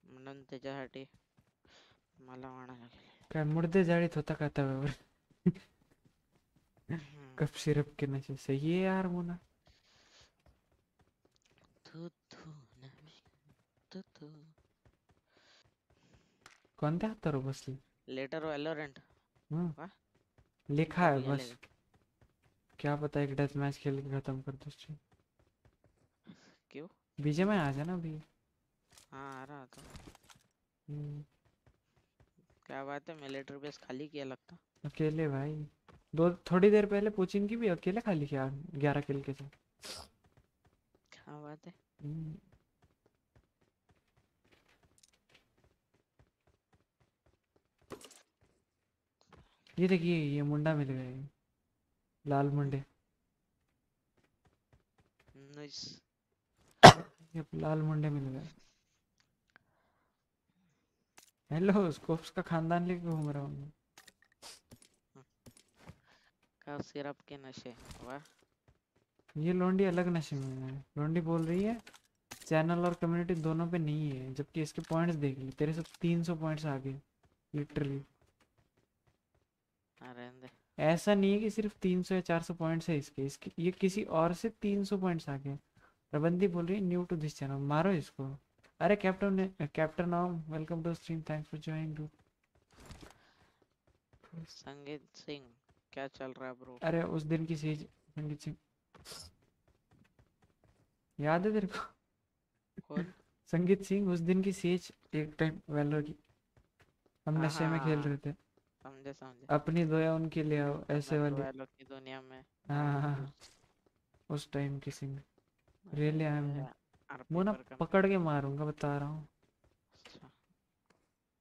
म्हणून त्याच्यासाठी मला म्हणायला लागेल. काय मुर्दे जाळीत होता का तव्यावर? कप सिरप के नशे सही है यार मोना तू तू तू तू कोणत्या हातावर बसली लेटर वॅलोरेंट। लिखा है बस क्या पता एक डेथ मैच खेल के खत्म कर दो। क्यों बीजे में आ जाना अभी हाँ आ रहा था क्या बात है मिलिट्री बेस खाली किया लगता? अकेले भाई। दो थोड़ी देर पहले पुचिन की भी अकेले खाली किया ग्यारह किल के साथ। क्या बात है। हम्म, ये देखिए ये मुंडा मिल गया लाल मुंडे। नाइस ये लाल मुंडे मिल गए। हेलो स्कोप्स का खानदान लेके घूम रहा हूँ मैं। का सिरप के नशे वाह। ये लोंडी अलग नशे में है। लोंडी बोल रही है चैनल और कम्युनिटी दोनों पे नहीं है जबकि इसके पॉइंट्स देख ली। तेरे से तीन सौ पॉइंट्स आगे लिटरली हाँ रहने दे। ऐसा नहीं है कि सिर्फ़ तीन सौ या चार सौ पॉइंट्स है इसके। इसके ये किसी और से तीन सौ पॉइंट्स आगे हैं। प्रबंधी बोल रही है न्यू टू दिस चैनल मारो इसको। अरे कैप्टन ने captain Om welcome to stream thanks for joining do Sangeet Singh. क्या चल रहा है ब्रो? अरे उस दिन की सीज संगीत सिंह याद है तेरे को? कौन? संगीत सिंह उस दिन की सीज एक टाइम वेलोर की। हम हाँ, नशे में खेल हाँ, रहे थे। समझे समझे। अपनी दोया उनके लिए आओ ऐसे वाली। वालों की दुनिया में। हाँ हाँ हाँ उस टाइम की सिंह I am- आरपी वो ना पकड़ के मारूँगा बता रहा हूँ। अच्छा।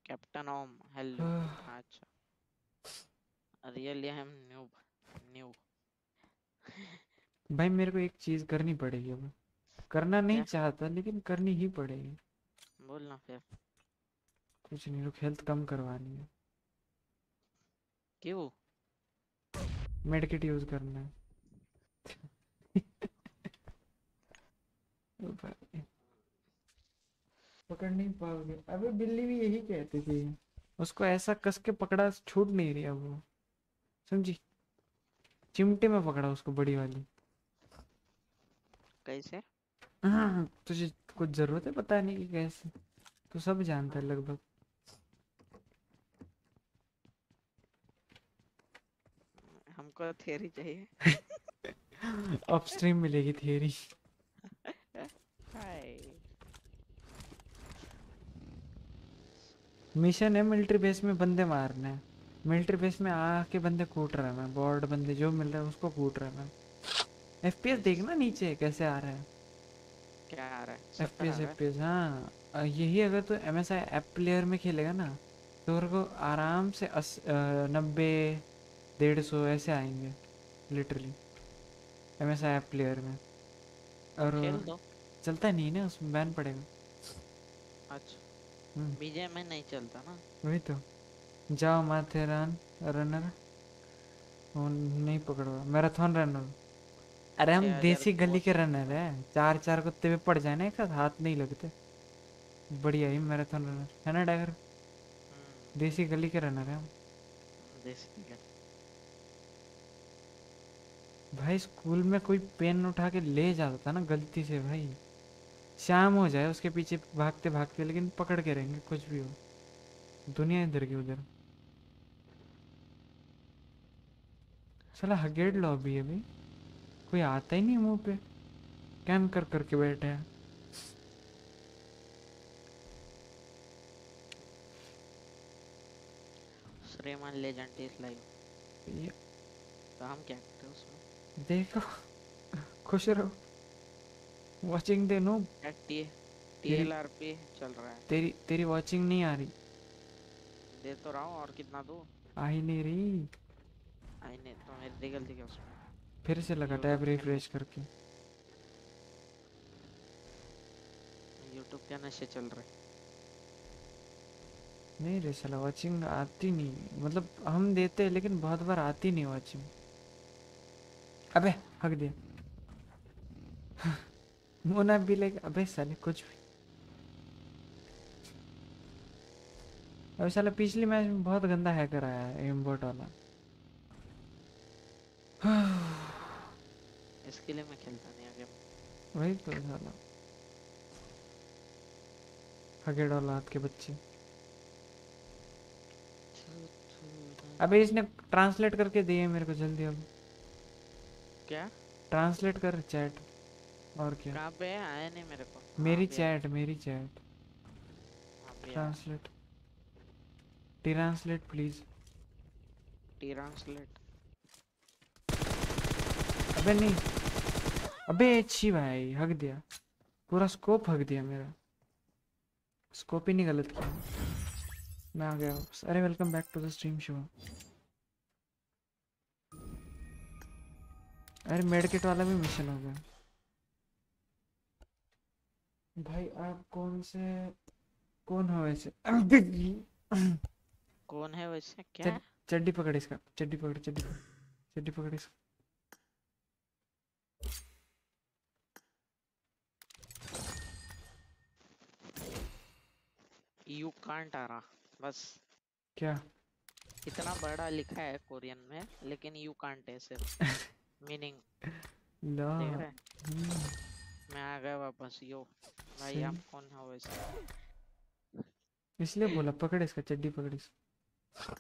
Captain Om hello. अच्छा। Really I am new new. भाई मेरे को एक चीज़ करनी पड़ेगी अब। करना नहीं? चाहता लेकिन करनी ही पड़ेगी। बोल ना फिर। कुछ नहीं रुक हेल्थ कम करवानी है। क्यों? मेडिकेट यूज़ करना है। पकड़ नहीं पाओगे। अबे बिल्ली भी यही कहती थी। उसको ऐसा कस के पकड़ा छूट नहीं रही अब वो। समझी? चिमटे में पकड़ा उसको बड़ी वाली। कैसे? हाँ, तुझे कुछ ज़रूरत है पता नहीं कि कैसे? तू सब जानता है लगभग। हमको थेरी चाहिए। अपस्ट्रीम मिलेगी थियरी मिशन है मिलिट्री बेस में बंदे मारने। है मिलिट्री बेस में आके बंदे कूट रहा है मैं बॉर्ड बंदे जो मिल रहा है उसको कूट रहा है मैं एफपीएस देखना नीचे कैसे आ रहा है। क्या आ रहा है? सत्तर आ एफपीएस रहा है? एफपीएस हाँ। यही अगर तू M S I app player में खेलेगा ना तो को आराम से अस नब्बे डेढ़ सौ ऐसे आएँगे literally M S I app player में। और चलता नहीं ना उसमें बैन पड़ेगा। अच्छा। हम्म। बीजे में नहीं चलता ना। वही तो। जाओ माथेरान रनर वो नहीं पकड़वा। मैराथन रनर अरे हम देसी गली के रनर है। चार चार कुत्ते पे पड़ जाए ना एक साथ हाथ नहीं लगते। बढ़िया ही मैराथन रनर है ना डागर हम्म, देसी गली के रनर है हम। भाई स्कूल में कोई पेन उठा के ले जाता था ना गलती से भाई। शाम हो जाए उसके पीछे भागते भागते लेकिन पकड़ के रहेंगे कुछ भी हो। दुनिया इधर की उधर। साला हगेड लॉबी है भाई कोई आता ही नहीं मुँह पे। कैम कर करके बैठे हैं। श्रीमान लेजेंड इज़ लाइव ये। तो हम क्या करते हैं उसमें? देखो खुश रहो। वॉचिंग दे नो टीएलआरपी चल रहा है? तेरी तेरी वॉचिंग नहीं आ रही। दे तो रहा हूँ और कितना दूँ? आ ही नहीं रही। आई नहीं तो मेरी गलती क्या उसमें फिर से लगा टैब रिफ्रेश करके यूट्यूब के नशे चल रहे नहीं रे साला वॉचिंग आती नहीं मतलब हम देते हैं लेकिन बहुत बार आती नहीं वॉचिंग अबे हक दिया मोना भी लाइक अबे साले कुछ भी अबे साला पिछली मैच में बहुत गंदा हैकर आया है एमबोट वाला इसके लिए मैं खेलता नहीं आगे वही तो साला हगेड़ औलाद के बच्चे अबे इसने ट्रांसलेट करके दिए मेरे को जल्दी अब क्या? ट्रांसलेट कर चैट और क्या? कहाँ पे आया नहीं मेरे को। मेरी चैट मेरी chat translate translate please translate अबे नहीं। अबे अच्छी भाई हक दिया। पूरा स्कोप हक दिया मेरा। स्कोप ही नहीं गलत किया। मैं आ गया वापस। अरे welcome back to the stream show अरे मेडकिट वाला भी मिशन हो गया। भाई आप कौन से कौन हो वैसे? कौन है वैसे? क्या? चड्डी पकड़ इसका। चड्डी पकड़ चड्डी पकड़ चड्डी पकड़ इसका। यू कांट आ रहा बस। क्या? इतना बड़ा लिखा है कोरियन में लेकिन यू कांट है सिर्फ़। मीनिंग हैं? हम्म, मैं आ गया वापस यो। भाई आप कौन हो वैसे? इसलिए बोला पकड़ इसका चड्डी पकड़ इसका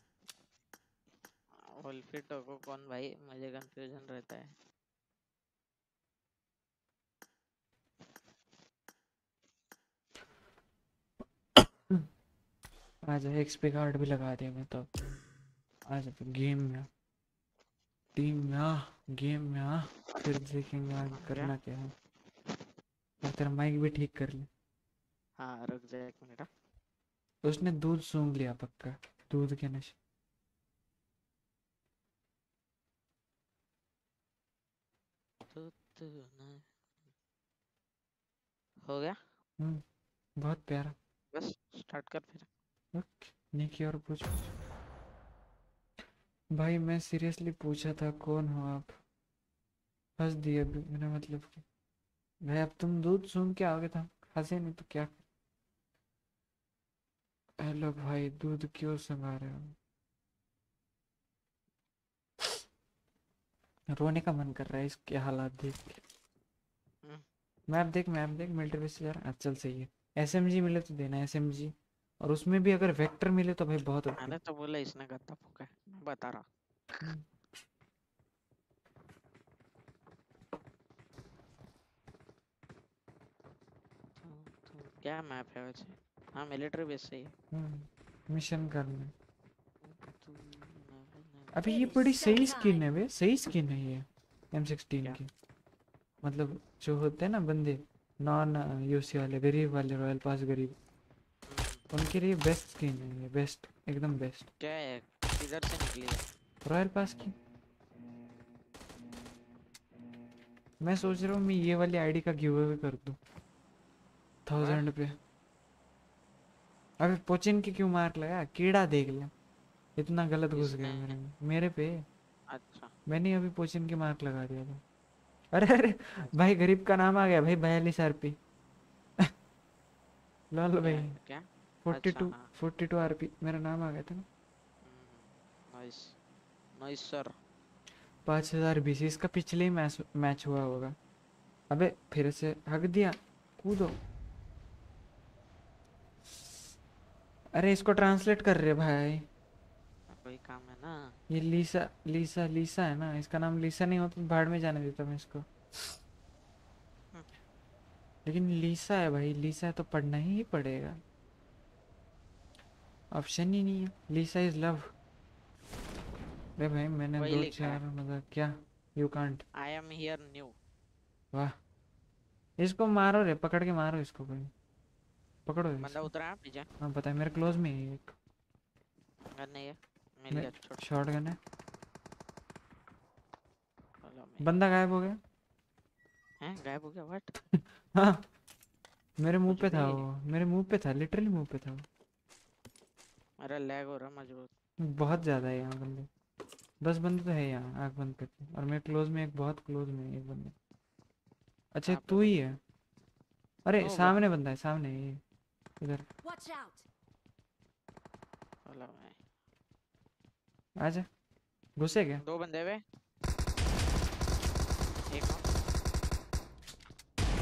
वोल्फिट को कौन भाई? मुझे कंफ्यूजन रहता है। आजा एक्सपी कार्ड भी लगा दिया मैं तो। आजा फिर गेम में टीम में आ गेम में आ फिर देखेंगे आगे करना क्या है। और तेरा माइक भी ठीक कर ले। हाँ रुक जाए एक मिनट हाँ। उसने दूध सूंघ लिया पक्का। दूध के नशे। हो गया? हम्म बहुत प्यारा। बस स्टार्ट कर फिर। ओके निकी और पूछ भाई मैं सीरियसली पूछा था कौन हो आप? हंस दिए मैंने मतलब कि। भाई अब तुम दूध सूंघ के आओगे था हंसे नहीं तो क्या हेलो भाई दूध क्यों संगा रहे हो? रोने का मन कर रहा है इसके हालात देख के। हम्म। मैप देख मैप देख मिलिट्री बेस जा रहा है चल सही है। एसएमजी मिले तो देना एसएमजी और उसमें भी अगर वेक्टर मिले तो भाई बहुत मैंने तो बोला इसने गत्ता फूका है मैं बता रहा। हम्म। तो- तो क्या मैप है वैसे? हाँ मिलिट्री बेस सही है हम्म, मिशन करना। तू अबे ये बड़ी सही स्किन है बे सही स्किन है ये एम सिक्सटीन क्या? की। मतलब जो होते हैं ना बंदे नॉन यूसी वाले गरीब वाले रॉयल पास गरीब। हम्म, उनके लिए बेस्ट स्किन है ये बेस्ट एकदम बेस्ट क्या है? किधर से निकली है। रॉयल पास की? मैं सोच रहा हूँ मैं ये वाली आईडी का गिव अवे कर दूँ। थाउज़ेंड पे अबे पोचिन की क्यों मार्क लगा कीड़ा देख ले। इतना गलत घुस गया मेरे में। मेरे पे? अच्छा। मैंने अभी पोचिन की मार्क लगा दिया था। अरे अरे भाई गरीब का नाम आ गया भाई बयालीस आरपी लाल भाई। क्या? फोर्टी अच्छा, टू हाँ। फोर्टी टू आरपी मेरा नाम आ गया था ना। नाइस नाइस सर पाँच हज़ार बीस इसका पिछले ही मैच मैच हुआ होगा। अबे फिर से हक दिया कूदो। अरे इसको ट्रांसलेट कर रहे भाई। वही काम है ना। ये लीसा लीसा लीसा है ना इसका नाम लीसा नहीं होता तो भाड़ में जाने देता मैं इसको। लेकिन लीसा है भाई लीसा है तो पढ़ना ही पड़ेगा। ऑप्शन ही नहीं है। लीसा इज़ लव अरे भाई मैंने दो चार मतलब क्या? You can't I am here new वाह। इसको मारो रे पकड़ के मारो इसको कोई। पकड़ो इसको। उतरा है पीछे हाँ पता है मेरे क्लोज में है एक। गन नहीं है मिल गया छोड़ शॉट गन है। बंदा गायब हो गया? हैं? गायब हो गया व्हाट हाँ। मेरे मुँह पे था वो। मेरे मुँह पे था लिटरली मुँह पे था वो। मेरा लैग हो रहा मज़बूत। बहुत ज़्यादा है यहाँ बंदे। दस बंदे तो है यहाँ आग बंद करके। और मेरे क्लोज में एक बहुत क्लोज में एक बंदा। अच्छा तू ही है। अरे सामने बंदा है सामने ये। इधर मैं आजा। घुसे क्या? दो बंदे वे एक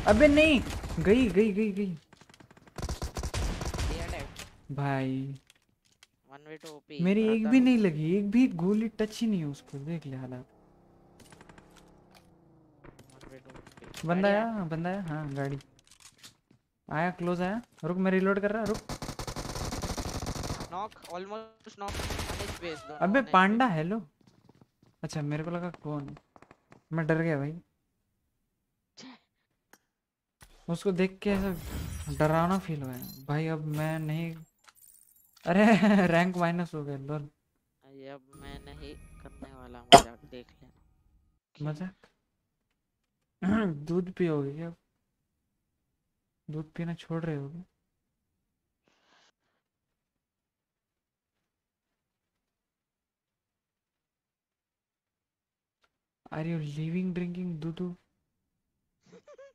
अबे नहीं! गई गई गई गई। भाई। 1v2 ओपी मेरी एक भी नहीं लगी एक भी गोली टच ही नहीं है उसको देख ले हालात। बंदा आया? हाँ, बंदा आया? हाँ गाड़ी। आया क्लोज आया? रुक मैं रिलोड कर रहा रुक। नॉक ऑलमोस्ट नॉक अबे पांडा हेलो अच्छा मेरे को लगा कौन? मैं डर गया भाई। उसको देख के ऐसा डरावना फील हुआ है। भाई अब मैं नहीं अरे रैंक माइनस हो गया लोल ये अब मैं नहीं करने वाला मज़ाक देख लेना। मज़ाक? दूध पियोगे क्या? दूध पीना छोड़ रहे होगे आर यू लिविंग ड्रिंकिंग दूध?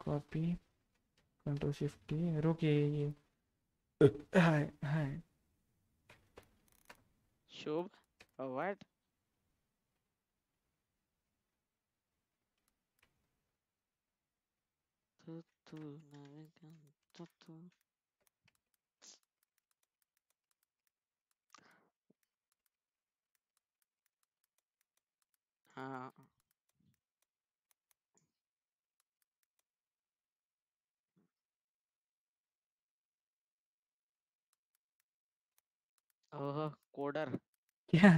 कॉपी कंट्रोल शिफ्ट टी रुकिए ये हाय हाय शुभ व्हाट तू तू नावेगन तू तू हाँ ओह कोडर क्या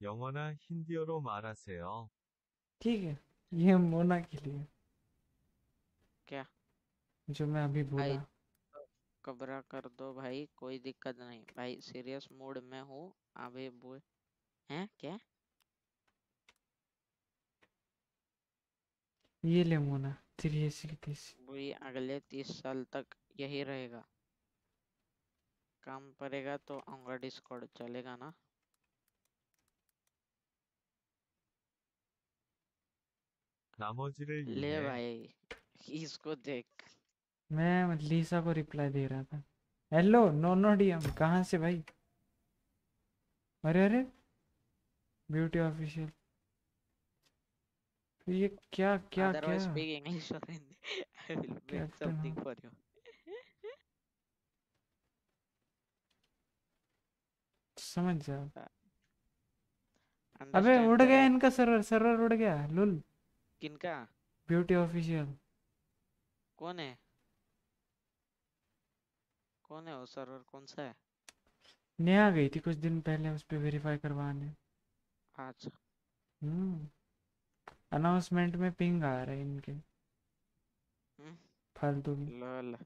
영어나 힌디어로 말하세요. ठीक है ये मोना के लिए क्या जो मैं अभी भाई बोला कब्रा कर दो भाई कोई दिक्कत नहीं। भाई सीरियस मूड में हूँ। अभी बोल। हैं? क्या? ये ले मोना तेरी ऐसी की तीस। बुरी अगले तीस साल तक यही रहेगा। काम पड़ेगा तो आऊँगा डिस्कॉर्ड चलेगा ना? ले भाई इसको देख। मैं लीसा को रिप्लाई दे रहा था। हेलो नो नो डीएम कहाँ से भाई? अरे अरे ब्यूटी ऑफिशियल तो ये क्या क्या otherwise क्या speak English or Hindi. I will make something for you. समझ जा। अबे उड़ गया इनका सर्वर सर्वर उड़ गया लुल। किनका? ब्यूटी ऑफिशियल कौन है? कौन है वो सर्वर कौन सा है? नया गई थी कुछ दिन पहले उस पे वेरीफाई करवाने। अच्छा। हम्म। अनाउंसमेंट में पिंग आ रहा है इनके। हम्म, फालतू की। लॉल।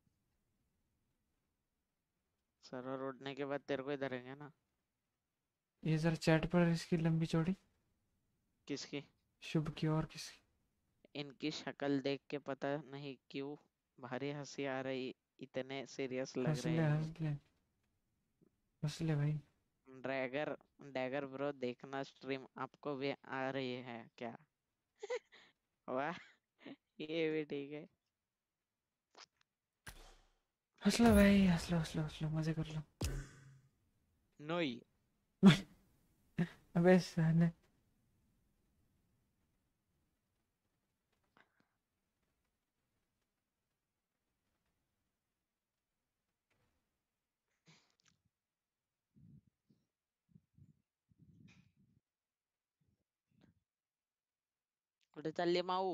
सर्वर उड़ने के बाद तेरे को ही धरेंगे ना? ये जरा चैट पर इसकी लंबी चौड़ी। किसकी? शुभ की और किसकी? इनकी शक्ल देख के पता नहीं क्यों भारी हँसी आ रही। इतने सीरियस लग रहे हैं हंस ले हंस ले भाई ड्रैगर डैगर ब्रो देखना स्ट्रीम आपको भी आ रही है क्या वाह ये भी ठीक है हंस लो भाई हंस लो हंस लो हंस लो मज़े कर लो नोई अबे साले कुठे चालली माऊ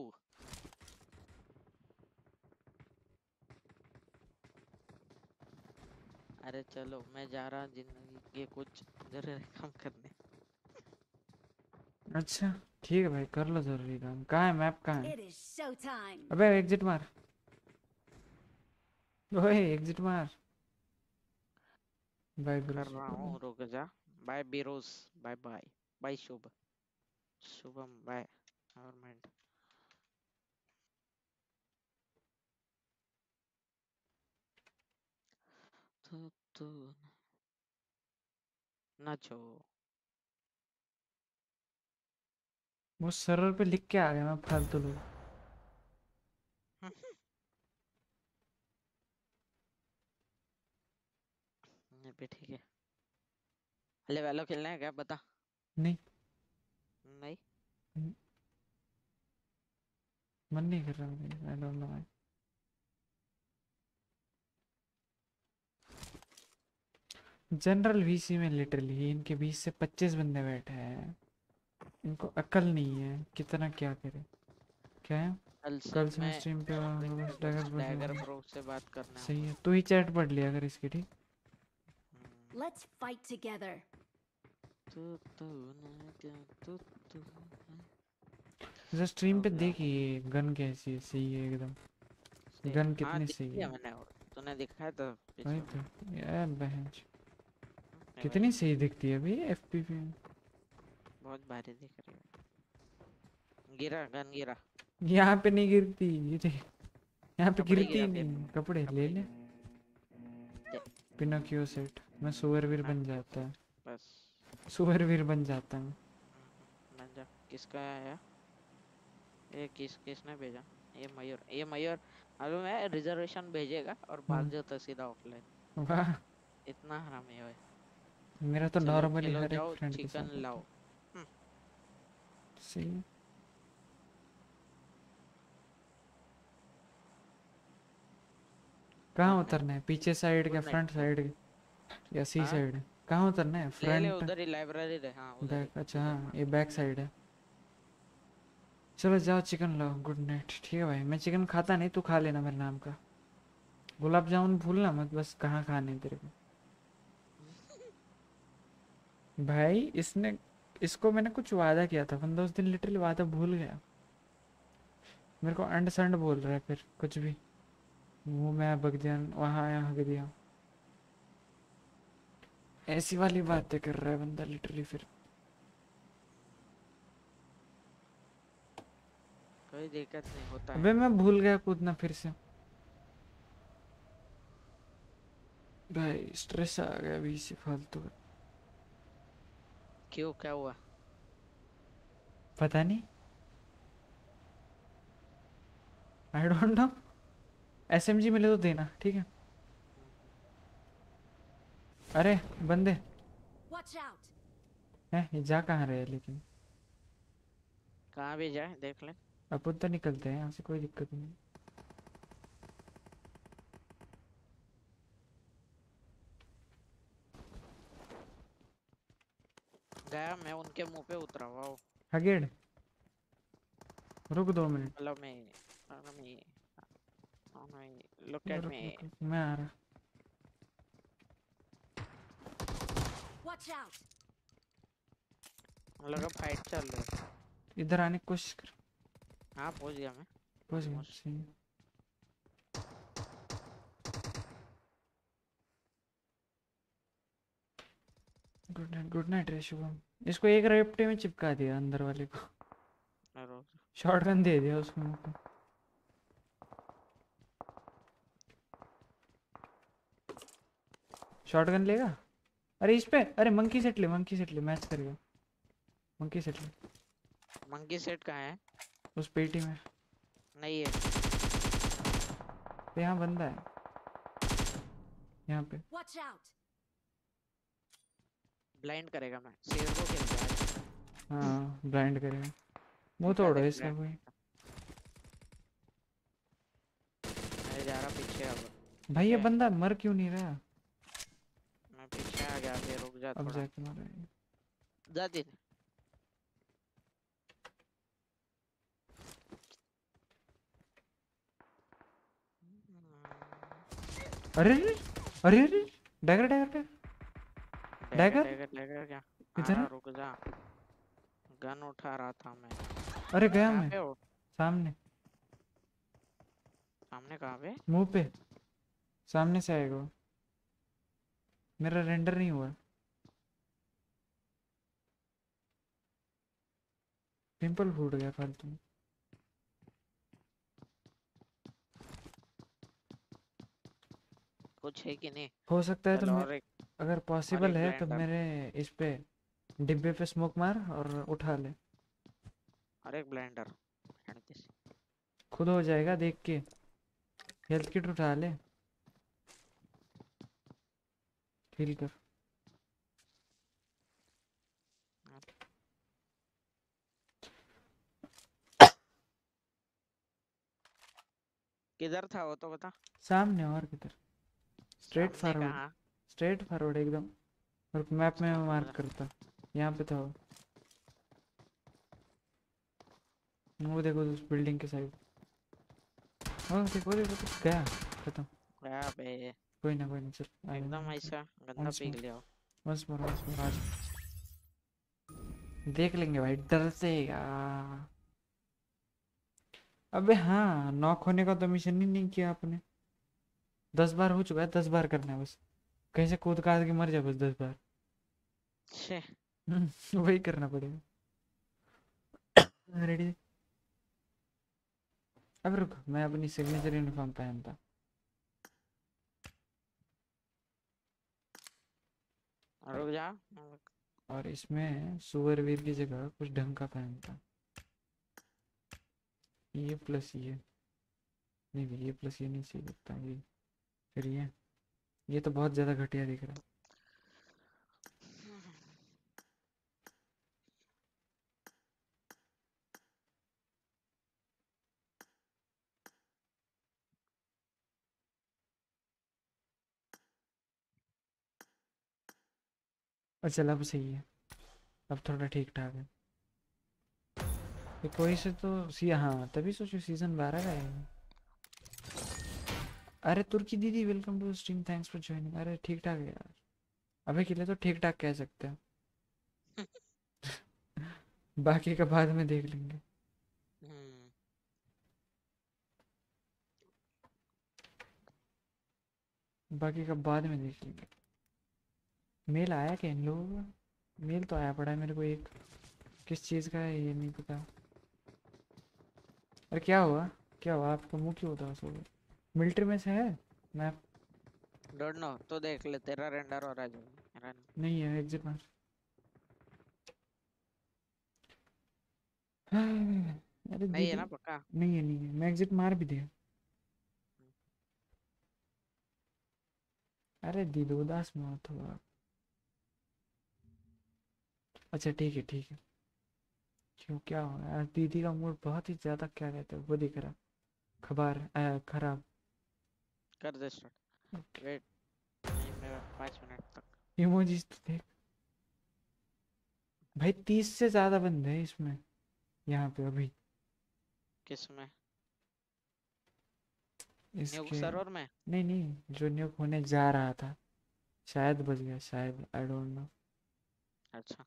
अरे चलो मैं जा रहा ज़िंदगी के कुछ ज़रूरी काम करने। अच्छा ठीक है भाई कर लो ज़रूरी काम। कहाँ है मैप कहाँ है. अबे एग्जिट मार। ओए एग्जिट मार। बाय कर रहा हूँ रुक जा। Bye Biroj bye bye bye Shubh. Shubham bye तू तू नाचो वो सर्वर पे लिख के आ गया मैं फालतू लोग। भी ठीक है। अले वैलो खेलना है क्या? बता। नहीं? नहीं। मन नहीं कर रहा I don't know why general VC में लिटरली इनके 20 से 25 बंदे बैठे हैं इनको अकल नहीं है कितना क्या करे क्या है कल से मैं मैं स्ट्रीम पे डैगर जाऊँगा। से बात करना सही है तू ही चैट पढ़ लिया अगर इसकी ठीक Let's fight together. तू तू ना क्या तू तू। जरा स्ट्रीम पे देखिए गन कैसी है सही है एकदम। गन हाँ, कितनी सही है। मैंने तूने दिखाया था पीछे। वही तो यार बहन कितनी सही दिखती है भाई एफपीपी में। बहुत भारी दिख रही है। गिरा गन गिरा। यहाँ पे नहीं गिरती ये देख। यहाँ पे गिरती ही नहीं कपड़े ले ले। दे, पिनोकियो सेट मैं सुअरवीर हाँ। बन जाता। है बस। सुअरवीर बन जाता। मैं बन जा किसका आया? ये किस किसने भेजा? ये मयूर ये मयूर मालूम है रिजर्वेशन भेजेगा और भाग हम्म। जाता सीधा ऑफलाइन वाह। इतना हरामी है मेरा तो नॉर्मली हर एक फ्रेंड के चिकन साथ। लाओ। होता है। कहाँ उतरना है? पीछे साइड night. फ्रंट साइड या सी? साइड कहाँ उतरना है? फ्रंट उधर ही लाइब्रेरी है हाँ उधर बैक अच्छा हाँ ये बैक साइड है। चलो जाओ चिकन लाओ, गुड नाइट। ठीक है भाई, मैं चिकन खाता नहीं, तू खा लेना मेरे नाम का। गुलाब जामुन भूलना मत, बस कहाँ खाने तेरे को? भाई, इसने, इसको मैंने कुछ वादा किया था, बंदा उस दिन लिटरली वादा भूल गया। मेरे को अंड संड बोल रहा है फिर, कुछ भी। मुँह में बग दिया वहाँ आया हक दिया ऐसी वाली बातें कर रहा है बंदा, लिटरली फिर। कोई दिक्कत नहीं होता है। अबे मैं भूल गया कूदना फिर से। भाई स्ट्रेस आ गया अभी से फालतू का। क्यों क्या हुआ? पता नहीं। आई डोंट नो एसएमजी मिले तो देना ठीक है? अरे बंदे। हैं ये जा कहाँ रहे लेकिन? कहाँ भी जाए देख ले। अपन तो निकलते हैं यहाँ से कोई दिक्कत नहीं गया मैं उनके मुँह पे उतरा वाओ हगेड़ रुक दो मिनट। me follow me follow me look at रुक, me रुक, रुक, मैं आ रहा। Out! हम लोग फाइट चल रहा है। इधर आने की कोशिश कर। हाँ पहुँच गया मैं पहुँच गया सही। गुड नाइट गुड नाइट रे शुभम इसको एक रेपटे में चिपका दिया अंदर वाले को शॉटगन दे दिया उसको पे शॉटगन लेगा अरे इस पे अरे मंकी सेट ले मंकी सेट ले मैच करेगा मंकी सेट ले मंकी सेट कहाँ है उस पेटी में। नहीं है। यहाँ बंदा है। यहाँ पे। Watch out! ब्लाइंड करेगा मैं। शेर को खेल रहा है हाँ ब्लाइंड करेगा। मुँह तोड़ो इसका। कोई मैं जा रहा पीछे अब। भाई ये बंदा मर क्यों नहीं रहा? मैं पीछे आ गया फिर रुक जा अब जाके मर रहा है। जा दिन अरे अरे अरे अरे डैगर डैगर डैगर। डैगर क्या? इधर हाँ रुक जा। गन उठा रहा था मैं। अरे गया मैं। सामने। सामने कहाँ पे? मुँह पे। सामने से आएगा। मेरा रेंडर नहीं हुआ। पिंपल फूट गया फालतू में। कुछ है कि नहीं? हो सकता है तो मैं अगर पॉसिबल है तो मेरे इस पे डिब्बे पे स्मोक मार और उठा ले। और एक ब्लेंडर खुद हो जाएगा देख के। हेल्थ किट उठा ले। फील कर। किधर था वो तो बता। सामने और किधर? स्ट्रेट फॉरवर्ड स्ट्रेट फॉरवर्ड एकदम. और मैप में मैं मार्क करता। यहाँ पे था वो। देखो उस बिल्डिंग के साइड ओ देखो देखो देखो, गया। खत्म। गया बे कोई ना कोई ना चल एकदम ऐसा गंदा पीक लिया। बस मरो बस मरो आज। देख लेंगे भाई डर से यार। अबे हाँ नॉक होने का तो मिशन ही नहीं किया आपने। दस बार हो चुका है दस बार करना है बस। कहीं से कूद काद के मर जाए बस दस बार। हम्म, वही करना पड़ेगा। रेडी अब रुक मैं अपनी सिग्नेचर यूनिफॉर्म पहनता। रुक जा और इसमें सुअरवीर की जगह कुछ ढंग का पहनता। ये प्लस ये। नहीं ये प्लस ये नहीं सही लगता ये। फिर ये ये तो बहुत ज़्यादा घटिया दिख रहा। है चल अब सही है। अब थोड़ा ठीक ठाक है कोई से तो सी हाँ तभी सोचो सीज़न बारह का है। अरे तुर्की दीदी welcome to stream thanks for joining अरे ठीक ठाक है यार। अबे के लिए तो ठीक ठाक कह सकते हैं। बाकी का बाद में देख लेंगे। हम्म। बाकी का बाद में देख लेंगे। मेल आया क्या इन लोगों का? मेल तो आया पड़ा है मेरे को एक। किस चीज़ का है ये नहीं पता। अरे क्या हुआ? क्या हुआ? आपका मुँह क्यों उदास हो गया? मिलिट्री में से है? मैं डोंट नो तो देख ले तेरा रेंडर हो रहा है मेरा नहीं। है एग्जिट मार अरे नहीं है ना पक्का? नहीं है नहीं है मैं एग्जिट मार भी दिया। अरे दीदी उदास मत हो आप। अच्छा ठीक है ठीक है। क्यों क्या हो गया आज दीदी का मूड बहुत ही ज़्यादा क्या कहते हैं वो दिख रहा खबर खराब। कर दे स्टार्ट वेट नहीं मैं पाँच मिनट तक. इमोजीज तो देख। भाई तीस से ज़्यादा बंदे हैं इसमें यहाँ पे अभी। किसमें इसके सर्वर में? नहीं नहीं जो न्यूक होने जा रहा था। शायद बच गया शायद आई डोंट नो अच्छा।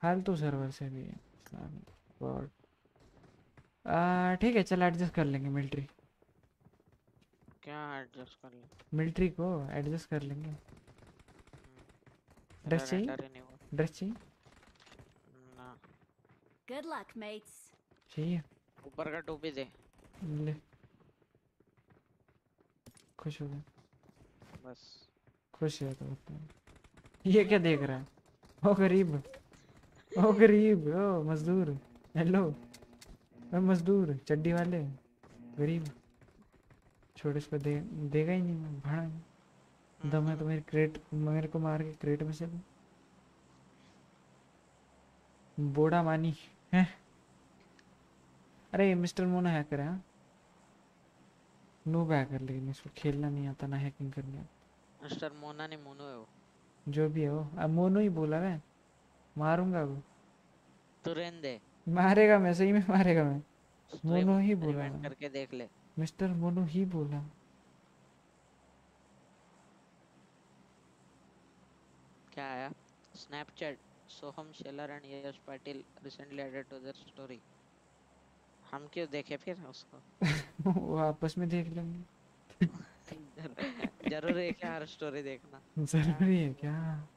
फालतू सर्वर से भी गॉड ठीक है चल एडजस्ट कर लेंगे मिलिट्री क्या एडजस्ट कर ले? मिलिट्री को एडजस्ट कर लेंगे। ड्रेस चाहिए ड्रेस चाहिए ना। Good luck, mates. चाहिए ऊपर का टोपी दे। ले। खुश हो गया बस। खुश है तो। ये क्या देख रहा है? ओ गरीब। ओ गरीब ओ मजदूर हेलो। ओ मजदूर चड्डी वाले गरीब। छोड़ इसको दे देगा ही नहीं भाड़ा दम है तो मेरी क्रेट मेरे को मार के क्रेट में से बोड़ा मानी है? अरे मिस्टर मोना हैकर है हाँ? नूब हैकर लेकिन इसको खेलना नहीं आता ना हैकिंग करनी आती। मिस्टर मोना नहीं मोनो है वो। जो भी हो अब मोनो ही बोला मैं मारूँगा वो। तू रहने दे। मारेगा मैं सही में मारेगा मैं। मोनो ही बोला। करके देख ले। मिस्टर मोनो ही बोला। क्या आया? Snapchat Soham Shelar and Yash Patil recently added to their story हम क्यों देखे फिर उसको? वो आपस में देख लेंगे। ज़रूरी है क्या हर स्टोरी देखना? ज़रूरी है क्या?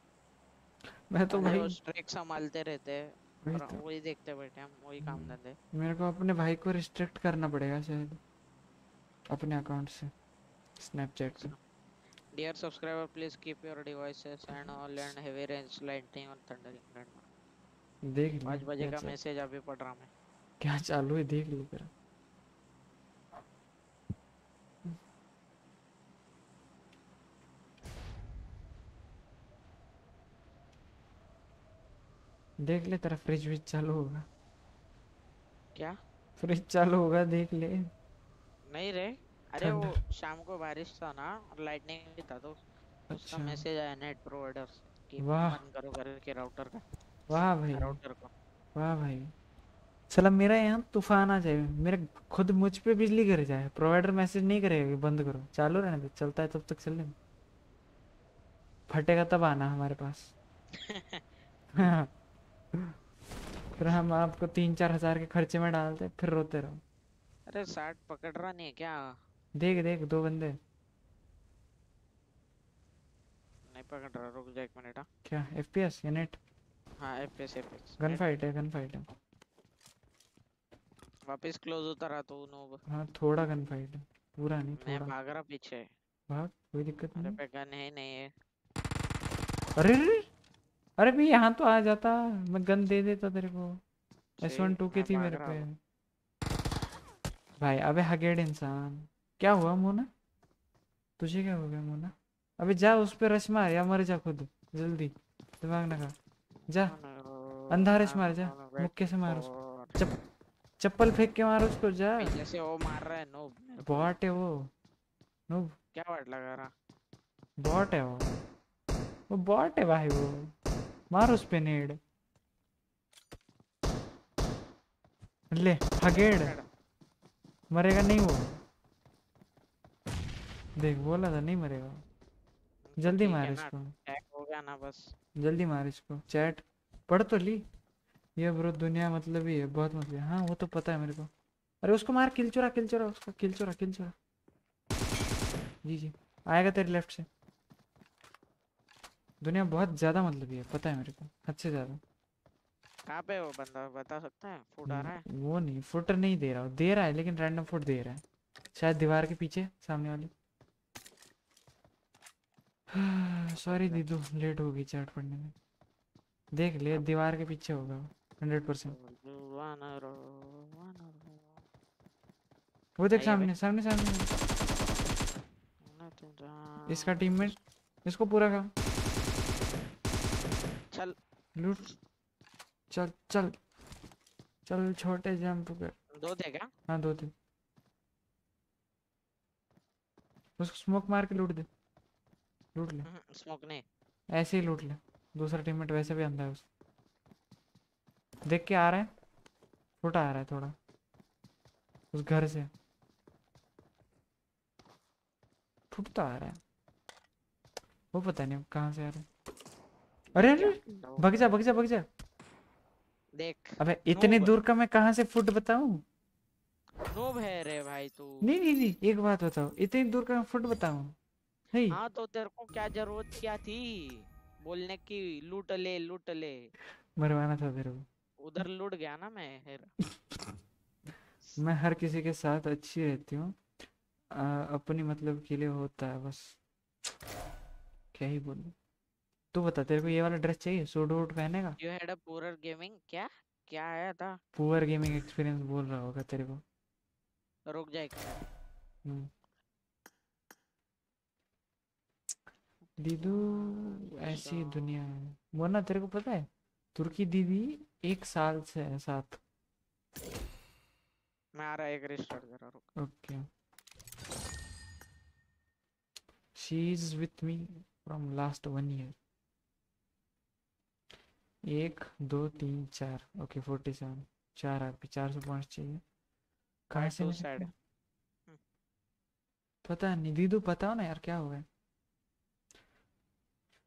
मैं तो भाई स्ट्रिक संभालते रहते हैं और तो। वही देखते बैठे हम वही काम धंधे। मेरे को अपने भाई को रिस्ट्रिक्ट करना पड़ेगा शायद अपने अकाउंट से स्नैपचैट से Dear subscriber, please keep your devices and all and heavy range lightning और grandma. देख ले पाँच बजे का मैसेज अभी पढ़ रहा मैं। क्या चालू है देख लो जरा देख ले तेरा फ्रिज विज चालू होगा। क्या? फ्रिज चालू होगा देख ले। नहीं रे अरे वो शाम को बारिश था ना और लाइटनिंग भी था तो अच्छा। उसका मैसेज आया नेट प्रोवाइडर्स कि। बंद करो करके राउटर का। वाह भाई। राउटर को। वाह भाई। साला मेरा यहाँ तूफ़ान आ जाए मेरे खुद मुझ पे बिजली गिर जाए प्रोवाइडर मैसेज नहीं करेगा कि बंद करो। चालू रहने दे चलता है तब तक चलने। फटेगा तब आना हमारे पास। हाँ। फिर हम आपको तीन चार हज़ार के खर्चे में डालते फिर रोते रहो। अरे साठ पकड़ रहा नहीं है क्या? देख देख दो बंदे। नहीं पकड़ रहा रुक जा एक मिनट हाँ। क्या एफपीएस या नेट हाँ एफएस एफएस गन फाइट है गन फाइट है वापस क्लोज होता रहा तो नो हाँ थोड़ा गन फाइट है पूरा नहीं मैं भाग रहा पीछे। भाग कोई दिक्कत नहीं। पे गन है नहीं है। अरे! अरे भी यहाँ तो आ जाता। मैं गन दे देता तेरे को। एस वन टू की थी मेरे पे। भाई अबे हगेड इंसान। क्या हुआ मोना? तुझे क्या हो गया मोना? अबे जा उस पे रश मार या मर जा खुद। जल्दी। दिमाग ना खा जा अंधा रश मार जा। मुक्के से मार उसको चप चप्पल फेंक के मार उसको जा। पीछे से वो मार रहा है नो बॉट है वो। नो क्या वाट लगा रहा? बॉट है वो। वो बॉट है भाई वो। मार उस पे नेड ले हगेड। मरेगा नहीं वो। देख बोला था नहीं मरेगा। जल्दी मार इसको। हो गया ना बस। जल्दी मार इसको। चैट पढ़ तो ली। ये ब्रो दुनिया मतलब ही है बहुत मतलब है। हाँ वो तो पता है मेरे को। अरे उसको मार किल चुरा किल चुरा उसका। किल चुरा किल चुरा। जी जी। आएगा तेरे लेफ़्ट से। दुनिया बहुत ज़्यादा मतलब है पता है मेरे को हद से ज़्यादा। कहाँ पे वो बंदा? बता सकता है? फूट आ रहा है? वो नहीं फुट नहीं दे रहा दे रहा है लेकिन रैंडम फुट दे रहा है। शायद दीवार के पीछे सामने वाली। सॉरी दीदू लेट हो गई चैट पढ़ने में। देख ले दीवार के पीछे होगा हंड्रेड परसेंट वो देख सामने सामने सामने। इसका टीममेट इसको पूरा का लूट चल चल चल छोटे जंप कर दो थे क्या? हाँ दो थे। उसको स्मोक मार के लूट दे। लूट ले। स्मोक नहीं। ऐसे ही लूट ले। दूसरा टीममेट वैसे भी अंधा है उसका। देख के आ रहा है। छोटा आ रहा है थोड़ा। उस घर से। फुटता आ रहा है। वो पता नहीं कहाँ से आ रहा है। अरे अरे भग जा भग जा भग जा। देख अबे इतने दूर का मैं कहाँ से फुट बताऊँ? नूब है रे भाई तू। नहीं नहीं नहीं एक बात बताओ इतनी दूर का मैं फुट बताऊँ? नहीं। हाँ तो तेरे को क्या ज़रूरत क्या थी? बोलने की लूट ले लूट ले। मरवाना था तेरे को। उधर लूट गया ना मैं फिर। मैं हर किसी के साथ अच्छी रहती हूँ। अपनी मतलब के लिए होता है बस। क्या ही बोलूँ? तू बता तेरे को ये वाला ड्रेस चाहिए? सूट वूट पहनेगा? You had a poor gaming क्या? क्या आया था? पुअर गेमिंग एक्सपीरियंस बोल रहा होगा तेरे को। रुक जाए एक हम्म। दीदू ऐसी अच्छा। दुनिया है मोना तेरे को पता है तुर्की दीदी एक साल से है साथ मैं आ रहा एक रिस्टार्ट करा रुक। Okay. She is with me from last one year एक दो तीन चार। ओके फोर्टी सेवन चार आरपी चार सौ पाँच चाहिए। कहाँ से. थे? पता नहीं दीदू बताओ ना यार क्या हुआ है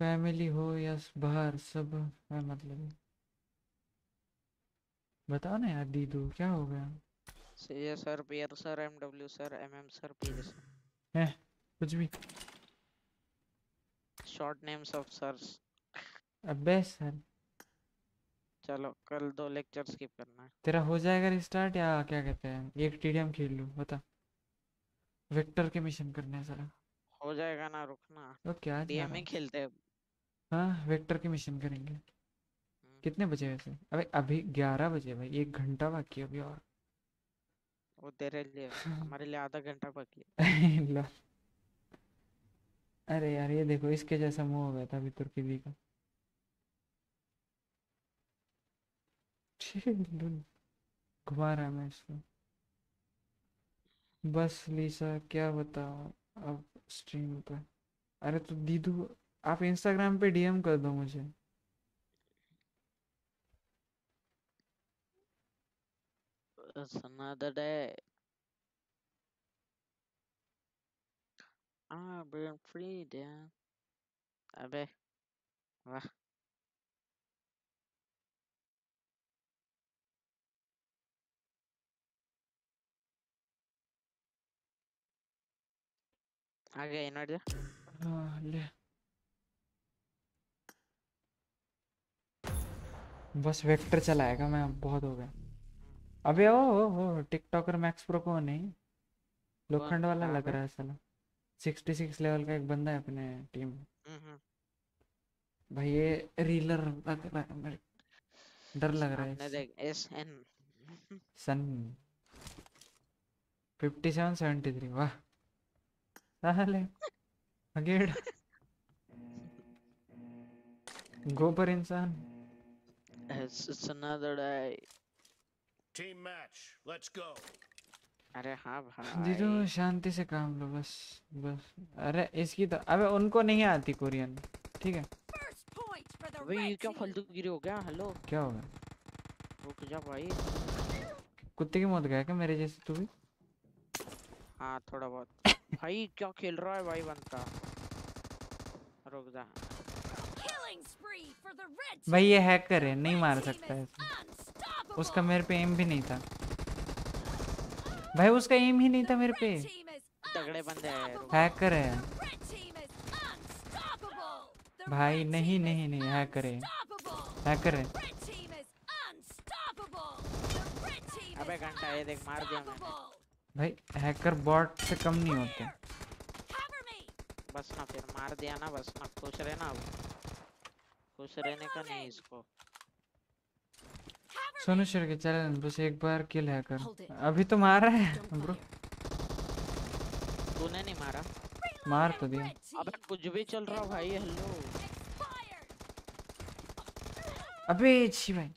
फैमिली हो या बाहर सब है मतलब। बताओ ना यार दीदू क्या हो गया? सीए सर पियर sir MW sir MM sir PJ sir. है कुछ भी। शॉर्ट नेम्स ऑफ़ सर्स अबे सर। चलो कल दो लेक्चर स्किप करना है। तेरा हो जाएगा रिस्टार्ट या क्या कहते हैं? एक टीडीएम खेल लूँ बता। वेक्टर के मिशन करने हैं सारा हो जाएगा ना रुकना। तो क्या डीएम ही खेलते हैं। हाँ वेक्टर के मिशन करेंगे। हम्म, कितने बजे वैसे? अबे अभी ग्यारह बजे भाई एक घंटा बाकी है अभी और। वो तेरे लिए हमारे लिए आधा घंटा बाकी है। अरे यार ये देखो इसके जैसा मुँह हो गया था अभी तुर्की दी का। घुमा रहा मैं इसको। बस लीसा, क्या बताओ अब स्ट्रीम पे? अरे तो दीदू, आप इंस्टाग्राम पे डीएम कर दो मुझे। another. अबे, वाह। आ गया इन्वाइट जा हाँ, ले बस वेक्टर चलाएगा मैं बहुत हो गया। अबे ओ ओ ओ टिकटॉकर मैक्स प्रो कौन है? लोखंड वाला लग रहा है साला। 66 लेवल का एक बंदा है अपने टीम में हम्म, हम्म। भाई ये रीलर लग रहा है मेरे डर लग रहा है। देख एस एन। सन। 57 73 वाह। साले अगेड़ गोबर इंसान It's, it's another day. Team match. Let's go. अरे हाँ भाई। शांति से काम लो बस बस। अरे इसकी तो अबे उनको नहीं आती कोरियन। ठीक है। अबे ये क्या. फालतू गिरी हो गया? हेलो क्या होगा रुक जा भाई। कुत्ते की मौत गया क्या मेरे जैसे तू भी? हाँ थोड़ा बहुत। भाई क्या खेल रहा है भाई बनता रुक जा भाई ये हैकर है नहीं मार सकता है उसका मेरे पे एम भी नहीं था भाई उसका एम ही नहीं था मेरे पे हैकर है भाई नहीं नहीं नहीं हैकर है हैकर है अबे घंटा ये देख मार दिया भाई हैकर बॉट से कम नहीं होते। बस ना फिर मार दिया ना बस ना खुश रहना अब। खुश रहने का नहीं इसको। सोनू शेर के चल बस एक बार किल हैकर अभी तो मार रहा है ब्रो तूने नहीं मारा। मार तो दिया। अबे कुछ भी चल रहा भाई हेलो अबे छी भाई।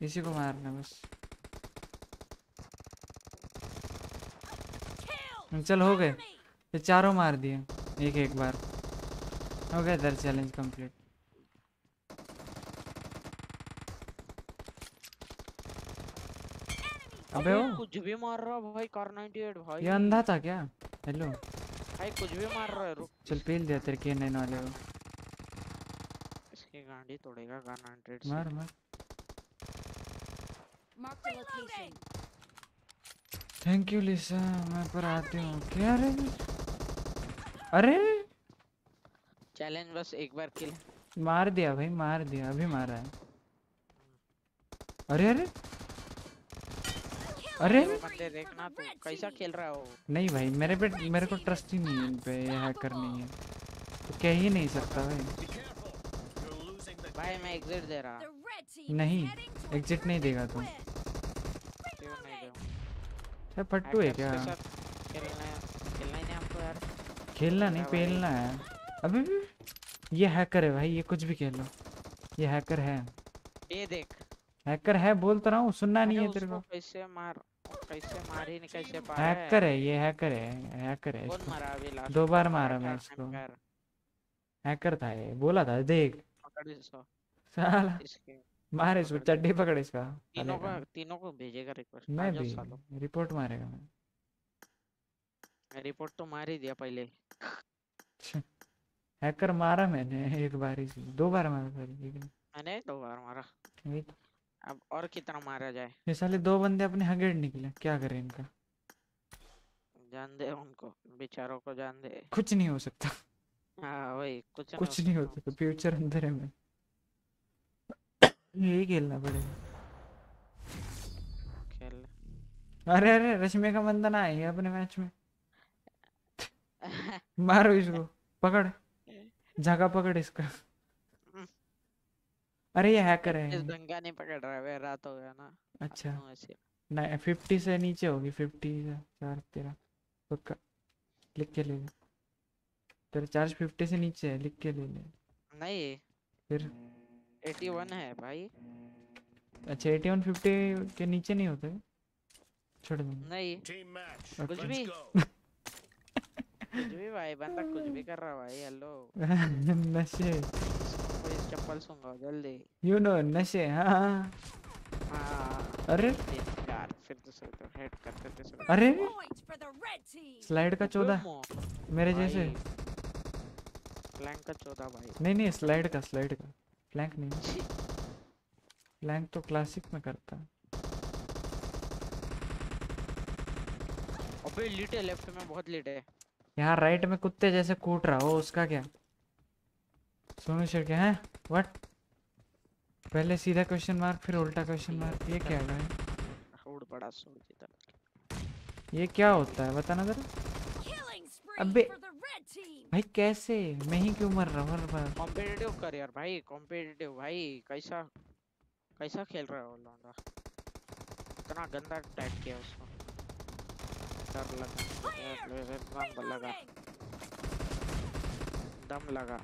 इसी को मारना बस Kill. चल हो गए। ये चारों मार दिए। एक एक बार। हो गया इधर चैलेंज कंप्लीट अबे ओ कुछ भी मार रहा भाई कार 98 भाई। ये अंधा था क्या? हेलो। भाई कुछ भी मार रहा है रुक। चल पेल दिया तेरे के नैन वाले को। इसकी गांडी तोड़ेगा कार 98 से। मार मार। Mark the location. Thank you Lisa मैं पर आती हूँ क्या रे अरे! चैलेंज बस एक बार किल मार दिया भाई मार दिया अभी मारा है। अरे अरे! अरे बंदे देखना तू कैसा खेल रहा है? नहीं भाई मेरे पे मेरे को ट्रस्ट ही नहीं है इन पे नहीं है। तो कह ही नहीं सकता भाई। भाई मैं एग्जिट दे रहा। नहीं एग्जिट नहीं देगा तू win. क्यों नहीं Reloading. दूँ फट्टू है क्या? खेलना है खेलना ही नहीं हमको यार। खेलना नहीं पेलना है। अबे भी ये हैकर है भाई ये कुछ भी खेलो। ये हैकर है। ये देख। हैकर है बोल तो रहा हूँ सुनना नहीं है तेरे को। कैसे मार कैसे मार ही नहीं कैसे पा हैकर है ये हैकर है हैकर है कौन इसको। मारा अभी लास्ट दो बार मारा मैं इसको। हैकर था ये बोला था देख। साला। इसके मार इसको चड्डी पकड़ इसका। तीनों का। तीनों को भेजेगा रिक्वेस्ट मैं भी रिपोर्ट मारेगा मैं। रिपोर्ट तो मार ही दिया पहले। हैकर मारा मैंने एक बार ही। से दो बार मारा था लेकिन। मैंने दो बार मारा। तो। अब और कितना मारा जाए? ये साले दो बंदे अपने हगेड़ निकले। क्या करें इनका? जान दे उनको। बेचारों को जान दे। कुछ नहीं हो सकता। हाँ वही। कुछ कुछ नहीं हो सकता। फ्यूचर अंदर है मैं। यही खेलना पड़ेगा। खेल अरे अरे रश्मि का बंधन आई है अपने मैच में। मारो इसको पकड़। जगह पकड़ इसका। अरे ये हैकर है। इस दंगा नहीं पकड़ रहा है रात हो गया ना। अच्छा। नहीं फिफ्टी से नीचे होगी फिफ्टी से चार तेरा पक्का। लिख के ले ले। तेरा चार्ज फिफ्टी से नीचे है लिख के ले ले। नहीं। फिर? 81 है भाई। अच्छा एटी वन फिफ्टी के नीचे नहीं होते? छोड़ दो। नहीं. Okay. कुछ भी। कुछ भी भाई बंदा कुछ भी कर रहा भाई हेलो नशे। कोई चप्पल सूँगा जल्दी। यू नो नशे हाँ। हाँ। अरे। चार फिर दूसरे तो हेड करते दूसरे अरे. स्लाइड का चौदह। मेरे जैसे। फ्लैंक का चौदह भाई। नहीं नहीं स्लाइड का स्लाइड का। फ्लैंक नहीं फ्लैंक तो क्लासिक में करता है। अबे लीट है लेफ़्ट में बहुत लीट है। यहाँ राइट में कुत्ते जैसे कूट रहा हो उसका क्या? सोनू शेर क्या है? व्हाट पहले सीधा क्वेश्चन मार्क फिर उल्टा क्वेश्चन मार्क ये क्या है उड़ बड़ा सूट जिधर ये क्या होता है? बताना जरा। अबे भाई कैसे? मैं ही क्यों मर रहा हूँ? हर बार। कॉम्पिटिटिव कर यार भाई कॉम्पिटिटिव भाई। कैसा कैसा खेल रहा है वो लौंडा? इतना गंदा टैग किया उसको। डर लगा दम लगा। दम लगा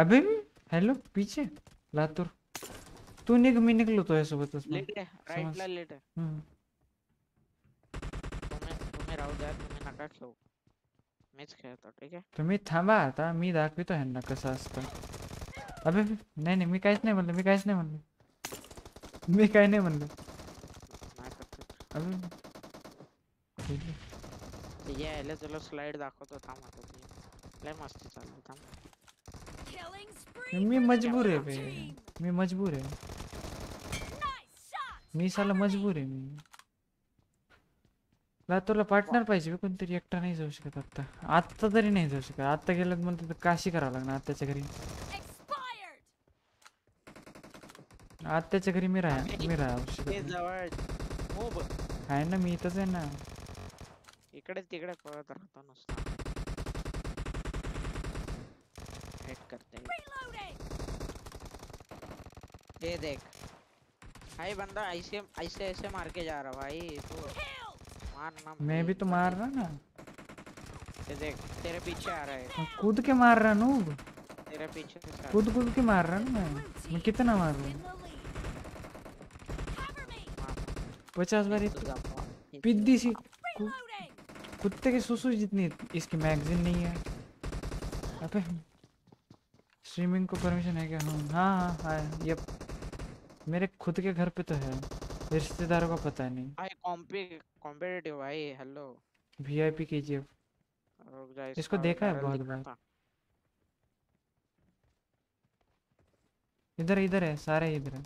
अबे हेलो पीछे लातुर। तू निक मी निकलो तो ऐसे बता लेट है राइट ला लेट। है हम्म। तुम्हें तुम्हें राहू द्या तुम्ही नका खेळू मीच खेळतो ठीक आहे तुम्ही थांबा आता मी दाखवितो ह्यांना कसं असतं अबे बे, नाही नाही मी काहीच नाही म्हणलं मी काहीच नाही म्हणलं। मी काय नाही म्हणलं। अबे. यायला तुला स्लाइड दाखवतो थांब आता ती. लय मस्ती चालली थांब. मी मजबूर आहे team. मी मजबूर आहे. मी साला मजबूर आहे मी. ला तुला पार्टनर पाहिजे कोणतरी एकटा नाही जाऊ शकत आत्ता आत्ता तरी नाही जाऊ शकत. आत्ता गेलं तर मला काशी करावं लागणार आत्याच्या घरी. आत्याच्या घरी मी राहा मी राहू शकत आहे ना मी इथंच आहे ना. इकडे तिकडे पळत राहतो नुसता. हेट करते. ये देख. भाई बंदा ऐसे ऐसे ऐसे मार के जा रहा भाई. तू मैं भी तो मार रहा ना। देख तेरे पीछे आ रहा है। हाँ, कूद के मार रहा नूब। तेरे पीछे कूद कूद के मार रहा ना मैं। मैं कितना मार? रहा पचास बार तो पिद्दी सी कुत्ते के सुसु जितनी इसकी मैगजीन नहीं है। अबे स्ट्रीमिंग को परमिशन है क्या? हाँ हाँ हाँ ये मेरे खुद के घर पे तो है। रिश्तेदारों का पता नहीं। भाई कॉम्पी कॉम्पिटिटिव भाई hello V I P K G F रुक जा इसको देखा है बहुत बार। इधर इधर है सारे इधर है।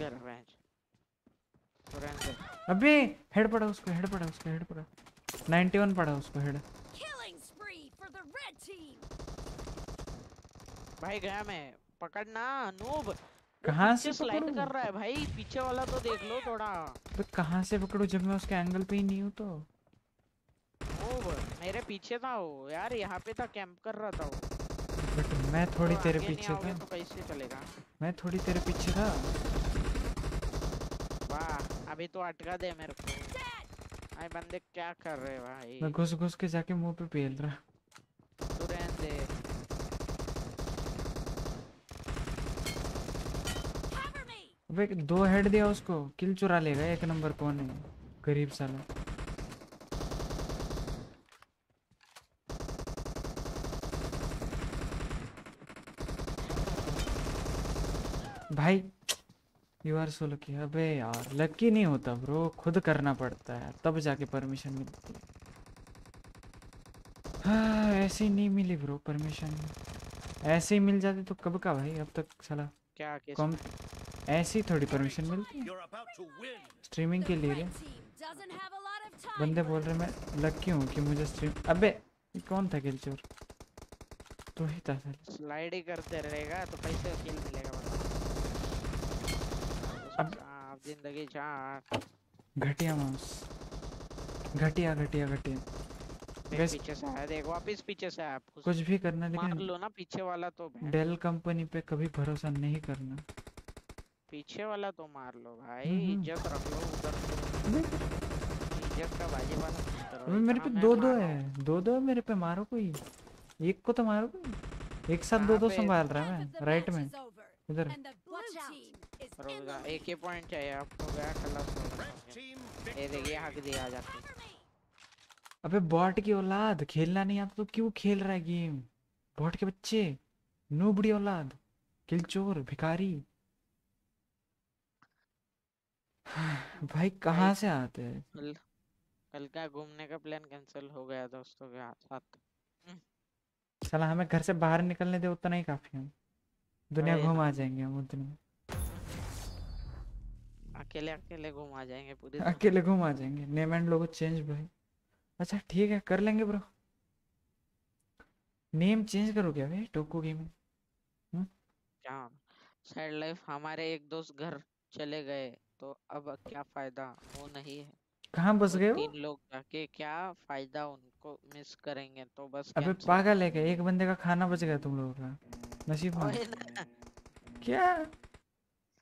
कर अबे हेड पड़ा उसको हेड पड़ा उसको हेड पड़ा 91 पड़ा उसको head Killing spree for the red team. भाई गया मैं पकड़ना नूब। कहाँ से स्लाइड कर रहा है भाई पीछे वाला तो देख लो थोड़ा। अबे कहाँ से पकड़ू जब मैं उसके एंगल पे ही नहीं हूँ तो? नूब मेरे पीछे था वो। यार यहाँ पे था कैंप कर रहा था वो। बट मैं थोड़ी तो तेरे पीछे था। तो कैसे चलेगा? मैं थोड़ी तेरे पीछे था। वाह अभी तो अटका दे मेरे को। भाई बंदे क्या कर रहे हैं भाई? मैं घुस घुस के जाके मुँह पे पेल रहा। तू रहने दे Cover me. अबे दो हेड दिया उसको। किल चुरा लेगा एक नंबर कौन है? गरीब साला। भाई यू आर सो लकी अबे यार लकी नहीं होता ब्रो खुद करना पड़ता है तब जाके परमिशन मिलती है। हाँ ऐसे ही नहीं मिली ब्रो परमिशन ऐसे ही मिल जाती तो कब का भाई अब तक साला? क्या कम ऐसे थोड़ी परमिशन मिलती है. स्ट्रीमिंग के लिए. बंदे बोल रहे मैं लकी हूँ कि मुझे स्ट्रीम अबे ये कौन था किलचोर तू ही था सर। स्लाइड ही करते रहेगा तो कैसे किल मिलेगा अब- ज़िंदगी चार घटिया माउस घटिया घटिया घटिया। देख पीछे से आया देख वापस पीछे से आया कुछ कुछ भी करना लेकिन मार लो ना पीछे वाला तो डेल कंपनी पे कभी भरोसा नहीं करना। पीछे वाला तो मार लो भाई हम्म। इज़्ज़त रख लो उधर तो इज़्ज़त का बाजी वाला करो मेरे पे दो दो है दो दो है मेरे पे मारो कोई। एक को तो मारो कोई। एक साथ दो दो संभाल रहा है मैं राइट में। इधर। एक ही पॉइंट चाहिए आपको गया हो गया। ये देखिए हक दिया जाती. अबे बॉट की औलाद खेलना नहीं आता तो क्यों खेल रहा है गेम बॉट के बच्चे नूबड़ी औलाद किलचोर भिखारी। भाई कहाँ से आते हैं? कल कल का घूमने का प्लान कैंसिल हो गया दोस्तों के साथ साला हमें घर से बाहर निकलने दे उतना ही काफ़ी है। दुनिया घूम आ जाएँगे हम उतने। अकेले अकेले घूम आ जाएँगे पूरी अकेले घूम आ जाएँगे। नेम एंड लोगो चेंज भाई। अच्छा ठीक है कर लेंगे ब्रो नेम चेंज करो क्या भाई टोको गेमिंग क्या? साइड लाइफ हमारे एक दोस्त घर चले गए। तो अब क्या फ़ायदा? वो नहीं है। कहाँ बस गए तीन लोग जाके क्या फ़ायदा उनको मिस करेंगे? तो बस अबे पागल है क्या? एक बंदे का खाना बच गया तुम लोगों का। नसीब क्या?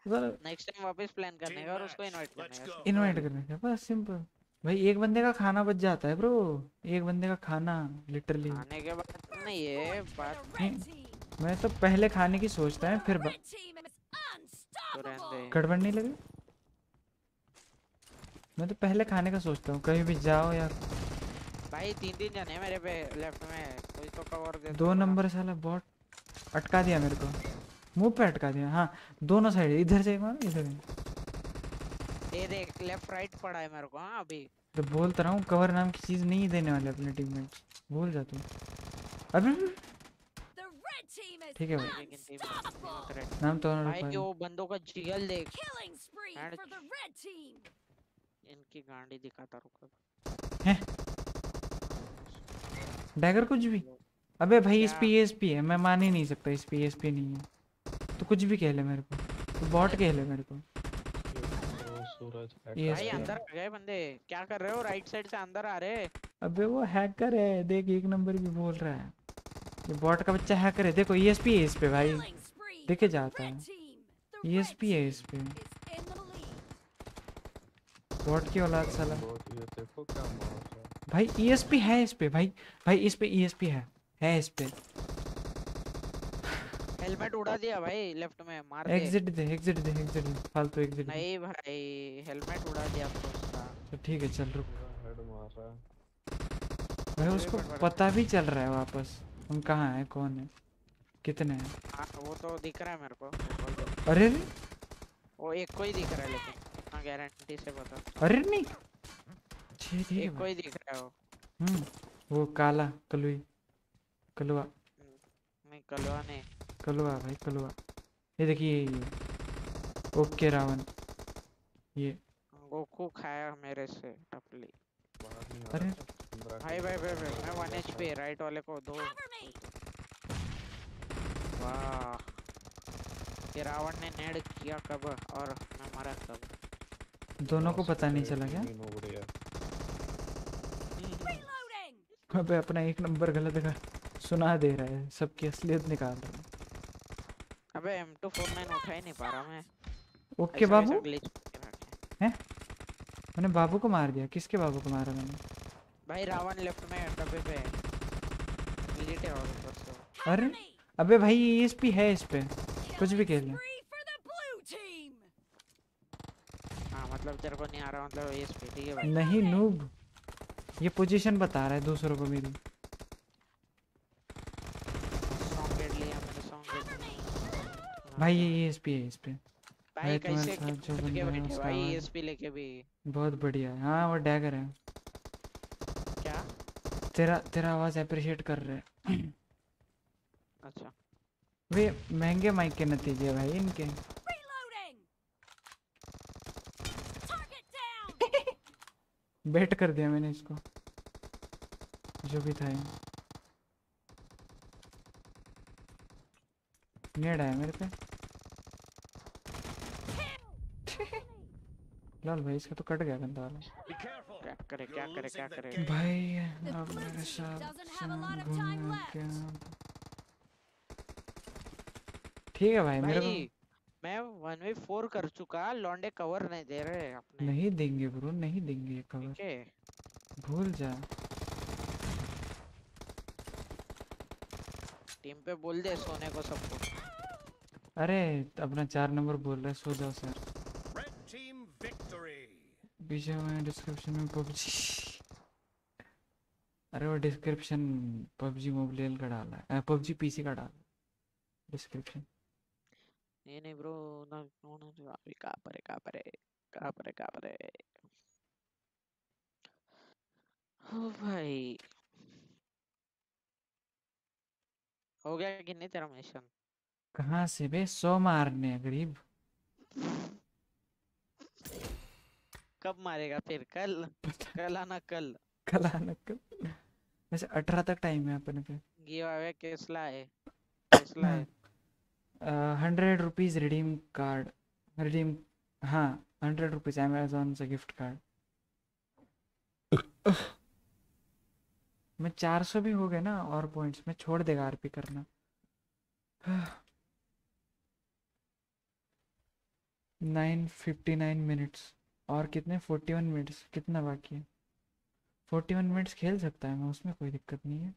नेक्स्ट टाइम वापस प्लान करने का और उसको इनवाइट करने का। इनवाइट करने का। बस सिंपल भाई एक बंदे का खाना बच जाता है ब्रो एक बंदे का खाना लिटरली खाने के बाद नहीं ये बात मैं तो पहले खाने की सोचता है फिर ब- तो गड़बड़ नहीं लगी? मैं तो पहले खाने का सोचता हूँ कहीं भी जाओ या भाई तीन तीन जने हैं मेरे पे लेफ़्ट में कोई तो कवर दे दो नंबर साला बॉट अटका दिया मेरे को। मुँह पे अटका दिया हाँ दोनों साइड इधर से एक मारो इधर से। ये देख लेफ़्ट राइट पड़ा है मेरे को हाँ अभी। तो बोलता रहा हूँ कवर नाम की चीज़ नहीं देने वाले अपने टीममेट्स भूल जा तू अबे The red team is ठीक है भाई. नाम तो भाई वो बंदों का जिगल देख। इनकी गांडी दिखाता रुको। डैगर कुछ भी? अबे भाई इस? पी एस पी है मैं मान ही नहीं सकता इस पी एस पी नहीं है। तो कुछ भी कह ले मेरे को तो बॉट कह ले मेरे को। ये भाई अंदर आ गए बंदे क्या कर रहे हो? राइट साइड से अंदर आ रहे। अबे वो हैकर है देख एक नंबर भी बोल रहा है। ये बॉट का बच्चा हैकर है देखो ईएसपी है इस पे भाई। देखे जाता है। ईएसपी है इस पे is in the lead. Bot की औलाद साला। देखो क्या है। भाई ईएसपी है इस पे भाई। भाई इस पे ईएसपी है। है इस पे। हेलमेट उड़ा दिया भाई लेफ़्ट में मार दे। एग्जिट दे एग्जिट दे एग्जिट दे फालतू एग्जिट दे। नहीं भाई हेलमेट उड़ा दिया तो उसका। तो ठीक है चल रुक। हेड मार रहा है। भाई उसको पता भी चल रहा है वापस। हम कहाँ हैं कौन है? कितने हैं? हाँ वो तो दिख रहा है मेरे को। अरे वो एक को ही दिख रहा है लेकिन। इतना गारंटी से बता अरे नहीं। ठीक है एक को भाई ही दिख रहा है। वो हम्म वो काला कलुई कलुआ। नहीं कलवा नहीं। कलुआ भाई कलुआ। ये देखिए ये ओके रावण। ये। गोकू खाया मेरे से टपली। अरे। था। भाई भाई भाई भाई मैं वन एच पे राइट वाले को दो। वाह। ये रावण ने नेड किया कब और मैं मरा कब? दोनों को पता नहीं चला क्या? हो. अबे अपना एक नंबर गलत का सुना दे रहा है सबकी असलियत निकाल रहा है। अबे M249 उठा ही नहीं पा रहा मैं। ओके बाबू। रखे। मैंने बाबू को मार दिया। किसके बाबू को मारा मैंने? भाई रावण लेफ़्ट में डब्बे पे। है है और ऊपर से। अरे अबे भाई ये है इस पे। कुछ भी खेल ले spree for the blue team. हाँ मतलब तेरे को नहीं आ रहा मतलब ये स्पीड ठीक भाई नहीं नूब ये पोजीशन बता रहा है दूसरों को मेरी भाई ये ESP है इस पे भाई कैसे जो बंदा है उसका भाई आवाज- लेके भी। बहुत बढ़िया है। हाँ वो डैगर है। क्या? तेरा तेरा आवाज़ अप्रिशिएट कर रहे हैं। अच्छा। वे महँगे माइक के नतीजे भाई इनके। बेट कर दिया मैंने इसको। जो भी था नेड आया मेरे पे। लाल भाई इसका तो कट गया गंदा वाला। क्या करे क्या करे क्या करे। भाई अब मेरे साथ. क्या ठीक है भाई मेरे को मैं वन वे फोर कर चुका लौंडे कवर नहीं दे रहे अपने। नहीं देंगे ब्रो नहीं देंगे ये कवर ठीक भूल जा। टीम पे बोल दे सोने को सबको। अरे अपना चार नंबर बोल रहा है सो जाओ सर. पीछे में डिस्क्रिप्शन में पबजी। अरे वो डिस्क्रिप्शन पबजी मोबाइल का डाला है पबजी पीसी का डाला डिस्क्रिप्शन नहीं नहीं ब्रो ना नो ना अभी कहाँ पर है कहाँ पर है कहाँ पर है कहाँ पर है ओ भाई हो गया कि नहीं तेरा मिशन कहाँ से बे सौ मारने गरीब कब मारेगा फिर कल कल आना कल कल आना कल वैसे अठारह तक टाइम है अपन पे गिव अवे केसला है केसला है hundred rupees redeem card, redeem हाँ हंड्रेड रुपीज़ अमेजोन से गिफ्ट कार्ड। मैं चार सौ भी हो गए ना और पॉइंट्स में छोड़ देगा आरपी करना। नाइन फिफ्टी नाइन मिनट्स और कितने? फोर्टी वन मिनट्स कितना बाकी है? फोर्टी वन मिनट्स खेल सकता है मैं, उसमें कोई दिक्कत नहीं है।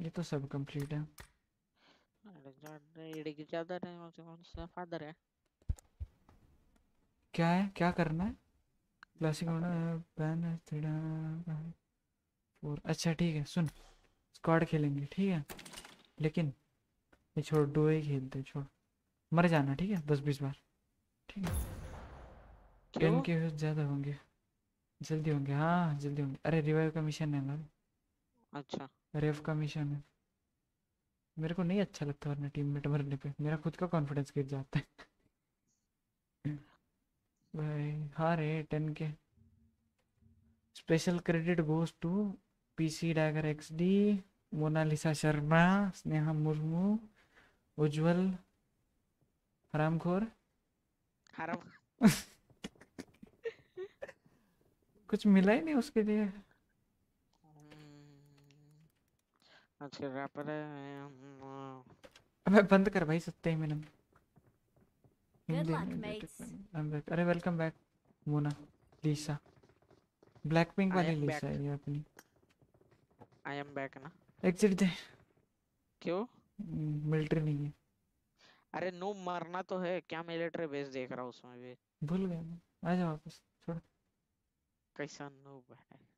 ये तो सब कंप्लीट है। नहीं मुझे कौन सा फादर है क्या है? क्या करना है? क्लासिक बैन फोर अच्छा ठीक है सुन। स्क्वाड खेलेंगे ठीक है? लेकिन ये छोड़ दो ही खेलते छोड़। मर जाना ठीक है? दस बीस बार। ठीक है? टेन के ज़्यादा होंगे। जल्दी होंगे हाँ जल्दी होंगे। अरे रिवाइव का मिशन है ना। अच्छा। रेव का मिशन है। मेरे को नहीं अच्छा लगता वरना टीममेट मरने पे। मेरा खुद का कॉन्फिडेंस गिर जाता है। भाई हाँ रे टेन के special credit goes to PC dagger X D Monalisa Sharma Sneha Murmu Ujjwal हरामखोर हराम कुछ मिला ही नहीं उसके लिए। अच्छा रैपर है अबे बंद कर भाई सत्ते में नम। Good luck, mates. अरे welcome back Monalisa black pink वाली back. है ये अपनी। आई एम बैक ना। एग्जिट दे। क्यों? मिलिट्री नहीं है। अरे नो मरना तो है क्या मिलिट्री बेस देख रहा हूँ उसमें भी? भूल गया मैं। आ जा वापस छोड़। कैसा नूब है?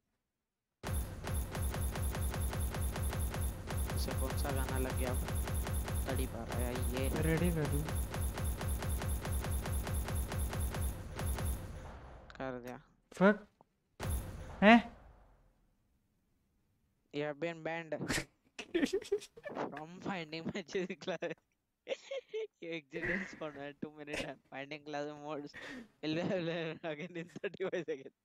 इसे कौन सा गाना लग गया? तड़ी पा रहा है ये रेडी लो कर दिया फक हैं You have been banned from finding magic class. you exited spawn at 2 minutes and finding class modes will be available again in 35 seconds.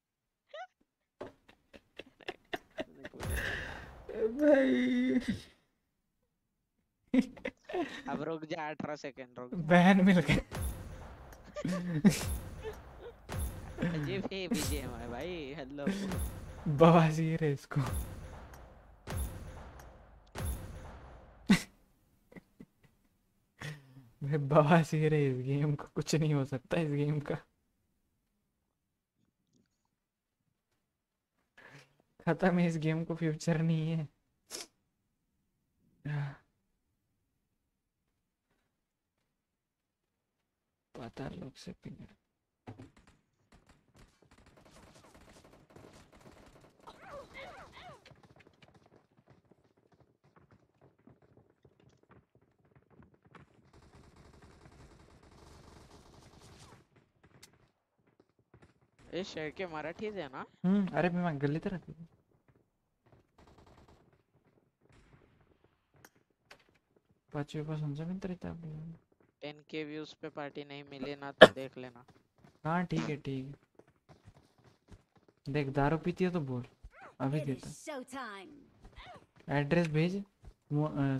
भाई अब रुक जा 18 सेकंड रुक बैन मिल गए। अजीब है बीजेएम है भाई हेलो बवासीर है इसको। भाई बवासीर है इस गेम को कुछ नहीं हो सकता इस गेम का। खत्म है इस गेम को फ्यूचर नहीं है। पता लोग से पिंग ये शहर के मराठीज है ना? हम्म अरे मैं गली तरह थी पाचवी पासून ज़मीन तरी आपली 10k व्यूज़ पे पार्टी नहीं मिली ना तो देख लेना। हाँ ठीक है ठीक है। देख दारू पीती है तो बोल। अभी देता। एड्रेस भेज।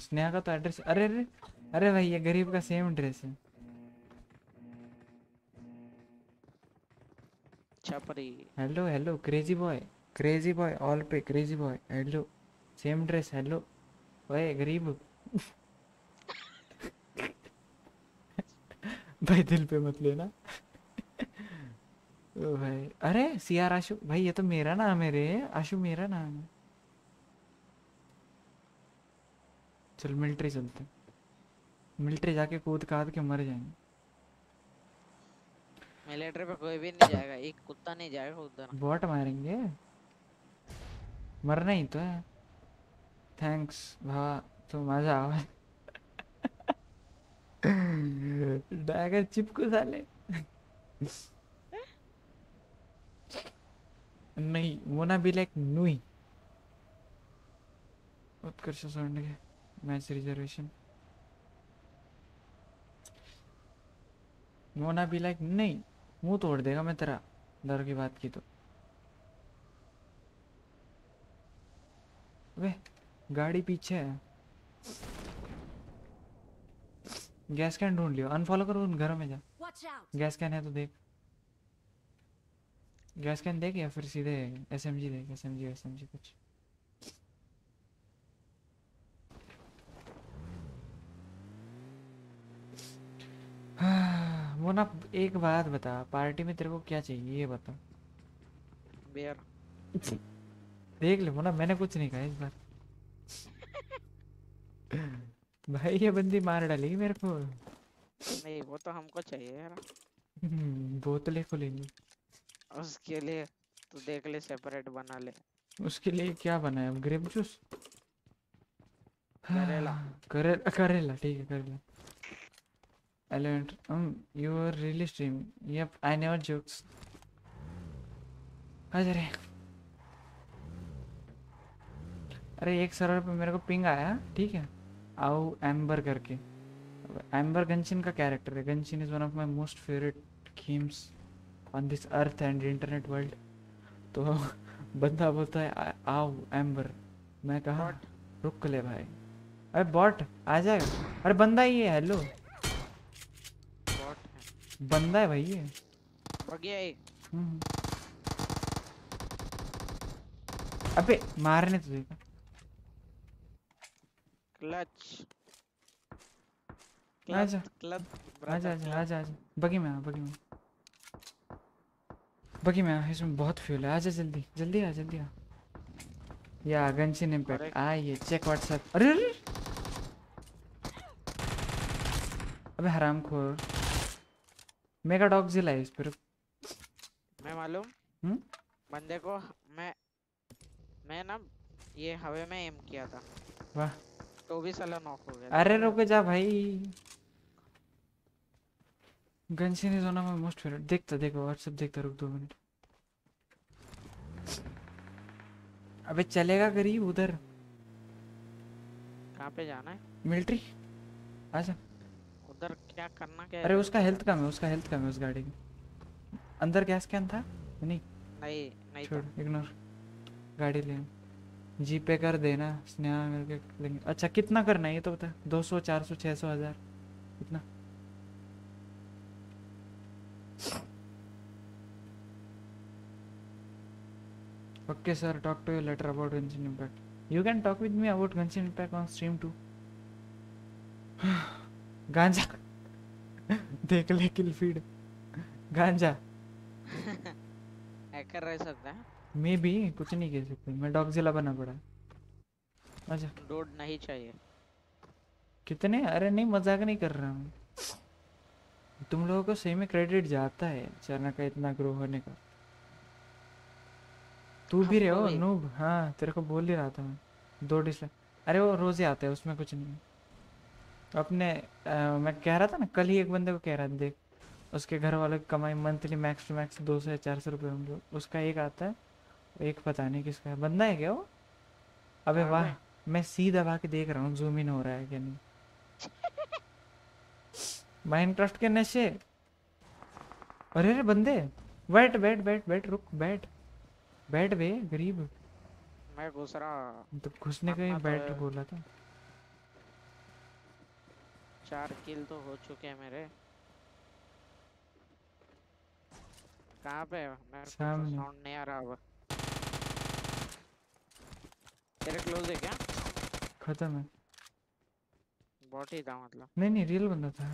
स्नेहा का तो एड्रेस अरे अरे अरे भाई ये गरीब का सेम ड्रेस है। छपरी। Hello hello crazy boy crazy boy all पे crazy boy hello same dress hello ओए गरीब। भाई दिल पे मत लेना। भाई अरे सी आर आशु भाई ये तो मेरा नाम है रे आशु मेरा नाम है। चल मिलिट्री चलते मिलिट्री जाके कूद काद के मर जाएँगे। मिलिट्री पे कोई भी नहीं जाएगा एक कुत्ता नहीं जाएगा उधर। बॉट मारेंगे। मरना ही तो है। थैंक्स भावा तो मज़ा आवा। डैगर चिपकू साले नहीं Mona be like Nooyi Utkarsh Sodne match reservation Mona be like नहीं मुँह तोड़ देगा मैं तेरा डर की बात की तो वे गाड़ी पीछे है गैस कैन ढूंढ लियो अनफॉलो करो उन घरों में जा। गैस कैन है तो देख। गैस कैन देख या फिर सीधे एसएमजी देख। एसएमजी एसएमजी कुछ। हाँ, मोना एक बात बता पार्टी में तेरे को क्या चाहिए ये बता। बियर देख ले मोना मैंने कुछ नहीं कहा इस बार। भाई ये बंदी मार डालेगी मेरे को। नहीं वो तो हमको चाहिए यार हम्म, बोतलें खुलेंगी। उसके लिए तू देख ले सेपरेट बना ले। उसके लिए क्या बनाया? Grape juice? करेला। करे करेला ठीक है करेला। Element um you are really streaming yep i never jokes. अरे अरे एक सर्वर पे मेरे को पिंग आया ठीक है? आओ एम्बर करके। एम्बर गंशिन का कैरेक्टर है। Genshin is one of my most favourite games on this earth and internet world तो बंदा बोलता है आओ एम्बर मैं कहा रुक ले भाई। अरे बॉट आ जाएगा। अरे बंदा ही है हेलो बॉट है। बंदा है भाई ये। बगिया एक हम्म। अबे मारने तो देखा क्लच। आजा। क्लच आजा आजा आजा आजा। बगी में आ बगी में। बाकी मैं इसमें बहुत फ्यूल है। आजा जल्दी जल्दी आ जल्दी आ। या गंशिन इम्पैक्ट आ ये चेक व्हाट्सएप अरे अरे अबे हराम खोर मेगा डॉग जिला है इस पर। मैं मालूम। हम्म? बंदे को मैं मैं ना ये हवे में एम किया था। वाह। तो भी साला नॉक हो गया अरे रुक जा भाई। Genshin is one of my most favourite देखता देखो व्हाट्सएप देखता रुक दो मिनट। अबे चलेगा करीब उधर। कहाँ पे जाना है? मिलिट्री? आजा। उधर क्या करना क्या है अरे उसका हेल्थ कम है उसका हेल्थ कम है उस गाड़ी की अंदर गैस कैन था? नहीं। नहीं नहीं छोड़ इग्नोर गाड़ी ले जीपे कर देना, स्नेहा मिलके लेंगे। अच्छा कितना करना है ये तो बता। दो सौ, चार सौ, छह सौ, हज़ार। कितना? Okay sir talk to later about Genshin Impact you can talk with me about Genshin Impact on stream to गांजा। देख ले किल फ़ीड गांजा। कर रहे सकते हैं मे भी कुछ नहीं कह सकते मैं डॉगजिला बना पड़ा। अच्छा डोड नहीं चाहिए। कितने? अरे नहीं मज़ाक नहीं कर रहा हूँ। तुम लोगों को सही में क्रेडिट जाता है चना का इतना ग्रो होने का। तू भी रहे हो नूब? हाँ तेरे को बोल ही रहा था मैं। दो डिसलाइक अरे वो रोज ही आते हैं उसमें कुछ नहीं अपने अ, मैं कह रहा था ना कल ही एक बंदे को कह रहा था देख। उसके घर वालों की कमाई मंथली मैक्स टू मैक्स दो सौ या चार सौ रुपये होंगे। उसका एक आता है एक पता नहीं किसका है। बंदा है क्या वो? अबे हाँ, वाह मैं- सी दबा के देख रहा हूँ जूम इन हो रहा है क्या नहीं। माइनक्राफ्ट के नशे। अरे अरे बंदे बैठ बैठ बैठ बैठ रुक बैठ। बैठ बे गरीब। मैं घुस रहा। तो घुसने का ही तो बैठ बोला था। चार किल तो हो चुके हैं मेरे। कहाँ पे मेरे को तो साउंड नहीं आ रहा अब। तेरे क्लोज है क्या? खत्म है। बॉट ही था मतलब। नहीं नहीं रियल बंदा था।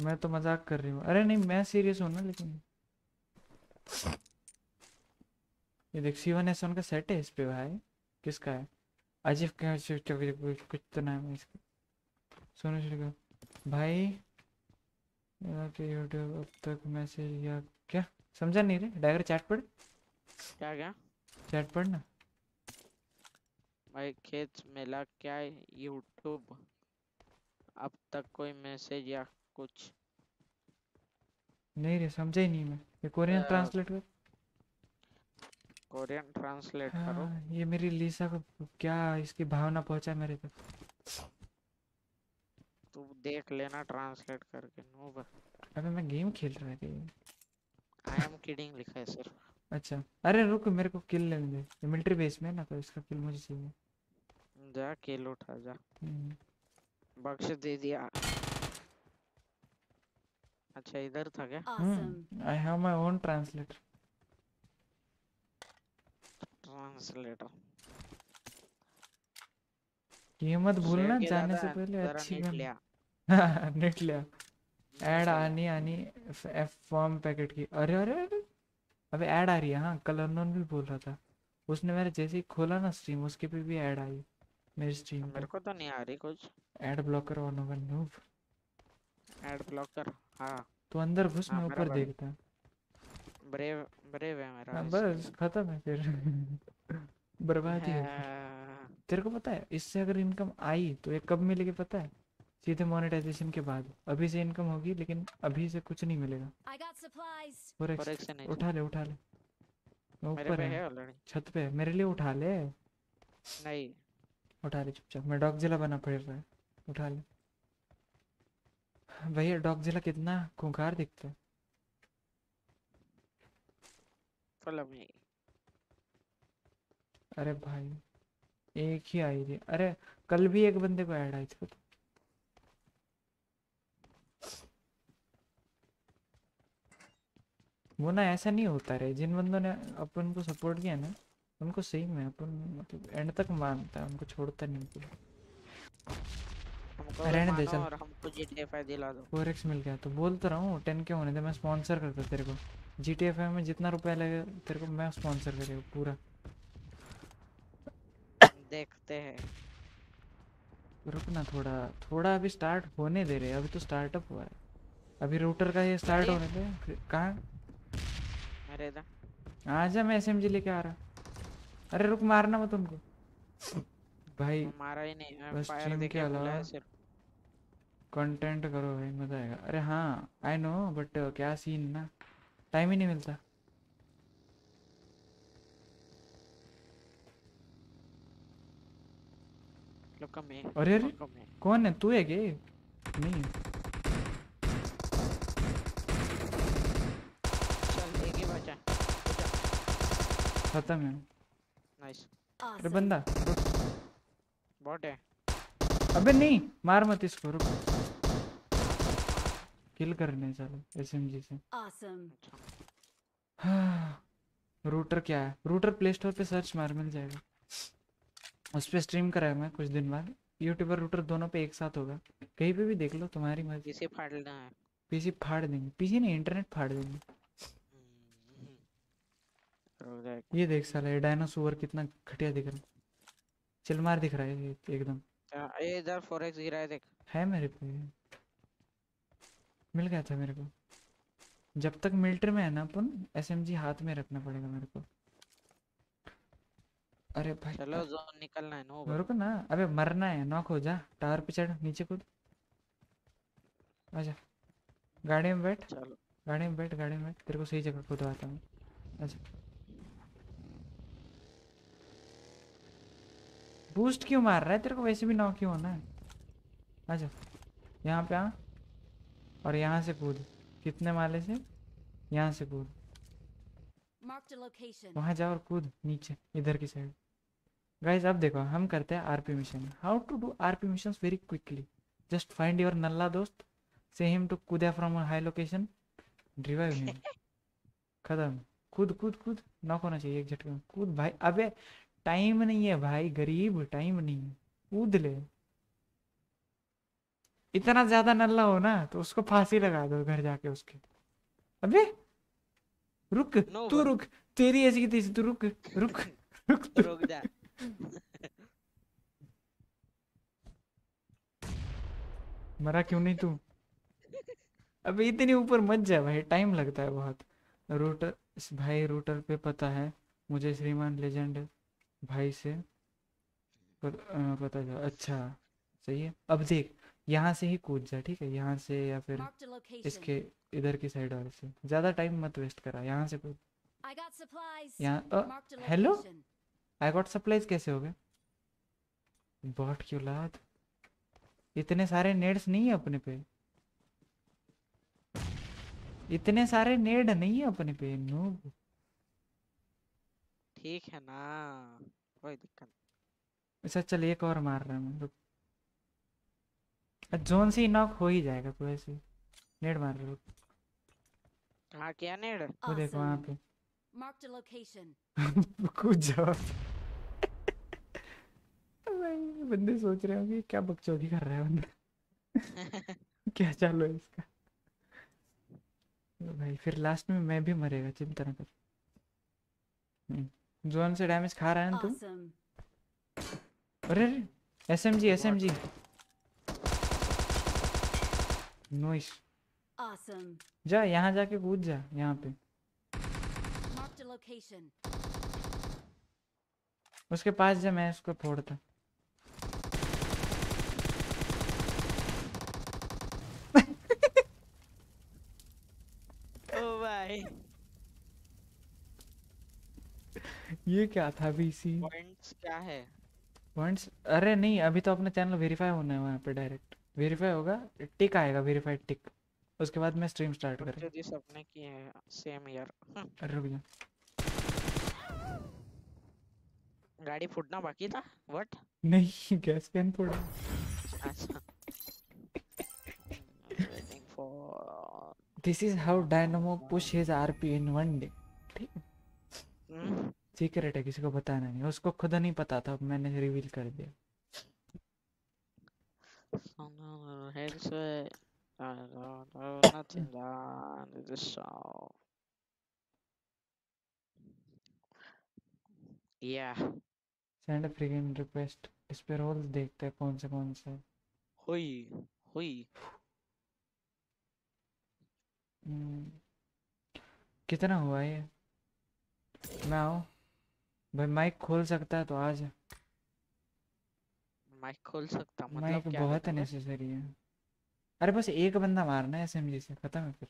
मैं तो मज़ाक कर रही हूँ। अरे नहीं मैं सीरियस हूँ ना लेकिन। ये देख सी वन एस का सेट है इस पे भाई। किसका है? अजीब का कुछ तो नाम है इसका। सोनू श्री भाई के यूट्यूब अब तक मैसेज या क्या? समझा नहीं रे? डायगर चैट पढ़। क्या क्या? चैट पढ़ ना। खेत मेला क्या यूट्यूब? अब तक कोई मैसेज या कुछ? नहीं रे समझा ही नहीं मैं। ये कोरियन ट्रांसलेट कर। कोरियन ट्रांसलेट करो। हाँ, ये मेरी लिसा को क्या इसकी भावना पहुँचा मेरे तक? तू देख लेना ट्रांसलेट करके नूब। अबे मैं गेम खेल रहा था। आई एम किडिंग लिखा है सिर्फ़। अच्छा। अरे रुक मेरे को किल लेने दे। मिलिट्री बेस में ना तो इसका किल मुझे चाहिए। जा किल उठा जा। हम्म, बख्श दे दिया। अच्छा इधर था क्या? I have my own translator translator ये मत भूलना जाने से पहले अच्छी नीट लिया। नेट लिया। ऐड आनी आनी एफ़ फॉर्म पैकेट की। अरे अरे अरे। अबे ऐड आ रही है हाँ कल अननोन भी बोल रहा था। उसने मेरे जैसे ही खोला ना स्ट्रीम उसके पे भी ऐड आई। मेरी स्ट्रीम मेरे को तो नहीं आ रही कुछ। ऐड ब्लॉकर ऑन होगा नूब एड ब्लॉकर हाँ। तो अंदर घुस हाँ, मैं ऊपर। देखता ब्रेव ब्रेव है मेरा हाँ, बस खत्म है फिर। बर्बाद ही है। हाँ, तेरे को पता है इससे अगर इनकम आई तो ये कब मिलेगी पता है? सीधे मोनेटाइजेशन के बाद। अभी से इनकम होगी लेकिन अभी से कुछ नहीं मिलेगा। उठा ले उठा ले। ऊपर पे है। है छत पे मेरे लिए उठा ले। नहीं। उठा ले चुपचाप। मैं डॉग जिला बना पड़ रहा है। उठा ले। भैया डॉग जिला कितना खूंखार दिखता है। अरे भाई एक ही आई थी। अरे कल भी एक बंदे को ऐड आई थी वो ना ऐसा नहीं होता रे। जिन बंदों ने अपन को सपोर्ट किया ना उनको सही में अपन मतलब एंड तक मानता है उनको छोड़ता नहीं बिल्कुल रहने दे चल। और हमको GTA 5 दिला दो। फोर एक्स मिल गया तो बोल तो रहा हूँ टेन के होने दे मैं स्पॉन्सर करता तेरे को। टी एफ़ में जितना रुपया लगे तेरे को मैं स्पॉन्सर करेगा पूरा। देखते हैं। रुक ना थोड़ा थोड़ा अभी स्टार्ट होने दे रहे अभी तो स्टार्टअप हुआ है। अभी रूटर का ये स्टार्ट होने दे कहाँ? मेरे इधर। आजा मैं एस लेके आ रहा। अरे रुक मारना मत उनको भाई मारा ही नहीं बस stream के अलावा कंटेंट करो भाई मज़ा आएगा। अरे हाँ आई नो बट क्या सीन ना? टाइम ही नहीं मिलता। Look अरे अरे. कौन है? तू है के नहीं खत्म है। नाइस अरे बंदा। बॉट है। अबे नहीं मार मत इसको रुक। किल करने चलो एसएमजी से। Awesome. अच्छा। रूटर क्या है? रूटर प्ले स्टोर पे सर्च मार मिल जाएगा। उस पे स्ट्रीम कराया मैं कुछ दिन बाद। यूट्यूबर रूटर दोनों पे एक साथ होगा। कहीं पे भी देख लो तुम्हारी मर्ज़ी। इसे फाड़ना है। पीसी फाड़ देंगे। पीसी नहीं इंटरनेट फाड़ देंगे। ये देख साला ये डायनासोर कितना घटिया दिख रहा है। चिल मार दिख रहा है एकदम। ये इधर 4x गिरा है देख। है मेरे पे। मिल गया था मेरे को। जब तक मिलिट्री में है ना अपन एसएमजी हाथ में रखना पड़ेगा मेरे को। अरे भाई चलो जोन निकलना है नो रुको ना। अबे मरना है नॉक हो जा। टावर पे चढ़ नीचे कूद। आजा गाड़ी में बैठ। चलो। गाड़ी में बैठ गाड़ी में बैठ। तेरे को सही जगह खुदवाता हूँ। अच्छा बूस्ट क्यों मार रहा है? तेरे को वैसे भी नॉक क्यों होना है। आजा यहाँ पे आ। और यहाँ से कूद। कितने माले से? यहाँ से कूद. वहाँ जा और कूद नीचे इधर की साइड गाइस अब देखो हम करते हैं RP mission how to do RP mission very quickly just find your नल्ला दोस्त। से हिम टू कूदा from high location revive him खत्म। कूद कूद कूद। नॉक होना चाहिए एक झटके में। कूद भाई। अबे टाइम नहीं है भाई गरीब टाइम नहीं है कूद ले। इतना ज़्यादा नल्ला हो ना तो उसको फांसी लगा दो घर जाके उसके। अबे रुक No, तू रुक तेरी ऐसी की तू रुक रुक रुक तू। रुक जा। मरा क्यों नहीं तू? अबे इतनी ऊपर मत जा भाई टाइम लगता है बहुत। रूटर इस भाई रूटर पे पता है मुझे श्रीमान लेजेंड भाई से पर, अ, पता जा अच्छा सही है। अब देख यहाँ से ही कूद जा ठीक है? यहाँ से या फिर. इसके इधर की साइड वाले से। ज़्यादा टाइम मत वेस्ट करा यहाँ से कूद. यहाँ location. आई गॉट सप्लाईज कैसे हो गए? बॉट की औलाद इतने सारे नेड्स नहीं है अपने पे। इतने सारे नेड नहीं है अपने पे नूब ठीक है ना। कोई दिक्कत अच्छा चल एक और मार रहा है रुक। जोन से नॉक हो ही जाएगा तू ऐसे नेड मार रहा है, रुक। कहाँ किया नेड? वो देख वहाँ पे। Marked a location. कूद जाओ भाई बंदे सोच रहे होंगे क्या बकचोदी कर रहा है बंदा? क्या चालू है इसका? भाई फिर लास्ट में मैं भी मरेगा चिंता ना कर। हम्म, जोन से डैमेज खा रहा है ना तू जी अरे एसएमजी एसएमजी नोइस जा यहाँ जाके कूद जा यहाँ पे. उसके पास जा मैं उसको फोड़ता ओ भाई ये क्या था बीसी पॉइंट्स क्या है? पॉइंट्स अरे नहीं अभी तो अपना चैनल वेरीफाई होना है वहाँ पे डायरेक्ट वेरीफाई होगा टिक आएगा वेरीफाइड टिक उसके बाद मैं स्ट्रीम स्टार्ट करें। जो जिस अपने किए हैं सेम ईयर अरे रुक जा। गाड़ी फूटना बाकी था? व्हाट नहीं गैस कैन फोड़ा अच्छा। Waiting for this is how Dynamo push his RP in one day secret है किसी को बताना नहीं। उसको खुद नहीं पता था मैंने रिवील कर दिया। So. Yeah. इस पे रोल्स देखते हैं कौन से कौन से। हुई हुई। हम्म, कितना हुआ ये? मैं आऊँ? भाई माइक खोल सकता है तो आ जा। माइक खोल सकता मतलब माइक क्या बहुत है? नेसेसरी है। अरे बस एक बंदा मारना है एसएमजी से खत्म है फिर।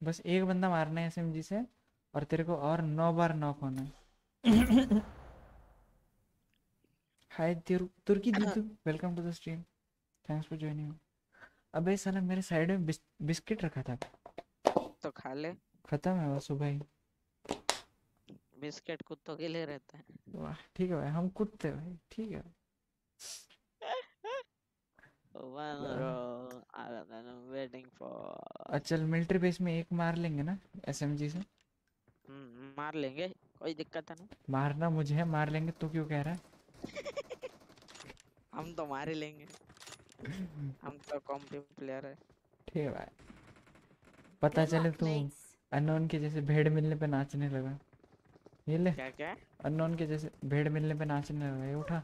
बस एक बंदा मारना है एसएमजी से और तेरे को और नौ बार नॉक होना है। हाय तुर, तुर्की दीदू welcome to the stream thanks for joining अबे साला मेरे साइड में बिस्किट रखा था। तो खा ले। खत्म है वो सुबह ही। बिस्किट कुत्तों के लिए रहता है। वाह ठीक है भाई हम कुत्ते भाई ठीक है। One row, I'm waiting for. अच्छा मिलिट्री बेस में एक मार लेंगे ना एसएमजी से? हम्म, मार लेंगे कोई दिक्कत है नहीं। मारना मुझे है मार लेंगे तू क्यों कह रहा है? हम तो मार ही लेंगे। हम तो कॉम्पिटिटिव प्लेयर है। ठीक है भाई। पता चले तू. अननोन के जैसे भेड़ मिलने पे नाचने लगा। ये ले। क्या क्या? अननोन के जैसे भेड़ मिलने पे नाचने लगा ये उठा।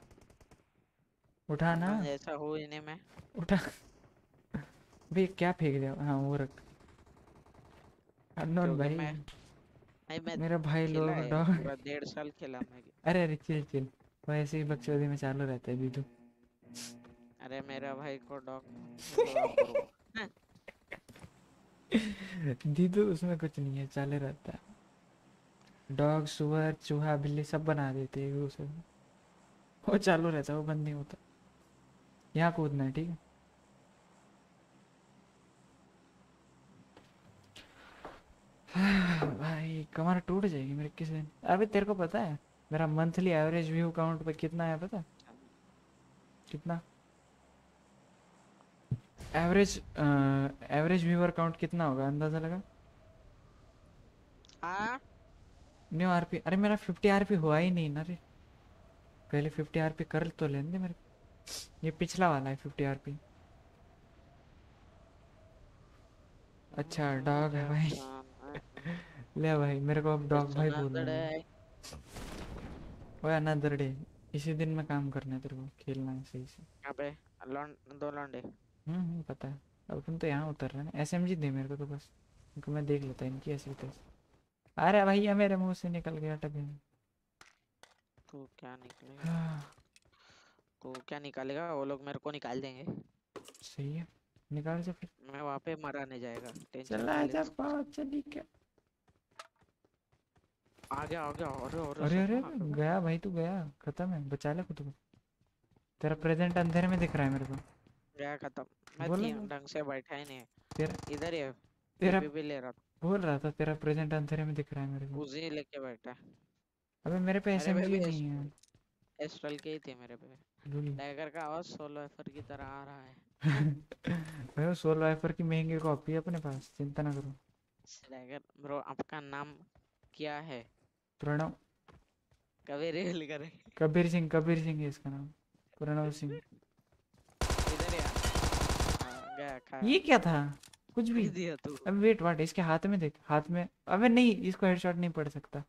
उठा ना। ऐसा हो ही नहीं मैं। उठा। भाई क्या फेंक दिया हाँ? वो रख। अननोन भाई। मैं मैं मेरा भाई लोग डॉग। डेढ़ साल खेला मैं। अरे अरे चिल चिल वो ऐसे ही बकचोदी में चालू रहता है दीदू अरे मेरा भाई को डॉग दीदू उसमें कुछ नहीं है चाले रहता है। डॉग सुअर चूहा, बिल्ली सब बना देते एक दूसरे को वो चालू रहता वो बंद नहीं होता। यहाँ कूदना है, ठीक है? भाई, कमर टूट जाएगी मेरे किसी दिन। अबे तेरे को पता है, मेरा मंथली एवरेज व्यू काउंट पे कितना है, पता कितना? एवरेज एवरेज व्यूअर काउंट कितना होगा, अंदाज़ा लगा? हाँ। न्यू आरपी अरे मेरा 50 आरपी हुआ ही नहीं ना रे। पहले 50 आरपी कर तो लेने दे मेरे। ये पिछला वाला है 50 आरपी अच्छा डॉग है भाई। ले भाई मेरे को अब डॉग भाई बोल रहा है। ओए अनदर डे इसी दिन में काम करना है तेरे को खेलना है सही से। पे? लॉन्ड दो लॉन्डे हम्म हम्म, पता है। अब तुम तो यहाँ उतर रहे हैं ना। एसएमजी दे मेरे को तो बस। इनको मैं देख लेता इनकी ऐसी तैसी अरे भैया मेरे मुँह से निकल गया टबे तू क्या निकलेगा? तू क्या निकालेगा? वो लोग मेरे को निकाल देंगे। सही है। निकाल से फिर। मैं वहाँ पे मरा नहीं जाएगा। टेंशन चला जा तू। पाँच चली क्या आ गया आ गया। अरे अरे अरे अरे गया। भाई तू गया। खत्म है। बचा ले खुद को। तेरा प्रेजेंट अंधेरे में दिख रहा है मेरे को। गया खत्म। मैं ढंग से बैठा ही नहीं है। तेरा इधर ही है। तेरा भी ले रहा बोल रहा था तेरा प्रेजेंट अंधेरे में दिख रहा है मेरे को। उसी लेके बैठा। अबे मेरे पे एसएमजी भी नहीं है। एस्ट्रल के ही थे मेरे पे। टाइगर का आवाज़ सोलो एफर की तरह आ रहा है। भाई वो सोल वाइफर की महँगी कॉपी है अपने पास चिंता ना करो। टाइगर ब्रो आपका नाम क्या है? प्रणव। कभी रिवील करे। कबीर सिंह कबीर सिंह है इसका नाम। प्रणव सिंह। इधर ही गया ये क्या था? कुछ भी। दिया तू। अबे वेट वाट इसके हाथ में देख हाथ में अबे नहीं इसको हेडशॉट नहीं पड़ सकता।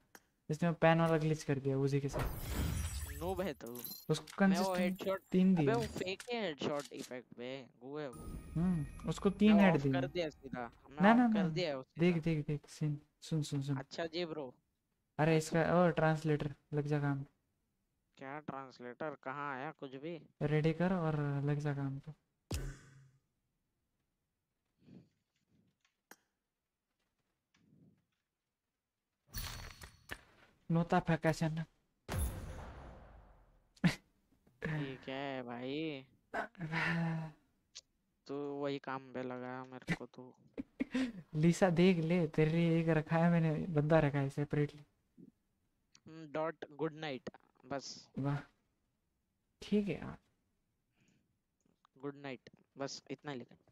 इसने पैन वाला ग्लिच कर दिया उसी के साथ। नूब है तू। उसको कंसिस्टेंट हेडशॉट तीन अबे दिए। वो फेक है हेडशॉट इफ़ेक्ट पे गु है वो। हम्म उसको तीन हेड ऑफ़ कर दिया सीधा। ना ना कर दिया है वो देख देख देख सुन सुन सुन सुन। अच्छा जी ब्रो अरे इसका ओ ट्रांसलेटर लग जा काम। क्या ट्रांसलेटर कहाँ आया कुछ भी? रेडी कर और लग जा काम पे नोता फैकेशन ठीक है भाई तू वही काम पे लगा मेरे को तू लिसा देख ले तेरे लिए एक रखा है मैंने बंदा रखा है सेपरेटली डॉट गुड नाइट बस वाह ठीक है यार गुड नाइट बस इतना ही लिखा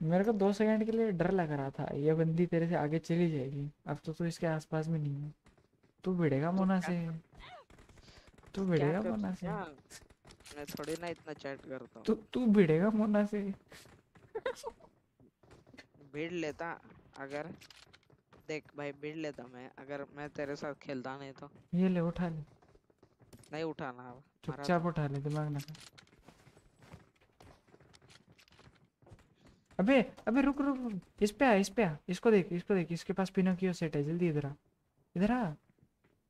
मेरे को दो सेकंड के लिए डर लग रहा था ये बंदी तेरे से आगे चली जाएगी। अब तो तू इसके आसपास में नहीं है। तू भिड़ेगा मोना से। तू भिड़ेगा मोना से। मैं थोड़ी ना इतना चैट करता हूँ। तू तू भिड़ेगा मोना से। भीड़ लेता अगर देख भाई भीड़ लेता मैं अगर मैं तेरे साथ खेलता नहीं तो। ये ले उठा ले। नहीं उठाना चुपचाप उठा ले दिमाग ना अबे अबे रुक रुक रुक। इस पे आ इस पे आ। इसको देख इसको देख। इसके पास पिनोकियो सेट है। जल्दी इधर आ। इधर आ।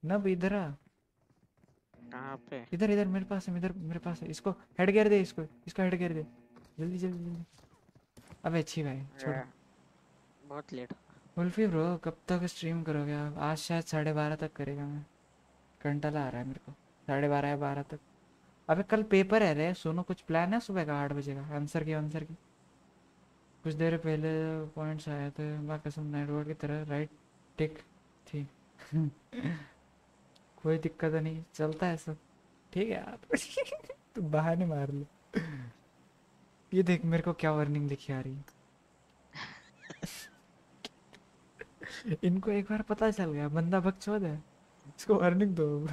नब इधर आ। कहाँ पे? इधर इधर मेरे पास है इधर मेरे पास है। इसको हेड गियर दे इसको इसको हेड गियर दे। जल्दी जल्दी जल्दी। अबे अच्छी भाई छोड़। बहुत लेट उल्फी ब्रो कब तक स्ट्रीम करोगे आप? आज शायद साढ़े बारह तक करेगा मैं। घंटा आ रहा है मेरे को। साढ़े बारह या बारह तक। अबे कल पेपर है रे। सुनो कुछ प्लान है सुबह का? आठ बजे का। आंसर की आंसर की कुछ देर पहले पॉइंट्स आए थे मैं कसम नाइट बोर्ड की तरह राइट टिक थी। कोई दिक्कत नहीं, चलता है सब। ठीक है यार। तू बहाने मार ले। ये देख, मेरे को क्या वार्निंग लिखी आ रही है। इनको एक बार पता चल गया, बंदा बकचोद है। इसको वार्निंग दो।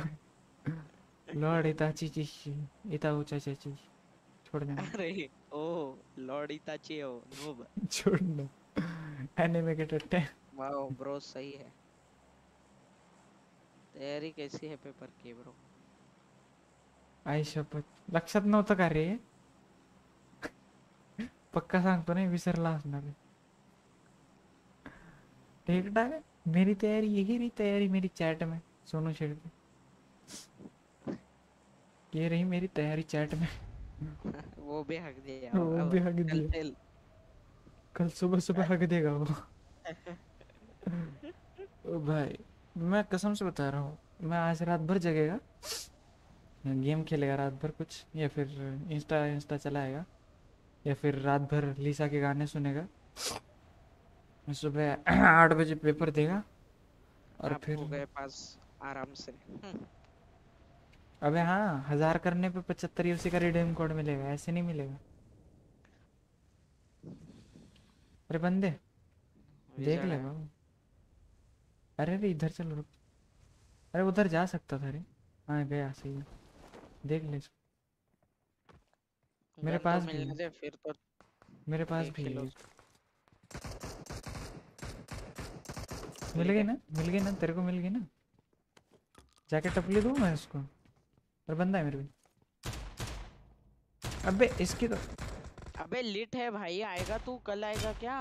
लॉर्ड इताची चीची इता ऊँचा चाची छोड़ देना। लॉर्ड इताची हो नूब। छोड़ना एनिमे के टट्टे वाओ ब्रो सही है। तैयारी कैसी है पेपर की ब्रो? आई शपथ लक्षात नव्हतं का रे? पक्का सांगतो नाही विसरला असणार आहे. ठीक ठाक है मेरी तैयारी यही रही तैयारी मेरी चैट में सोनू शेट्टी. ये रही मेरी तैयारी चैट में. वो भी हक दिया वो भी हक दिया। कल सुबह सुबह हक देगा वो। ओ भाई मैं कसम से बता रहा हूँ मैं आज रात भर जगेगा गेम खेलेगा रात भर कुछ या फिर इंस्टा इंस्टा चलाएगा या फिर रात भर लीसा के गाने सुनेगा। सुबह आठ बजे पेपर देगा और फिर हो पास आराम से। हम्म, अबे हाँ हज़ार करने पे पचहत्तर यूसी का रिडीम कोड मिलेगा ऐसे नहीं मिलेगा। अरे बंदे देख ले अरे अरे इधर चलो रुक। अरे उधर जा सकता था रे। हाँ गया सही है। देख ले। इसको मेरे तो पास भी है। दे फिर तो मेरे पास भी है। मिल गई ना? मिल गई ना? तेरे को मिल गई ना? जाके टपली दूँ मैं उसको और बंदा है मेरे भी अबे इसकी तो अबे लिट है भाई आएगा तू कल आएगा क्या?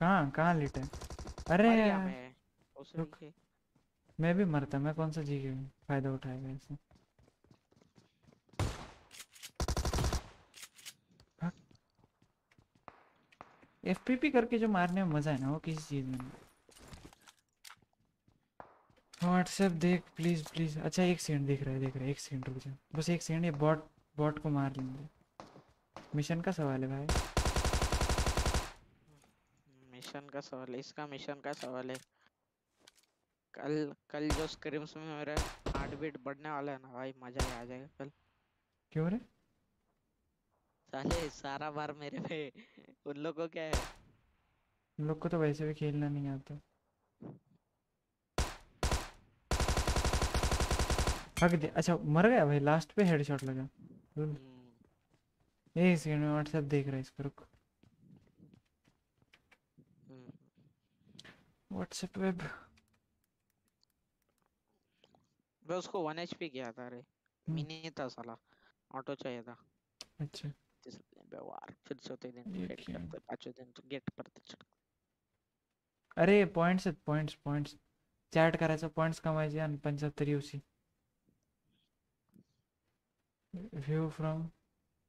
कहाँ कहाँ लेटे अरे यार। मैं मैं भी मरता मैं कौन सा जी के फ़ायदा उठाएगा ऐसे एफपीपी करके जो मारने में मज़ा है ना वो किसी चीज़ में नहीं। व्हाट्सएप देख प्लीज़ प्लीज़ अच्छा एक सेकंड देख रहा है देख रहा है एक सेकंड रुक जा। बस एक सेकंड ये बॉट बॉट को मार लेंगे। मिशन का सवाल है भाई। मिशन का सवाल है इसका मिशन का सवाल है। कल कल जो स्क्रीम्स में मेरा हार्ट बीट बढ़ने वाला है ना भाई मज़ा आ जाएगा कल। क्यों रे? साले सारा बार मेरे पे उन लोगों को क्या है? उन लोग को तो वैसे भी खेलना नहीं आता। हक दे अच्छा मर गया भाई लास्ट पे हेडशॉट लगा। एक सेकंड में व्हाट्सएप देख रहा है इसको रुक। व्हाट्सएप वेब मैं उसको वन एचपी किया था रे। मिनी था साला। ऑटो चाहिए था। अच्छा। व्यवहार फिर चौथे दिन? करते पाँचवें दिन तो गेट करते चढ़। अरे पॉइंट्स आहेत पॉइंट्स पॉइंट्स चॅट करायचं पॉइंट्स कमायचे आणि पंच्याहत्तर UC view from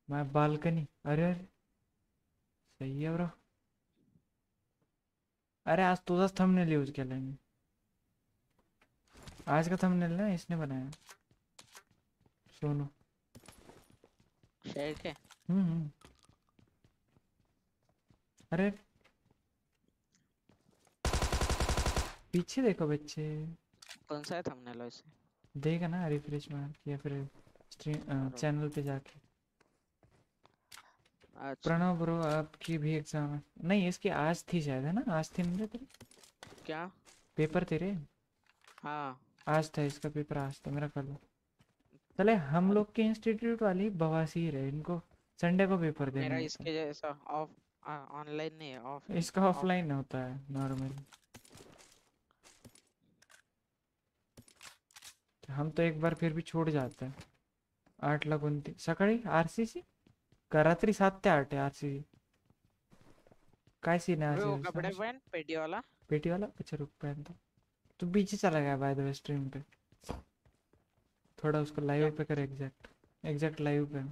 my balcony अरे अरे। सही है ब्रो अरे आज तुझाच थंबनेल यूज़ केला मी आज का थंबनेल ना इसने बनाया। सोनू। शेयर के? हम्म हम्म। अरे। पीछे देखो बच्चे। कौन सा है थंबनेल वैसे? देगा ना रिफ्रेश मार या फिर स्ट्रीम चैनल पे जाके। अच्छा प्रणव ब्रो आपकी भी एग्ज़ाम है। नहीं इसकी आज थी शायद है ना? आज थी नहीं तेरे? क्या? पेपर तेरे? हाँ। आज था इसका पेपर आज था मेरा कल। चले हम लोग के इंस्टीट्यूट वाली बवासीर है इनको संडे को पेपर देना मेरा इसके जैसा ऑफ़ ऑनलाइन नहीं है ऑफ़ इसका ऑफलाइन होता है नॉर्मल हम तो एक बार फिर भी छोड़ जाते हैं। आठ लाख उनतीस सकाळी आर सी सी का रात्री सात ते आठ आहे आर सी सी काय सीन है अबे कपड़े पहन पेटी वाला पेटी वाला अच्छा रुक पहनता तू. पीछे चला गया बाय द वे स्ट्रीम पे? थोड़ा उसको लाइव पे कर एग्जैक्ट एग्जैक्ट लाइव पे.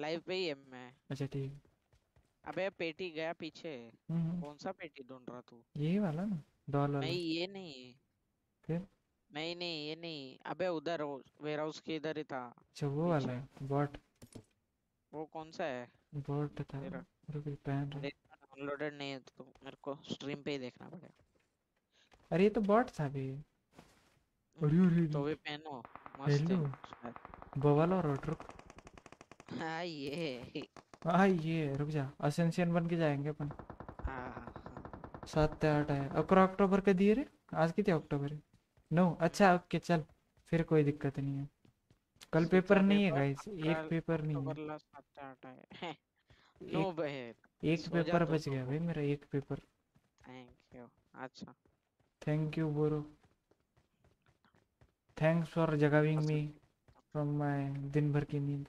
लाइव पे ही है मैं. अच्छा ठीक अबे पेटी गया पीछे. हम्म, कौन सा पेटी ढूंढ रहा तू? यही वाला ना? डॉल वाला? नहीं ये नहीं फिर? नहीं नहीं ये नहीं। अबे उधर वेयर हाउस के इधर ही था। अच्छा वो वाला है बॉट वो कौन सा है? बॉट था। रुक रुक, पहन रहा डाउनलोडेड नहीं है तो मेरे को स्ट्रीम पे ही देखना पड़ेगा। अरे ये तो बॉट था भी। अरे अरे तो भी पहनो मस्त है। बवाल और रुक हाँ ये। हाँ ये रुक जा। असेंशियन बन के जाएँगे अपन। हाँ हाँ हाँ। सात आठ है अकरा अक्टूबर के दिए रे? आज कितने अक्टूबर है नो अच्छा ओके चल फिर कोई दिक्कत नहीं है। कल पेपर नहीं है गाइस एक पेपर नहीं है। नो एक- बहन एक पेपर बच तो। गया भाई मेरा एक पेपर। थैंक यू अच्छा। थैंक यू बोरो। थैंक्स फॉर जगाविंग मी फ्रॉम माय दिन भर की नींद?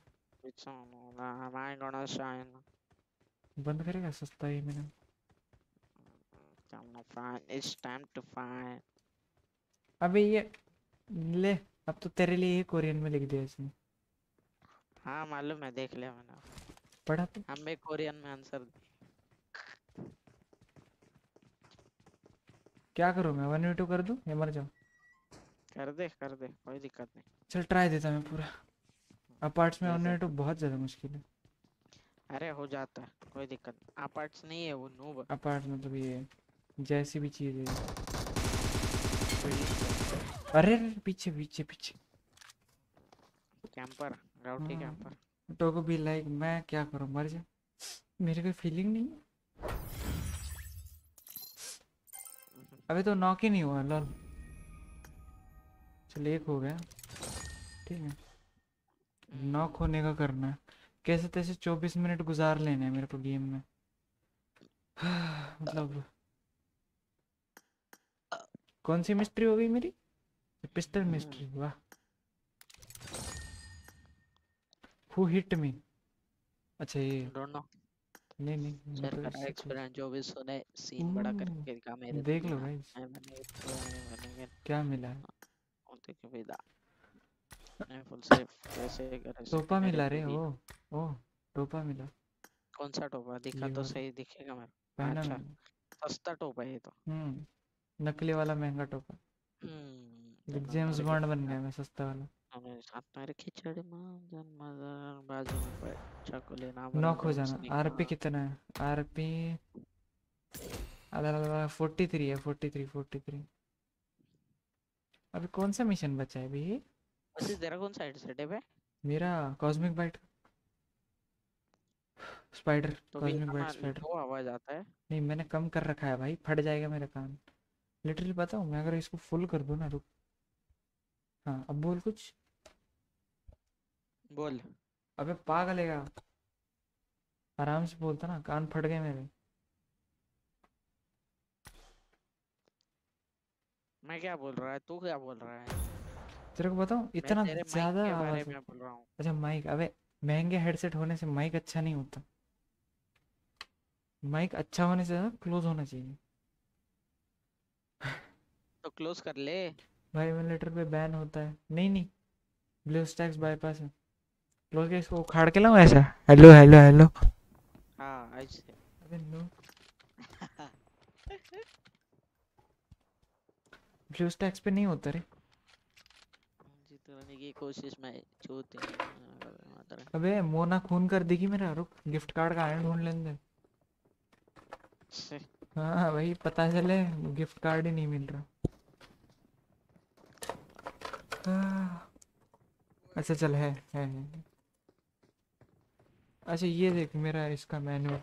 बंद करेगा सस्ता ही मैंने। To find. It's time to find. अबे ये ले अब तो तेरे लिए ही कोरियन में लिख दिया इसने। हाँ मालूम है देख लिया मैंने। पढ़ा तो। हमें कोरियन में आंसर क्या करूँ मैं? वन वी टू कर दूँ या मर जाऊँ? कर दे कर दे कोई दिक्कत नहीं। चल ट्राई देता मैं पूरा। अपार्ट्स में वन वी टू बहुत ज़्यादा मुश्किल है। अरे हो जाता है कोई दिक्कत नहीं। अपार्ट्स नहीं है वो नूब। अपार्ट मतलब ये जैसी भी चीज़ है। अरे पीछे पीछे पीछे। कैंपर राउटी। कैंपर टोको भी लाइक मैं क्या करूँ मर जा। मेरे कोई फीलिंग नहीं? अबे तो नॉक ही नहीं हुआ लॉल चल एक हो गया। ठीक है। नॉक होने का करना है। कैसे तैसे चौबीस मिनट गुजार लेने हैं मेरे को गेम में। मतलब कौन सी मिस्ट्री हो गई मेरी पिस्टल मिस्ट्री वाह हु हिट मी अच्छा ये डोंट नो नहीं नहीं इससे कुछ- एक्सपीरियंस जो भी सुने सीन बड़ा करके दिखा मेरे देख लो गाइस क्या मिला है के विदा मैं फुल सेफ़ कैसे करे टोपा मिला रे ओ ओ टोपा मिला कौन सा टोपा दिखा तो सही दिखेगा मेरे पहना अच्छा। सस्ता टोपा है ये तो हम्म नकली वाला महँगा टोपा। हम्म जेम्स बॉन्ड बन गया मैं सस्ता वाला। रखी खिचड़ी माँ जन मदर बाजू में पे चकुले ना नॉक हो जाना। आरपी कितना है? आरपी अला फोर्टी थ्री है फोर्टी थ्री फोर्टी थ्री। अभी कौन सा मिशन बचा है अभी? वैसे तेरा कौन सा हेडसेट है बे मेरा कॉस्मिक बाइट स्पाइडर तो कॉस्मिक बाइट स्पाइडर लो आवाज़ आता है। नहीं मैंने कम कर रखा है भाई फट जाएगा मेरा कान लिटरली बताऊँ मैं अगर इसको फुल कर दूँ ना रुक। हाँ अब बोल कुछ। बोल। अबे पागल है क्या आराम से बोलता ना कान फट गए मेरे। मैं क्या बोल रहा है? तू क्या बोल रहा है? तेरे को बताऊँ इतना ज़्यादा आवाज़ है। बोल रहा हूँ। अच्छा माइक अबे महँगे हेडसेट होने से माइक अच्छा नहीं होता। माइक अच्छा होने से क्लोज होना चाहिए। तो क्लोज कर ले। भाई मिलिटर पे बैन होता है। नहीं नहीं। ब्लू स्टैक्स बाईपास है। क्लोज के इसको? उखाड़ के लाऊं ऐसा? हेलो हेलो हेलो हाँ ऐसे अबे नो ब्लू स्टैक्स पे नहीं होता रे। जीतने की कोशिश में चूते अबे मोना खून कर देगी मेरा रुक। गिफ्ट कार्ड का आयरन ढूंढ लेने दे से हाँ भाई पता चले गिफ्ट कार्ड ही नहीं मिल रहा। हाँ। अच्छा चल, है है है अच्छा ये देख, मेरा इसका मैनुअल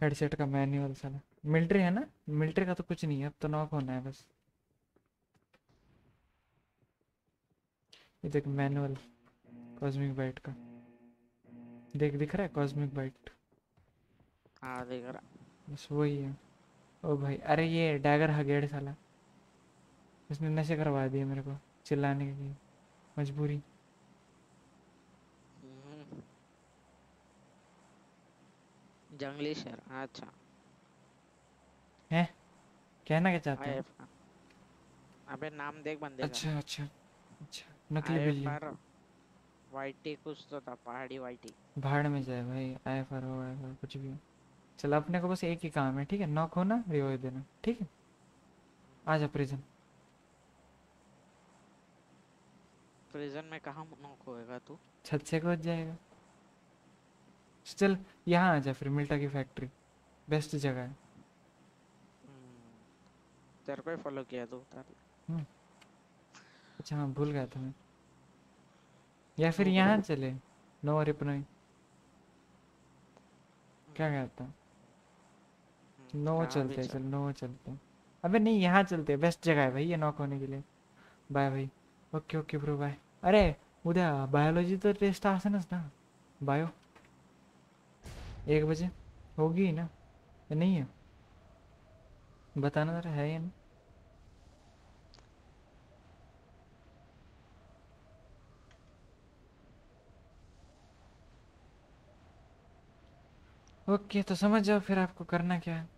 हेडसेट का मैनुअल साला मिलिट्री है ना? मिलिट्री का तो कुछ नहीं है, अब तो नॉक होना है बस। ये देख मैनुअल कॉस्मिक बाइट का। देख, दिख रहा है कॉस्मिक बाइट हाँ देख रहा। बस वही है। ओ भाई अरे ये डैगर हगेड़ साला। इसने नशे करवा दिए मेरे को चिल्लाने के लिए। मजबूरी। हम्म। जंगली शेर अच्छा। कहना क्या चाहते हैं? अबे नाम देख बंदे का। अच्छा अच्छा अच्छा। नकली बिल्ली। वाइटी कुछ तो था पहाड़ी वाइटी भाड़ में जाए भाई आई एफ़ आर हो आएगा कुछ भी हो। चल अपने को बस एक ही काम है ठीक है? नॉक होना रिवाइव देना ठीक है? आ जा प्रिजन प्रिजन में कहाँ नॉक होएगा तू? छत से कूद जाएगा। चल यहाँ आ जा फिर मिल्टा की फैक्ट्री बेस्ट जगह है। हम्म, तेरे को फॉलो किया तू अच्छा हाँ भूल गया था मैं। या फिर यहाँ चले। नो रिपनोई क्या कहता? हम्म, नो चलते चल। चल नो चलते हैं। अबे नहीं यहाँ चलते हैं। बेस्ट जगह है भाई ये नॉक होने के लिए। बाय भाई। ओके ओके ब्रो बाय अरे उद्या बायोलॉजी तो टेस्ट असेनच ना। बायो एक बजे। होगी ना। या नहीं है। बताना जरा है या नहीं? ओके तो समझ जाओ फिर आपको करना क्या है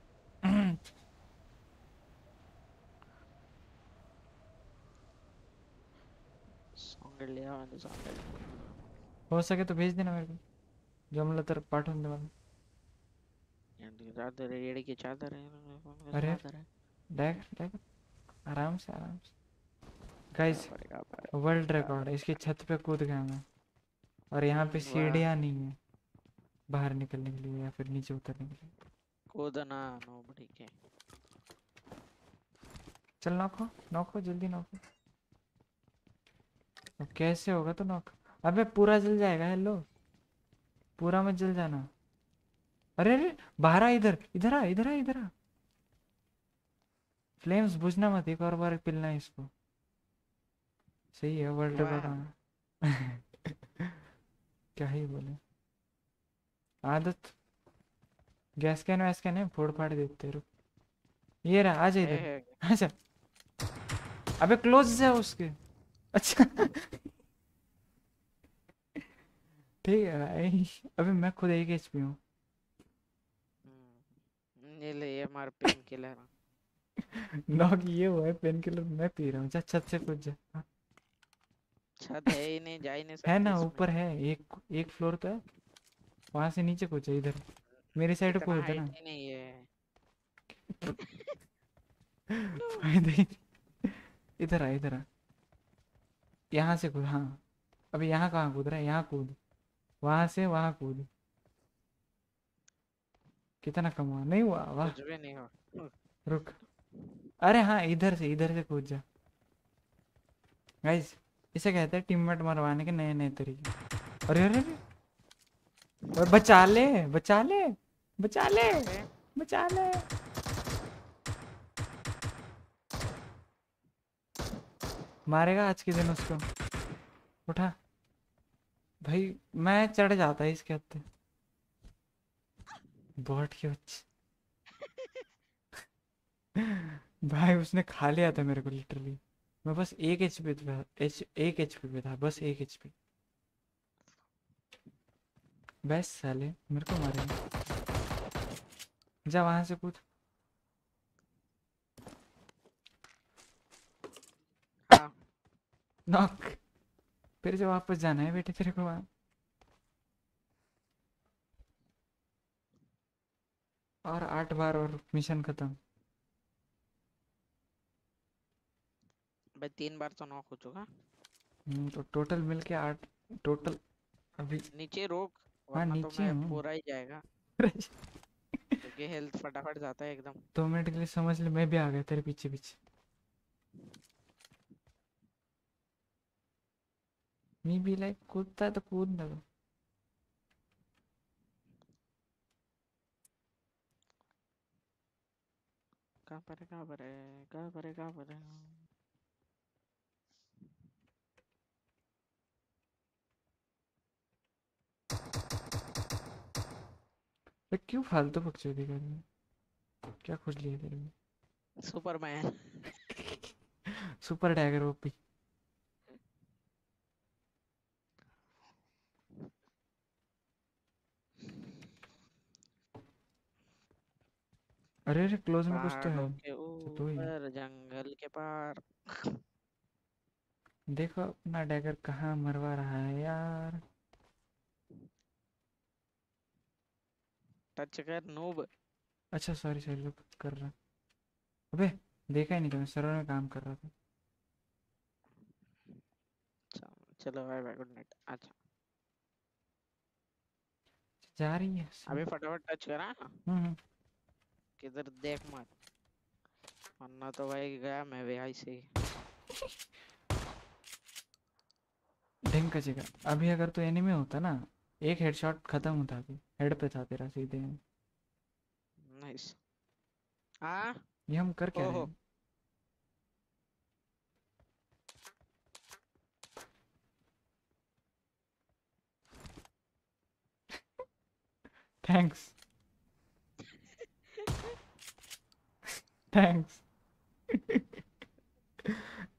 सॉन्ग लिया वाले सॉन्ग हो। सके तो भेज देना मेरे को। जमलं तर पाठवून दे मला चादर है रेड़ी की चादर है अरे। डैग डैग आराम से आराम से। गाइस वर्ल्ड रिकॉर्ड इसकी छत पे कूद गया मैं। और यहाँ पे सीढ़ियाँ नहीं है। बाहर निकलने के लिए या फिर नीचे उतरने के लिए। कूदना नोबडी के चल नॉक नॉक जल्दी नॉक कैसे होगा तो नॉक अबे पूरा जल जाएगा हेलो पूरा मत जल जाना। अरे अरे बाहर आ इधर इधर आ इधर आ इधर आ। फ्लेम्स बुझना मत एक और बार पिलना है इसको। सही है वर्ल्ड। रिकॉर्ड क्या ही बोले। आदत। गैस कैन वैस कैन है फोड़ फाड़ देते रुक ये रहा आ जा इधर। अच्छा। अबे क्लोज है उसके। अच्छा। ठीक है भाई अबे मैं खुद एक एचपी हूँ। हम्म, ये ले ये मार पेन किलर। नॉक ये हुआ है पेन किलर मैं पी रहा हूँ। जा छत से कूद जा। हाँ, छत है ही नहीं जा ही नहीं है ना ऊपर है एक एक फ्लोर तो है। वहाँ से नीचे कूद जा इधर। मेरी साइड कूद है ना नहीं है। फ़ायदा इधर आ इधर आ। यहाँ से कूद हाँ। अबे यहाँ कहाँ कूद रहा है? यहाँ कूद। वहाँ से वहाँ कूद। कितना कम हुआ नहीं हुआ वाह। कुछ भी नहीं हो रुक। अरे हाँ इधर से इधर से कूद जा। गाइस इसे कहते हैं टीममेट मरवाने के नए नए तरीके। अरे अरे अरे। बचा ले बचा ले बचा ले बचा ले। मारेगा आज के दिन उसको। उठा। भाई, मैं चढ़ जाता इसके हत्ते बॉट के भाई, उसने खा लिया था मेरे को लिटरली मैं बस एक एच पे था एच एक एच पे था, बस एक एच पे बस साले, मेरे को मारेंगे। जा वहाँ से कूद हाँ नॉक फिर से वापस जाना है बेटे तेरे को वहाँ और आठ बार और मिशन खत्म। भाई तीन बार तो नॉक हो चुका। हम्म, तो टोटल मिलके आठ टोटल अभी नीचे रोक हाँ, वरना तो मैं पूरा ही जाएगा। क्योंकि हेल्थ फटाफट जाता है एकदम। दो मिनट के लिए समझ ले मैं भी आ गया तेरे पीछे पीछे मी भी लाइक कूदता है तो कूदने दो तो क्यों फालतू तो बकचोदी कर रही क्या खुश लिया तेरे में? सुपरमैन सुपर डैगर ओपी अरे अरे क्लोज में कुछ तो है। तो ही। जंगल के पार। देखो अपना डैगर कहाँ मरवा रहा है यार। टच कर नूब अच्छा सॉरी सॉरी रुक कर रहा। अबे देखा ही नहीं मैं सर्वर में काम कर रहा था। चलो बाय बाय गुड नाइट अच्छा जा रही है अभी फटाफट टच करा हम्म हम्म। किधर देख मत। वरना तो भाई गया मैं भी ऐसे ही ढंग का जगह अभी अगर तो एनिमी होता ना एक हेडशॉट खत्म होता अभी हेड पे था तेरा सीधे। नाइस हाँ? ये हम कर क्या रहे। हैं? थैंक्स थैंक्स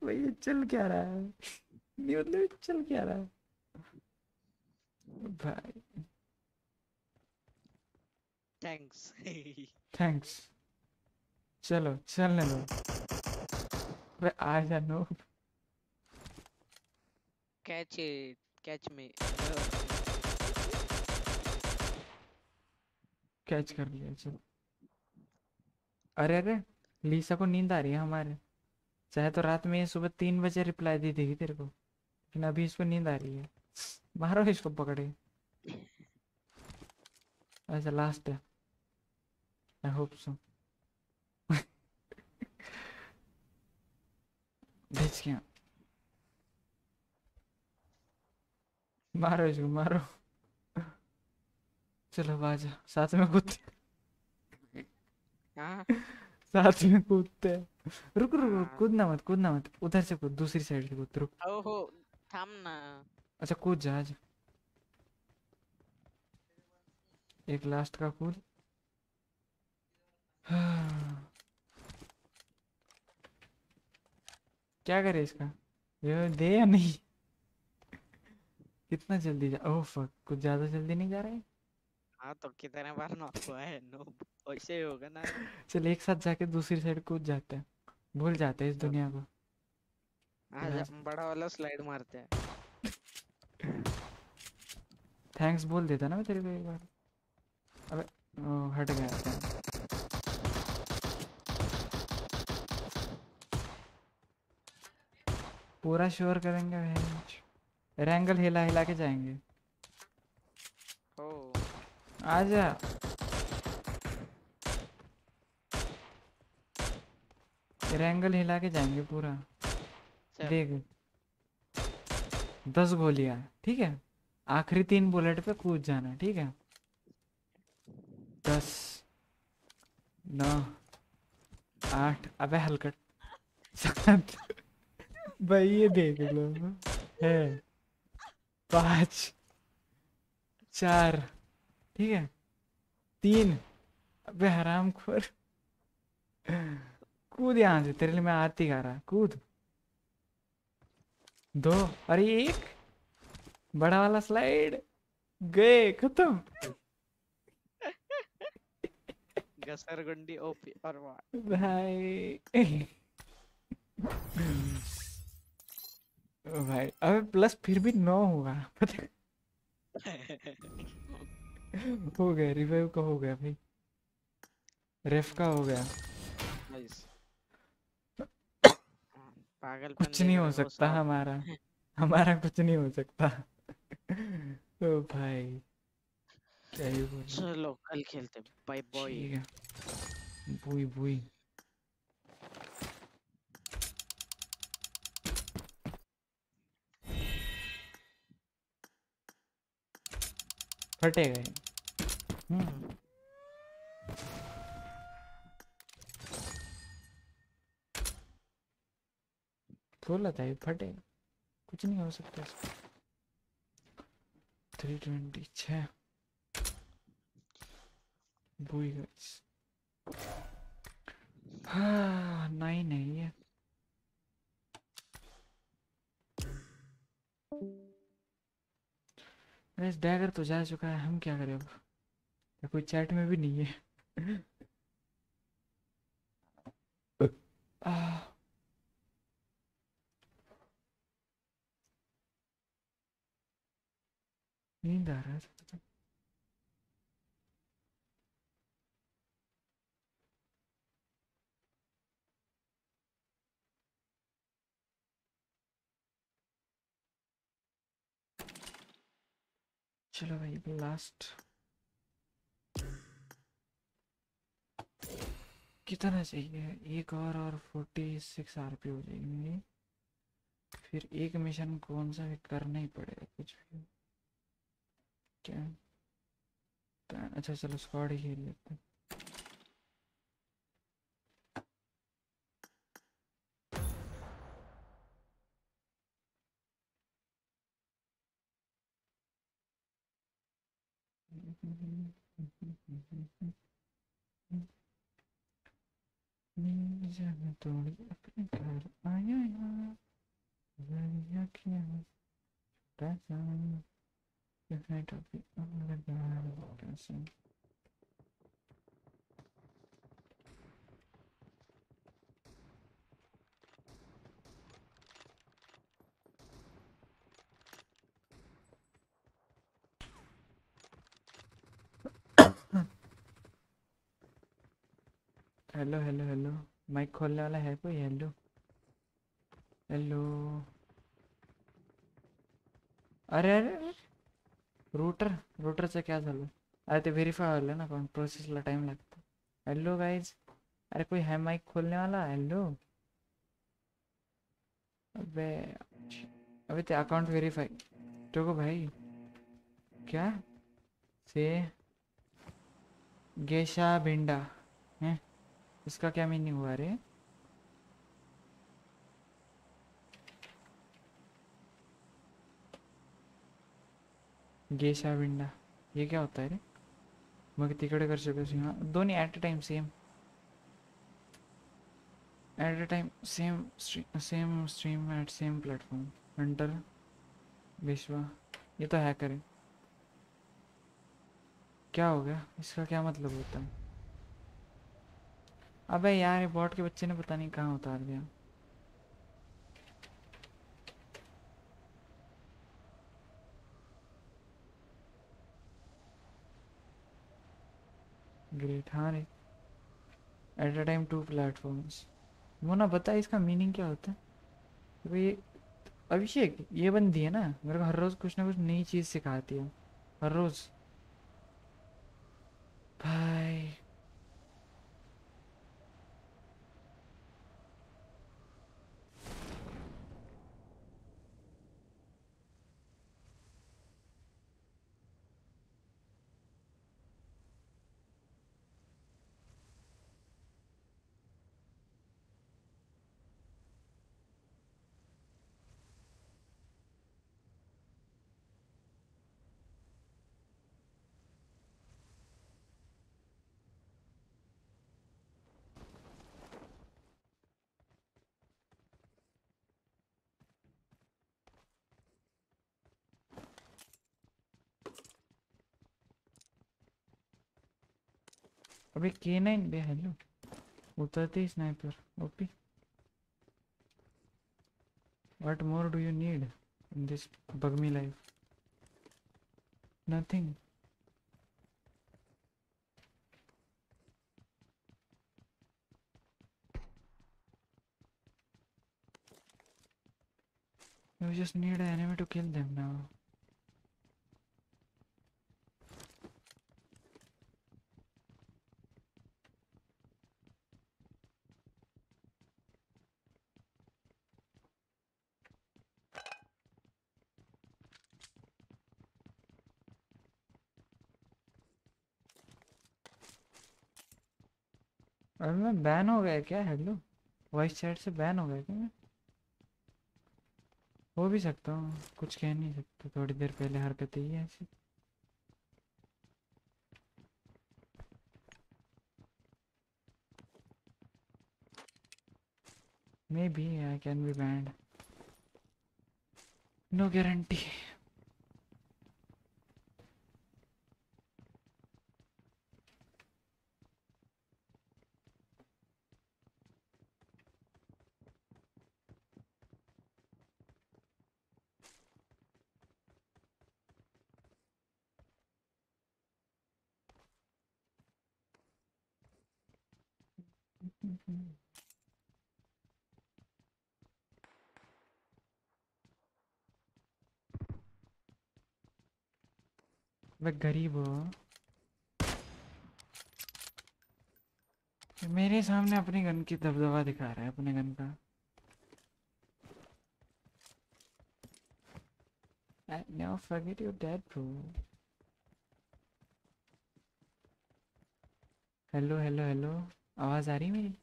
भाई ये चल क्या रहा है? नहीं मतलब चल क्या रहा है? भाई। थैंक्स थैंक्स चलो चलने दो। वे आ जा no catch it catch me catch कर लिया चलो। अरे अरे। लीसा को नींद आ रही है हमारे। चाहे तो रात में सुबह तीन बजे रिप्लाई दी देगी तेरे को, लेकिन अभी इसको नींद आ रही है। मारो इसको पकड़े। ऐसा लास्ट है। आई होप सो भेज क्या? मारो इसको, मारो। चलो बाजा, साथ में कूदते हाँ। साथ में कूदते हैं। रुक रुक रुक। कूदना मत कूदना मत। उधर से कूद दूसरी साइड से कूद रुक। ओहो थाम ना। अच्छा कूद जा आज एक लास्ट का कूद। क्या करे इसका? ये दे या नहीं? कितना जल्दी जा ओह फक कुछ ज़्यादा जल्दी नहीं जा रहा? है हाँ? तो कितने बार नॉक हुआ है नो वैसे ही होगा ना। चल एक साथ जाके दूसरी साइड कूद जाते हैं। भूल जाते हैं इस दुनिया को। आज हम बड़ा वाला स्लाइड मारते हैं। थैंक्स बोल देता ना मैं तेरे को एक बार। अबे ओ, हट गया। thanks। पूरा श्योर करेंगे रैंगल हिला हिला के जाएँगे। ओ आजा। रैंगल हिला के जाएँगे पूरा। देख। दस गोलियाँ ठीक है? आखिरी तीन बुलेट पे कूद जाना ठीक है? दस नौ आठ अबे हलकट सात। भाई ये देख लो। है। पाँच चार ठीक है? तीन। अबे हराम खोर कूद यहाँ से तेरे लिए मैं आरती गा रहा कूद। दो अरे एक बड़ा वाला स्लाइड गए खत्म। घसरगुंडी ओपी और भाई। भाई अबे प्लस फिर भी नौ होगा पता हो गया रिवाइव का हो गया भाई। रेफ का हो गया। नाइस पागल कुछ नहीं हो सकता हमारा। हमारा कुछ नहीं हो सकता। ओ भाई क्या ही बोलूँ। चलो कल खेलते बाय बॉय है। बुई बुई। फटेगा ये। हम्म। बोला था ये फटेगा कुछ नहीं हो सकता इसमें। थ्री ट्वेंटी छः बुई गाइस हाँ नाइन है ये। गाइस डैगर तो जा चुका है हम क्या करें अब? कोई चैट में भी नहीं है। आह, नींद आ रहा है चलो भाई लास्ट कितना चाहिए? एक और और फोर्टी सिक्स आर पी हो जाएँगे। फिर एक मिशन कौन सा भी करना ही पड़ेगा कुछ भी क्या तो- अच्छा चलो स्क्वाड ही खेल लेते हैं। नींद जब तोड़ी अपने घर, आया यार ज़रिया किया, छोटा सा। किसने टोपी लगा कैसे हेलो हेलो हेलो माइक खोलने वाला है कोई? हेलो हेलो अरे अरे अरे। रूटर रूटर से क्या झालं अरे ते व्हेरीफाय व्हायला ना पण प्रोसेसला टाइम लागतो हेलो गाइज़ अरे कोई है माइक खोलने वाला? हेलो अबे अबे ते अकाउंट वेरीफाई देखो भाई, क्या? से गेशा भिंडा, हैं? इसका क्या मीनिंग हुआ रे? गेशा विंडा ये क्या होता है रे? मग तिकडे कर शकतो सिंह दोन्ही at a time same at a time same same stream at same platform hunter Vishwa ये तो हैकर है। क्या हो गया? इसका क्या मतलब होता है? अबे यार, ये बॉट के बच्चे ने पता नहीं कहाँ उतार दिया। ग्रेट हाँ। रे at a time two platforms Mona, बता इसका मीनिंग क्या होता है? ये, अभिषेक, ये बंदी है ना? मेरे को हर रोज कुछ ना कुछ नई चीज़ सिखाती है। हर रोज। भाई अबे के नाइन बे हेलो उतरते ही sniper OP what more do you need in this bugmy life nothing you just need an enemy to kill them now अरे मैं बैन हो गया क्या? हेलो वॉइस चैट से बैन हो गया क्या मैं? हो भी सकता हूँ। कुछ कह नहीं सकता। थोड़ी देर पहले हरकत ही है ऐसी। Maybe I can be banned no guarantee मैं गरीब हो। मेरे सामने अपनी गन की दबदबा दिखा रहा है, अपने गन का। I never forget your dad bro. Hello hello hello आवाज़ आ रही मेरी?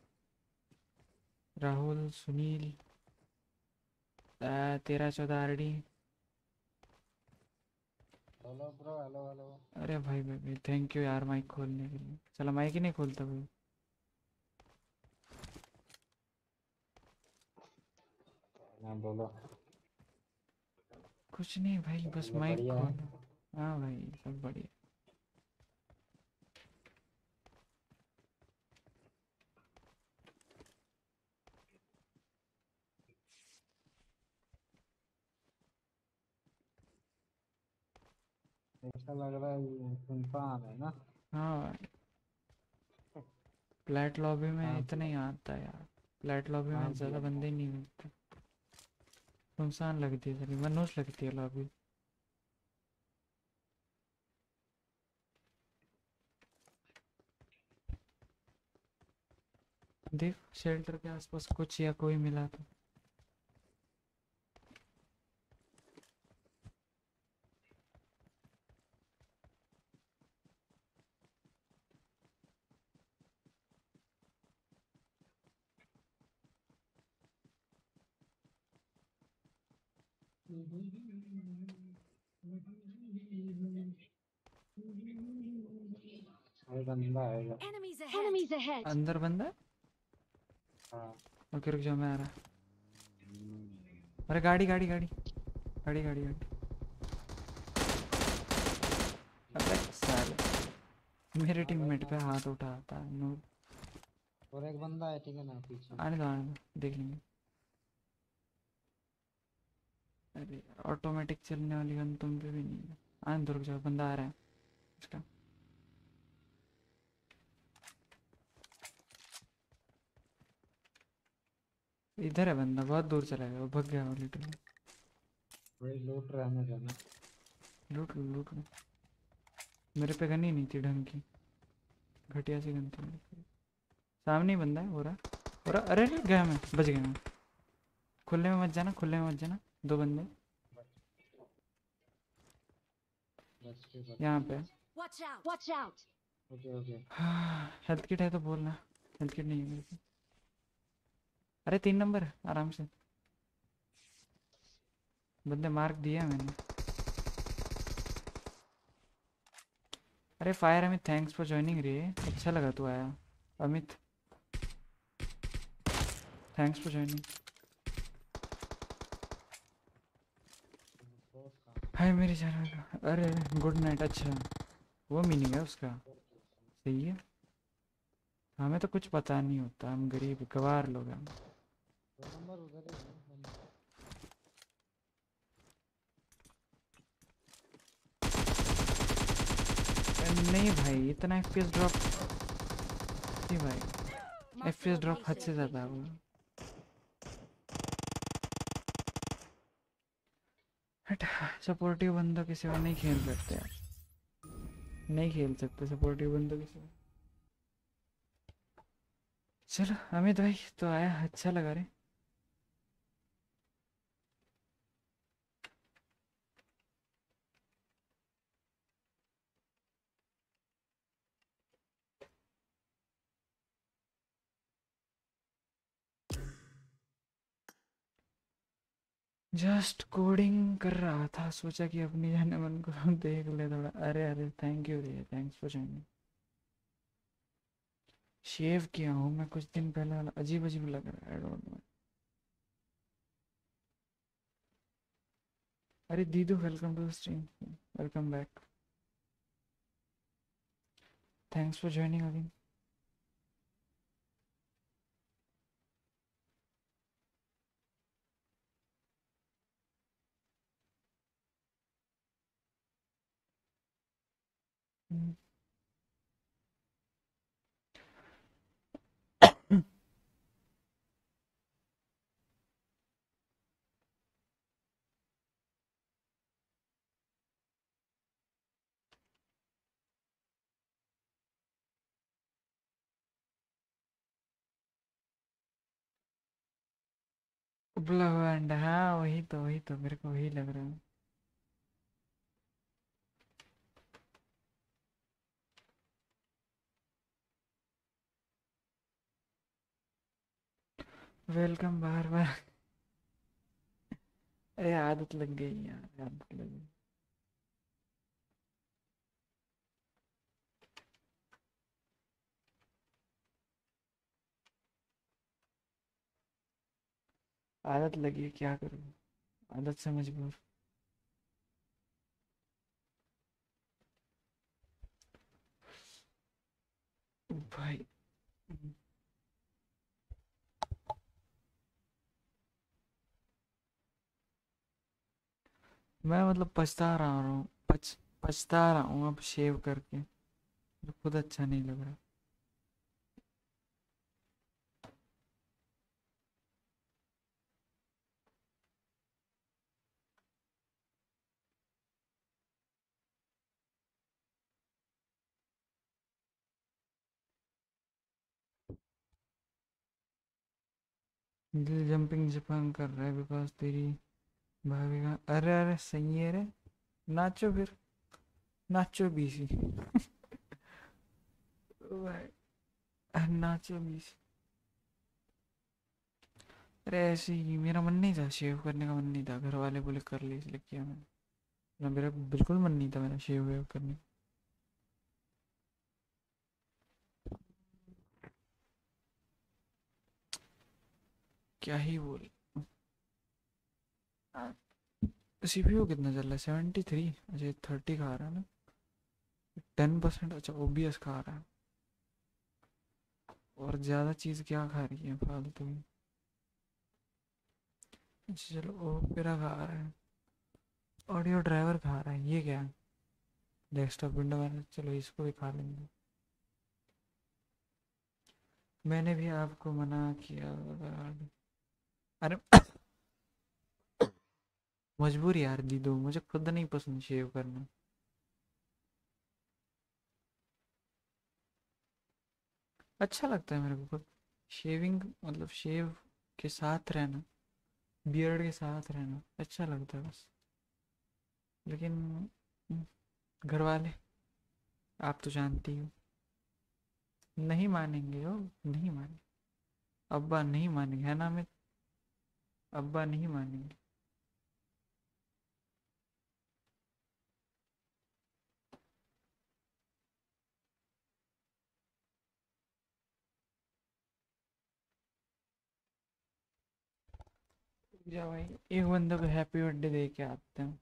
राहुल, सुनील तेरह चौदह R D hello bro hello hello अरे भाई भाई भाई थैंक यू यार माइक खोलने के लिए। चलो माइक ही नहीं खोलता भाई हाँ बोलो। कुछ नहीं भाई बस माइक खोलो हाँ भाई सब बढ़िया। ऐसा लग रहा है सुनसान है ना। हाँ। फ्लैट लॉबी में हाँ, इतना ही आता है यार। फ्लैट लॉबी हाँ, में ज़्यादा बंदे नहीं मिलते सुनसान लगती है सारी मनोज लगती है लॉबी। देख शेल्टर के आसपास कुछ या कोई मिला तो। अरे बंदा आएगा Enemies ahead. Enemies ahead. अंदर बंदा है? हाँ। ओके रुक जाओ मैं आ रहा अरे गाड़ी गाड़ी गाड़ी। गाड़ी गाड़ी गाड़ी। अबे साले। मेरे टीममेट पे हाथ उठाता है नूब और एक बंदा है ठीक है ना पीछे। आने दो आने दो। देख लेंगे। अरे ऑटोमेटिक चलने वाली गन तुम पे भी नहीं है। आने रुक जाओ बंदा आ रहा है। उसका इधर है बंदा बहुत दूर चला गया वो भग गया वो लिटरली वही लूट देना लूट लो लूट लो मेरे पे गन ही नहीं थी ढंग की। घटिया सी गन थी सामने ही बंदा है हो रहा हो। रहा अरे अरे गया मैं बच गया मैं। खुले में मत जाना खुले में मत जाना। दो बंदे। यहाँ पे। हेल्थ किट है तो बोलना। हेल्थ किट नहीं है मेरे अरे तीन नंबर आराम से। बंदे मार्क दिया मैंने। अरे fire Amit thanks for joining रे। अच्छा लगा तू आया। अमित। थैंक्स फॉर ज्वाइनिंग हाय मेरी जान अरे गुड नाइट अच्छा। वो मीनिंग है उसका। सही है? हमें तो कुछ पता नहीं होता। हम गरीब गवार लोग हैं। ही है नहीं भाई इतना एफपीएस ड्रॉप नहीं भाई। एफपीएस ड्रॉप हद से ज़्यादा है हट सपोर्टिव बंदों के सिवा नहीं खेल सकते नहीं खेल सकते सपोर्टिव बंदों के सिवा। चलो, अमित भाई तो आया अच्छा लगा रे। जस्ट कोडिंग कर रहा था, सोचा कि अपनी जाने मन को देख ले थोड़ा। अरे अरे थैंक यू भैया थैंक्स फॉर ज्वाइनिंग शेव किया हूँ मैं कुछ दिन पहले वाला अजीब अजीब लग रहा है डोंट नो अरे, दीदू welcome to the stream welcome back thanks for joining again अंडा हाँ वही तो वही तो मेरे को वही लग रहा है। वेलकम बार बार। अरे, आदत लग गई यार, आदत लग गई। आदत लगी क्या करूँ? आदत से मजबूर भाई। मैं मतलब पछता रहा हूँ, पछ, पछता रहा हूँ अब शेव करके मुझे खुद अच्छा नहीं लग रहा। दिल जंपिंग जपंग कर रहा है बिकॉज़ तेरी का अरे अरे सही है रे नाचो फिर नाचो बीसी नाचो बीसी अरे ऐसे ही मेरा मन नहीं था शेव करने का मन नहीं था घर वाले बोले कर ले इसलिए किया मैंने मेरा बिल्कुल मन नहीं था मेरा शेव वेव करने का। क्या ही बोल सीपीयू कितना चल रहा है? सेवेंटी थ्री अच्छा थर्टी आ रहा है ना। टेन परसेंट अच्छा ओबीएस का आ रहा है। और ज़्यादा चीज़ क्या खा रही है? फालतू। की अच्छा चलो ओ ओपेरा खा रहा है। ऑडियो ड्राइवर खा रहा है। ये क्या है? डेस्कटॉप विंडो मैनेजर चलो, इसको भी खा लेंगे। मैंने भी आपको मना किया। अरे मजबूर यार दीदू मुझे खुद नहीं पसंद शेव करना। अच्छा लगता है मेरे को शेविंग मतलब शेव के साथ रहना बियर्ड के साथ रहना अच्छा लगता है बस। लेकिन हम्म, घर वाले आप तो जानती हो। नहीं मानेंगे हो नहीं मानेंगे। अब्बा नहीं मानेंगे है ना अमित? अब्बा नहीं मानेंगे। जा भाई एक बंदे को हैप्पी बर्थडे दे के आते हैं।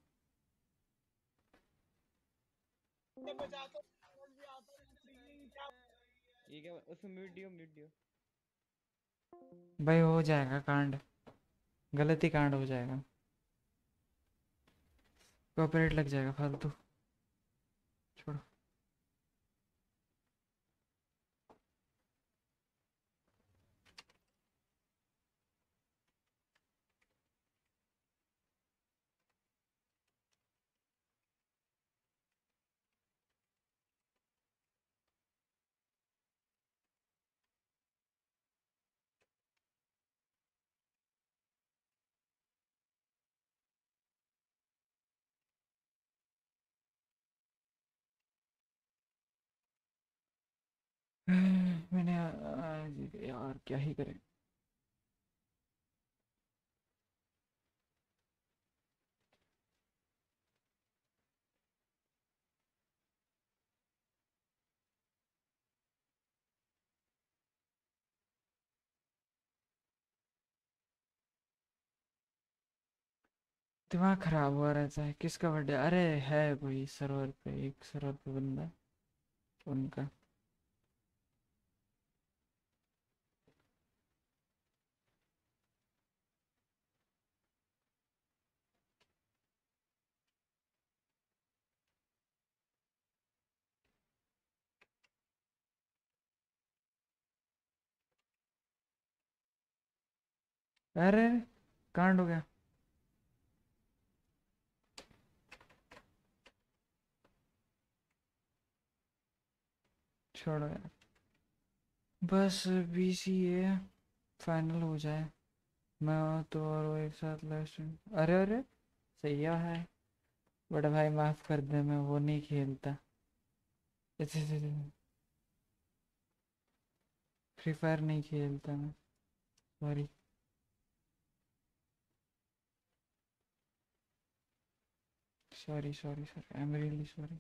ठीक उसमें म्यूट दियो म्यूट दियो। भाई हो जाएगा कांड गलती कांड हो जाएगा। कॉपरेट लग जाएगा फालतू छोड़ो मैंने यार क्या ही करें? दिमाग खराब हुआ रहता है, किसका बर्थडे? अरे, है कोई सर्वर पे, एक सर्वर पे बंदा, उनका। अरे कांड हो गया। छोड़ो यार। बस बी सी ए फाइनल हो जाए। मैं और तो और वो एक साथ लाइव अरे अरे सही है। बड़ा भाई माफ़ कर दे, मैं वो नहीं खेलता। फ्री फायर नहीं खेलता मैं। Sorry sorry sorry sorry I am really sorry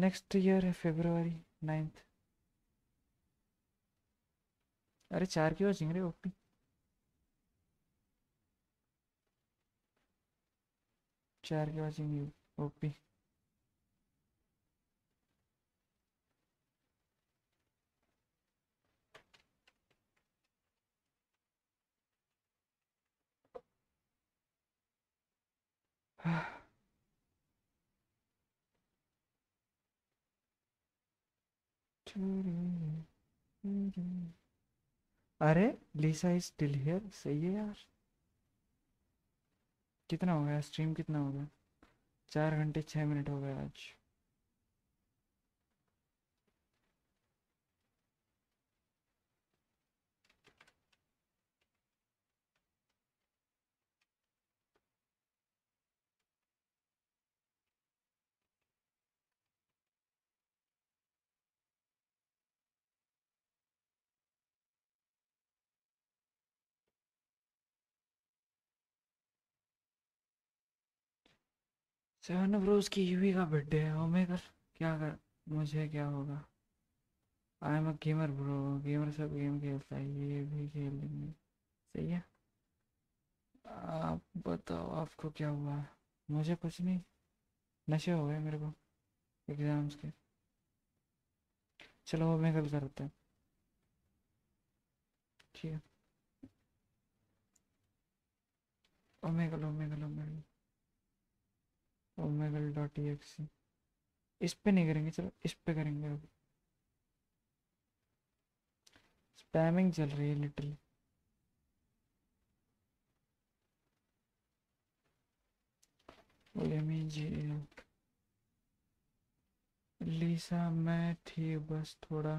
next year है फेब्रुवरी नाइन्थ अरे चार की बजेंगे ओपी? चार की बजेंगे ओपी? अरे लीसा इज़ स्टिल हियर सही है यार। कितना हो गया? स्ट्रीम कितना हो गया? चार घंटे छः मिनट हो गए आज। सेवन ब्रोस की यूवी का बर्थडे है। मैं ओमेगा क्या कर मुझे क्या होगा? I am a gamer bro gamer सब गेम खेलता है। ये भी खेल लेंगे। सही है? आप बताओ, आपको क्या हुआ? मुझे कुछ नहीं। नशे हो गए मेरे को एग्ज़ाम्स के। चलो वो मैं ओमेगल करते हैं। ठीक है। Omegle Omegle Omegle Omegle dot XC इस पे नहीं करेंगे, चलो इस पे करेंगे अभी स्पैमिंग चल रही है लिटरली लीसा मैं थी, बस थोड़ा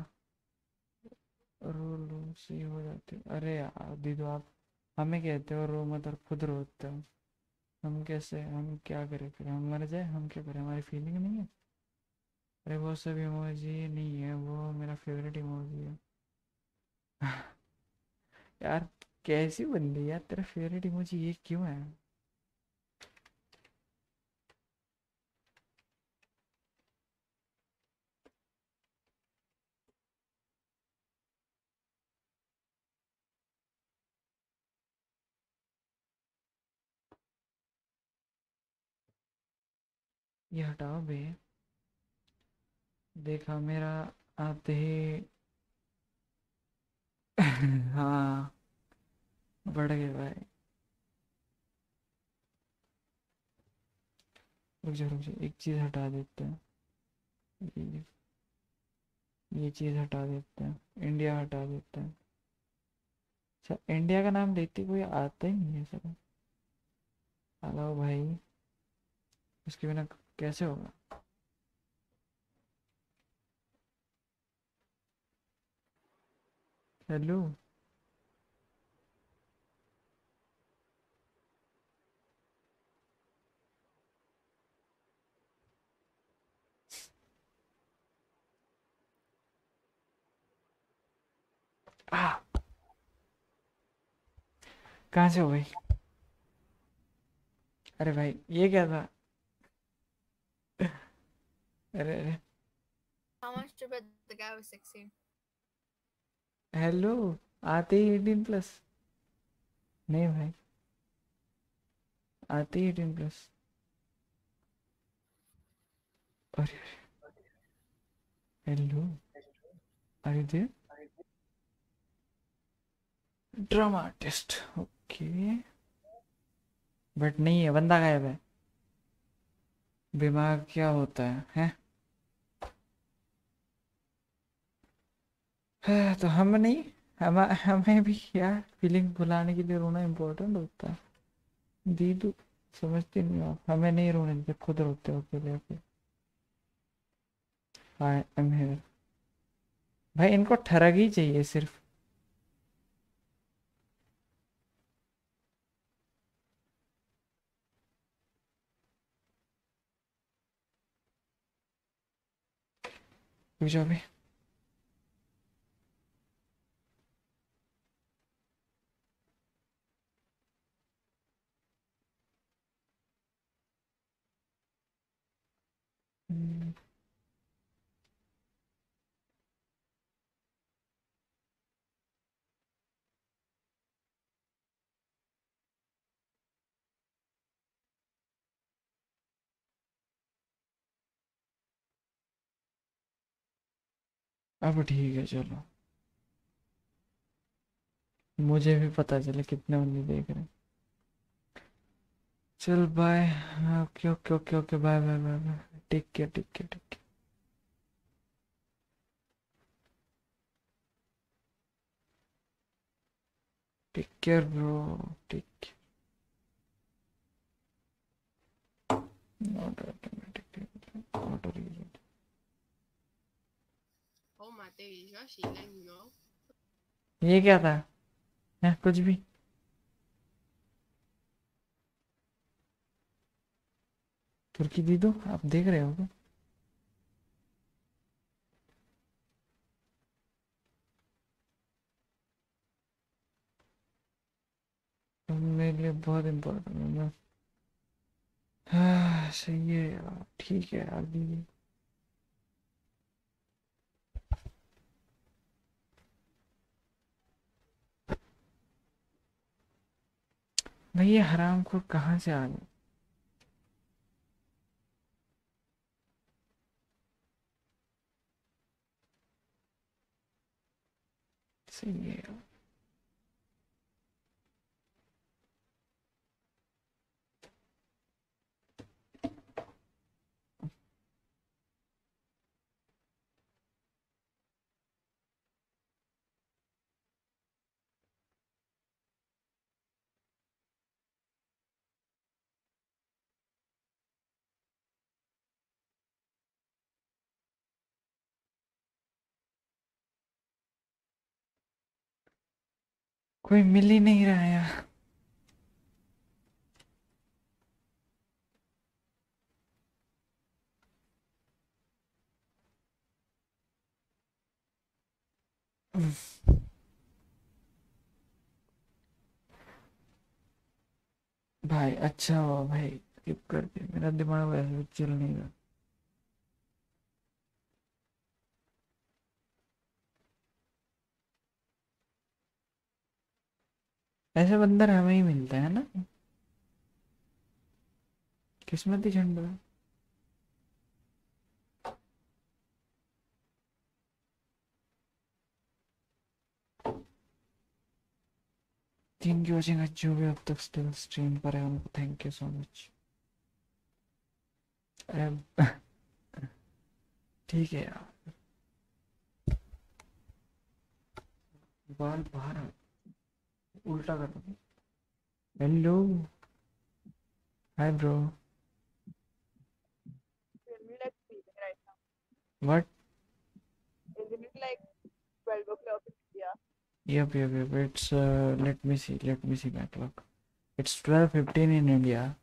रो लो सी हो जाती अरे यार, दीदो, आप हमें कहते हो, रो मत और खुद रोते हो। हम कैसे, हम क्या करें? फिर हम मर जाए? हम क्या करें? हमारी फीलिंग नहीं है? अरे वो सब इमोजी नहीं है, वो मेरा फेवरेट इमोजी है। यार, कैसी बंदी यार, तेरा फेवरेट इमोजी ये क्यों है? ये हटाओ बे। देखा मेरा आते ही हाँ बढ़ गए भाई। रुक जा रुक जा, एक चीज़ हटा देते हैं। ये चीज़ हटा देते हैं। इंडिया हटा देते हैं। अच्छा इंडिया का नाम लेते कोई आता ही नहीं है सर। हेलो भाई। उसके बिना कैसे होगा हेलो कहाँ से हो भाई? अरे भाई ये क्या था? अरे अरे। How much to bet the guy was 16? Hello आते ही एटीन प्लस नहीं भाई। आते ही एटीन प्लस अरे hello are you there drama artist okay but नहीं है बंदा गायब है। दिमाग क्या होता है हैं? तो हम नहीं, हम, हमें भी यार फीलिंग भुलाने के लिए रोना इम्पोर्टेंट होता है। दीदू समझती नहीं आप, हमें नहीं रोने देते खुद रोते हो अकेले अकेले। आई एम हियर भाई, इनको ठरक ही चाहिए सिर्फ़। जाओ अभी हम्म, अब ठीक है चलो। मुझे भी पता चले कितने बंदे देख रहे हैं। चल bye okay okay okay okay bye bye bye bye take care take care take care take care bro take not automatic auto reload days, you're actually lame, you know. ये क्या था? है कुछ भी? तुर्की दीदू आप देख रहे हो मेरे लिए बहुत इम्पोर्टेंट हो ना हाँ सही है यार ठीक है यार दीदी ये हरामखोर कहाँ से आ गए सही कोई मिल ही नहीं रहा यार। भाई अच्छा हुआ भाई स्किप कर दिया। मेरा दिमाग वैसे भी चल नहीं रहा। ऐसे बंदर हमें ही मिलता है ना? किस्मत ही झंडा थैंक यू वॉचिंग जो भी अब तक स्टिल स्ट्रीम पर है, उनको थैंक यू सो मच अरे ठीक है यार। बाहर आ उल्टा कर hello hi bro. What Isn't it like 12 o'clock in India? Yep, yep, yep. It's uh, let me see, let me see my clock. It's twelve fifteen in India.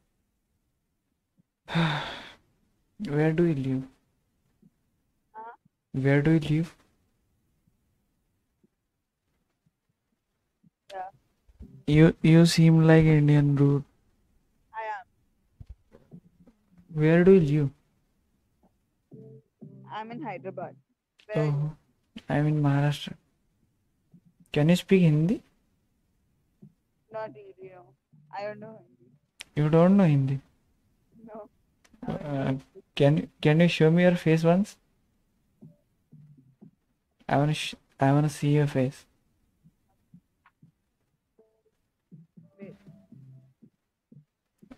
Where do you live? Huh? Where do you live? You you seem like Indian dude. I am. Where do you live? I'm in Hyderabad. Where? Oh, I'm in Maharashtra. Can you speak Hindi? Not really, no. I don't know Hindi. You don't know Hindi? No. Uh, can you can you show me your face once? I wanna sh I wanna see your face.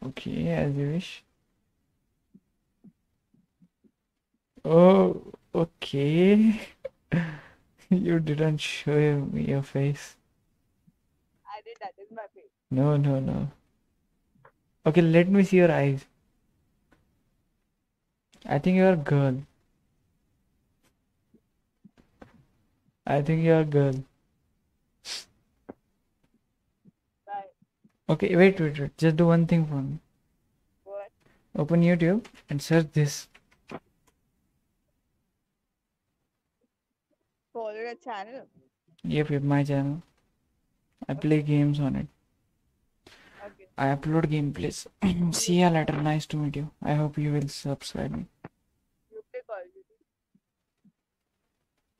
Okay, as you wish. Oh, okay. You didn't show me your face. I did that is my face. No, no, no. Okay, let me see your eyes. I think you're a girl. I think you're a girl. Okay, wait, wait, wait. Just do one thing for me. What? Open YouTube and search this. Follow your channel. Yep, yep, my channel. I play games on it. Okay. I upload gameplays. See ya later. Nice to meet you. I hope you will subscribe me.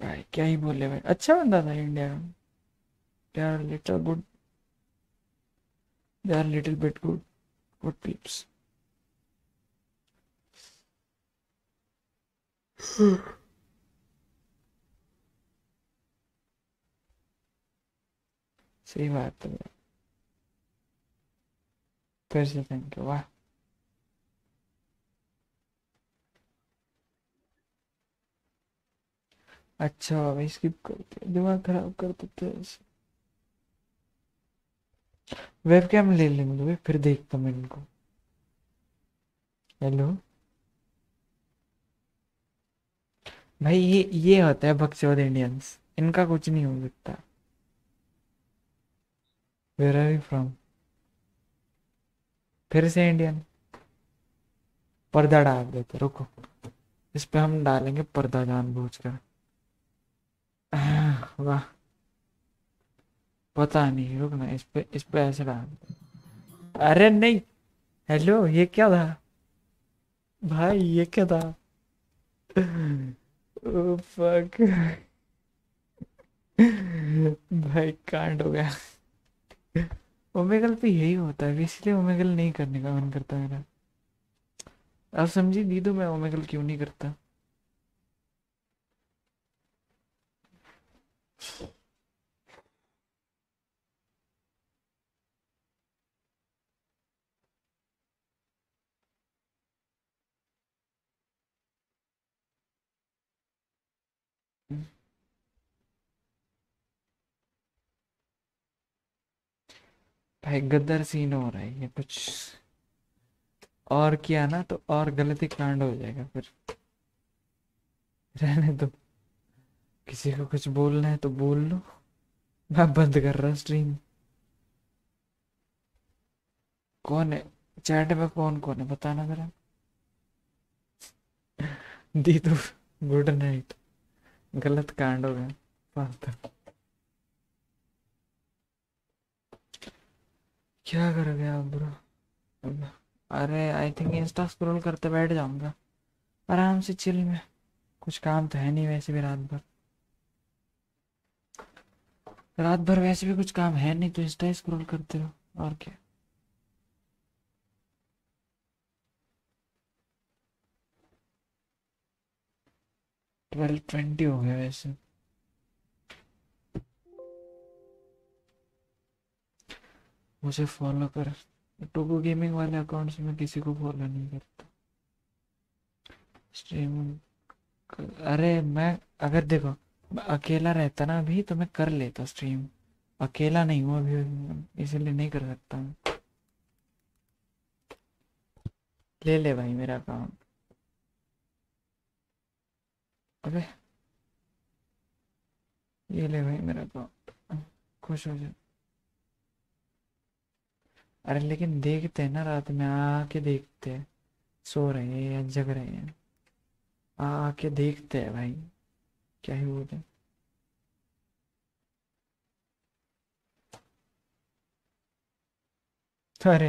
भाई क्या ही बोले भाई अच्छा बंदा था India में are little good they are little bit good good peeps सही बात है फिर से थैंक यू वाह अच्छा भाई स्किप करते दिमाग खराब कर देते हैं ऐसे वेबकैम ले लेंगे भाई फिर देखता मैं इनको। हेलो भाई ये ये होता है बकचोद इंडियंस इनका कुछ नहीं हो सकता। वेर आर यू फ्रॉम फिर से इंडियन पर्दा डाल देते रुको। इस पे हम डालेंगे पर्दा जानबूझकर। आह, वाह। पता नहीं, रुक ना, इस पे इस पे ऐसे डाल अरे नहीं, हेलो, ये क्या था? भाई, ये क्या था? फक भाई, कांड हो गया। ओमेगल पे यही होता है, इसलिए ओमेगल नहीं करने का मन करता मेरा। आप समझी, दीदू, मैं ओमेगल क्यों नहीं करता? भाई गद्दार सीन हो रहा है, ये कुछ और किया ना तो और गलती कांड हो जाएगा फिर। रहने दो। किसी को कुछ बोलना है तो बोल लो। मैं बंद कर रहा स्ट्रीम कौन है? चैट में कौन कौन है? बताना जरा। दीदू गुड नाइट गलत कांड हो गया। फालतू। क्या करोगे आप ब्रो? अरे आई थिंक इंस्टा स्क्रॉल करते बैठ जाऊँगा। आराम से चिल में। कुछ काम तो है नहीं वैसे भी रात भर। रात भर वैसे भी कुछ काम है नहीं तो इंस्टा स्क्रॉल करते रहो। और क्या? ट्वेल्व ट्वेंटी हो गया वैसे। मुझे फॉलो कर। टोको गेमिंग वाले अकाउंट्स में किसी को फॉलो नहीं करता। स्ट्रीम अरे मैं, अगर देखो अकेला रहता ना अभी तो मैं कर लेता स्ट्रीम अकेला नहीं हूँ अभी, इसीलिए नहीं कर सकता मैं ले ले भाई मेरा अकाउंट अबे, ये ले भाई मेरा अकाउंट खुश हो जा। अरे लेकिन देखते हैं ना रात में, आके देखते हैं। सो रहे हैं या जग रहे हैं। आके देखते हैं भाई, क्या ही बोले। अरे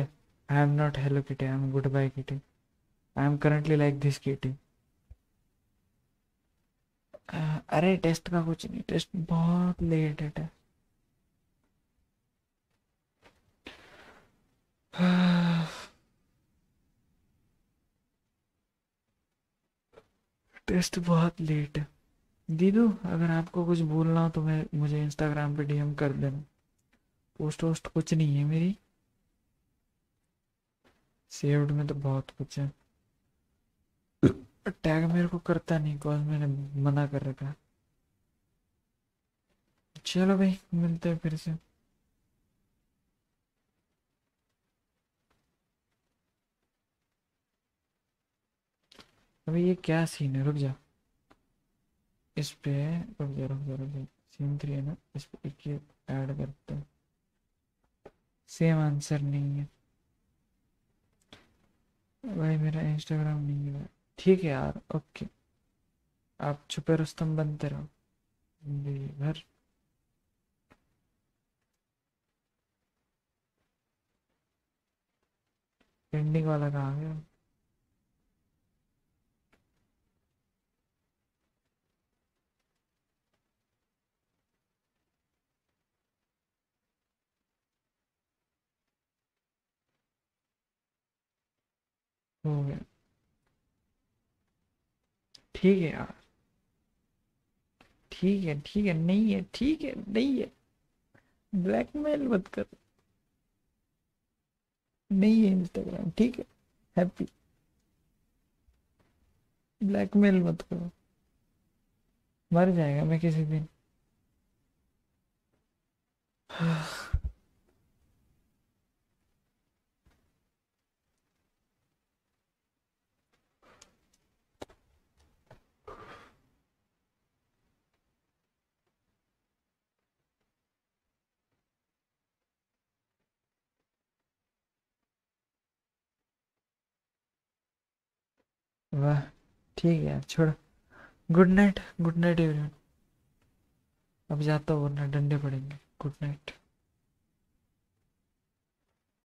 I am not hello Kitty I am good bye Kitty I am currently like this Kitty अरे टेस्ट का कुछ नहीं टेस्ट बहुत लेट है। टेस्ट बहुत लेट है। दीदू, अगर आपको कुछ बोलना हो तो मैं, मुझे इंस्टाग्राम पे डीएम कर देना। पोस्ट वोस्ट कुछ नहीं है मेरी। सेव्ड में तो बहुत कुछ है। टैग मेरे को करता नहीं कॉल मैंने मना कर रखा। चलो भाई, मिलते हैं फिर से। अभी ये क्या सीन है? रुक जा। इस पे, रुक जा रुक जा रुक जा। सीन थ्री है ना? इस पे एक ये ऐड करते हैं। सेम आंसर नहीं है। भाई मेरा इंस्टाग्राम नहीं है। ठीक है यार ओके आप छुपे रुस्तम बनते रहो। ज़िंदगी भर पेंडिंग वाला कहाँ गया हो गया। ठीक है यार। ठीक है ठीक है, नहीं है, ठीक है, नहीं है। ब्लैकमेल मत कर। नहीं है इंस्टाग्राम ठीक है हैप्पी ब्लैकमेल मत करो। मर जाएगा मैं किसी दिन। वाह, ठीक है छोड़। Good night good night everyone अब जाता हूँ वरना डंडे पड़ेंगे। Good night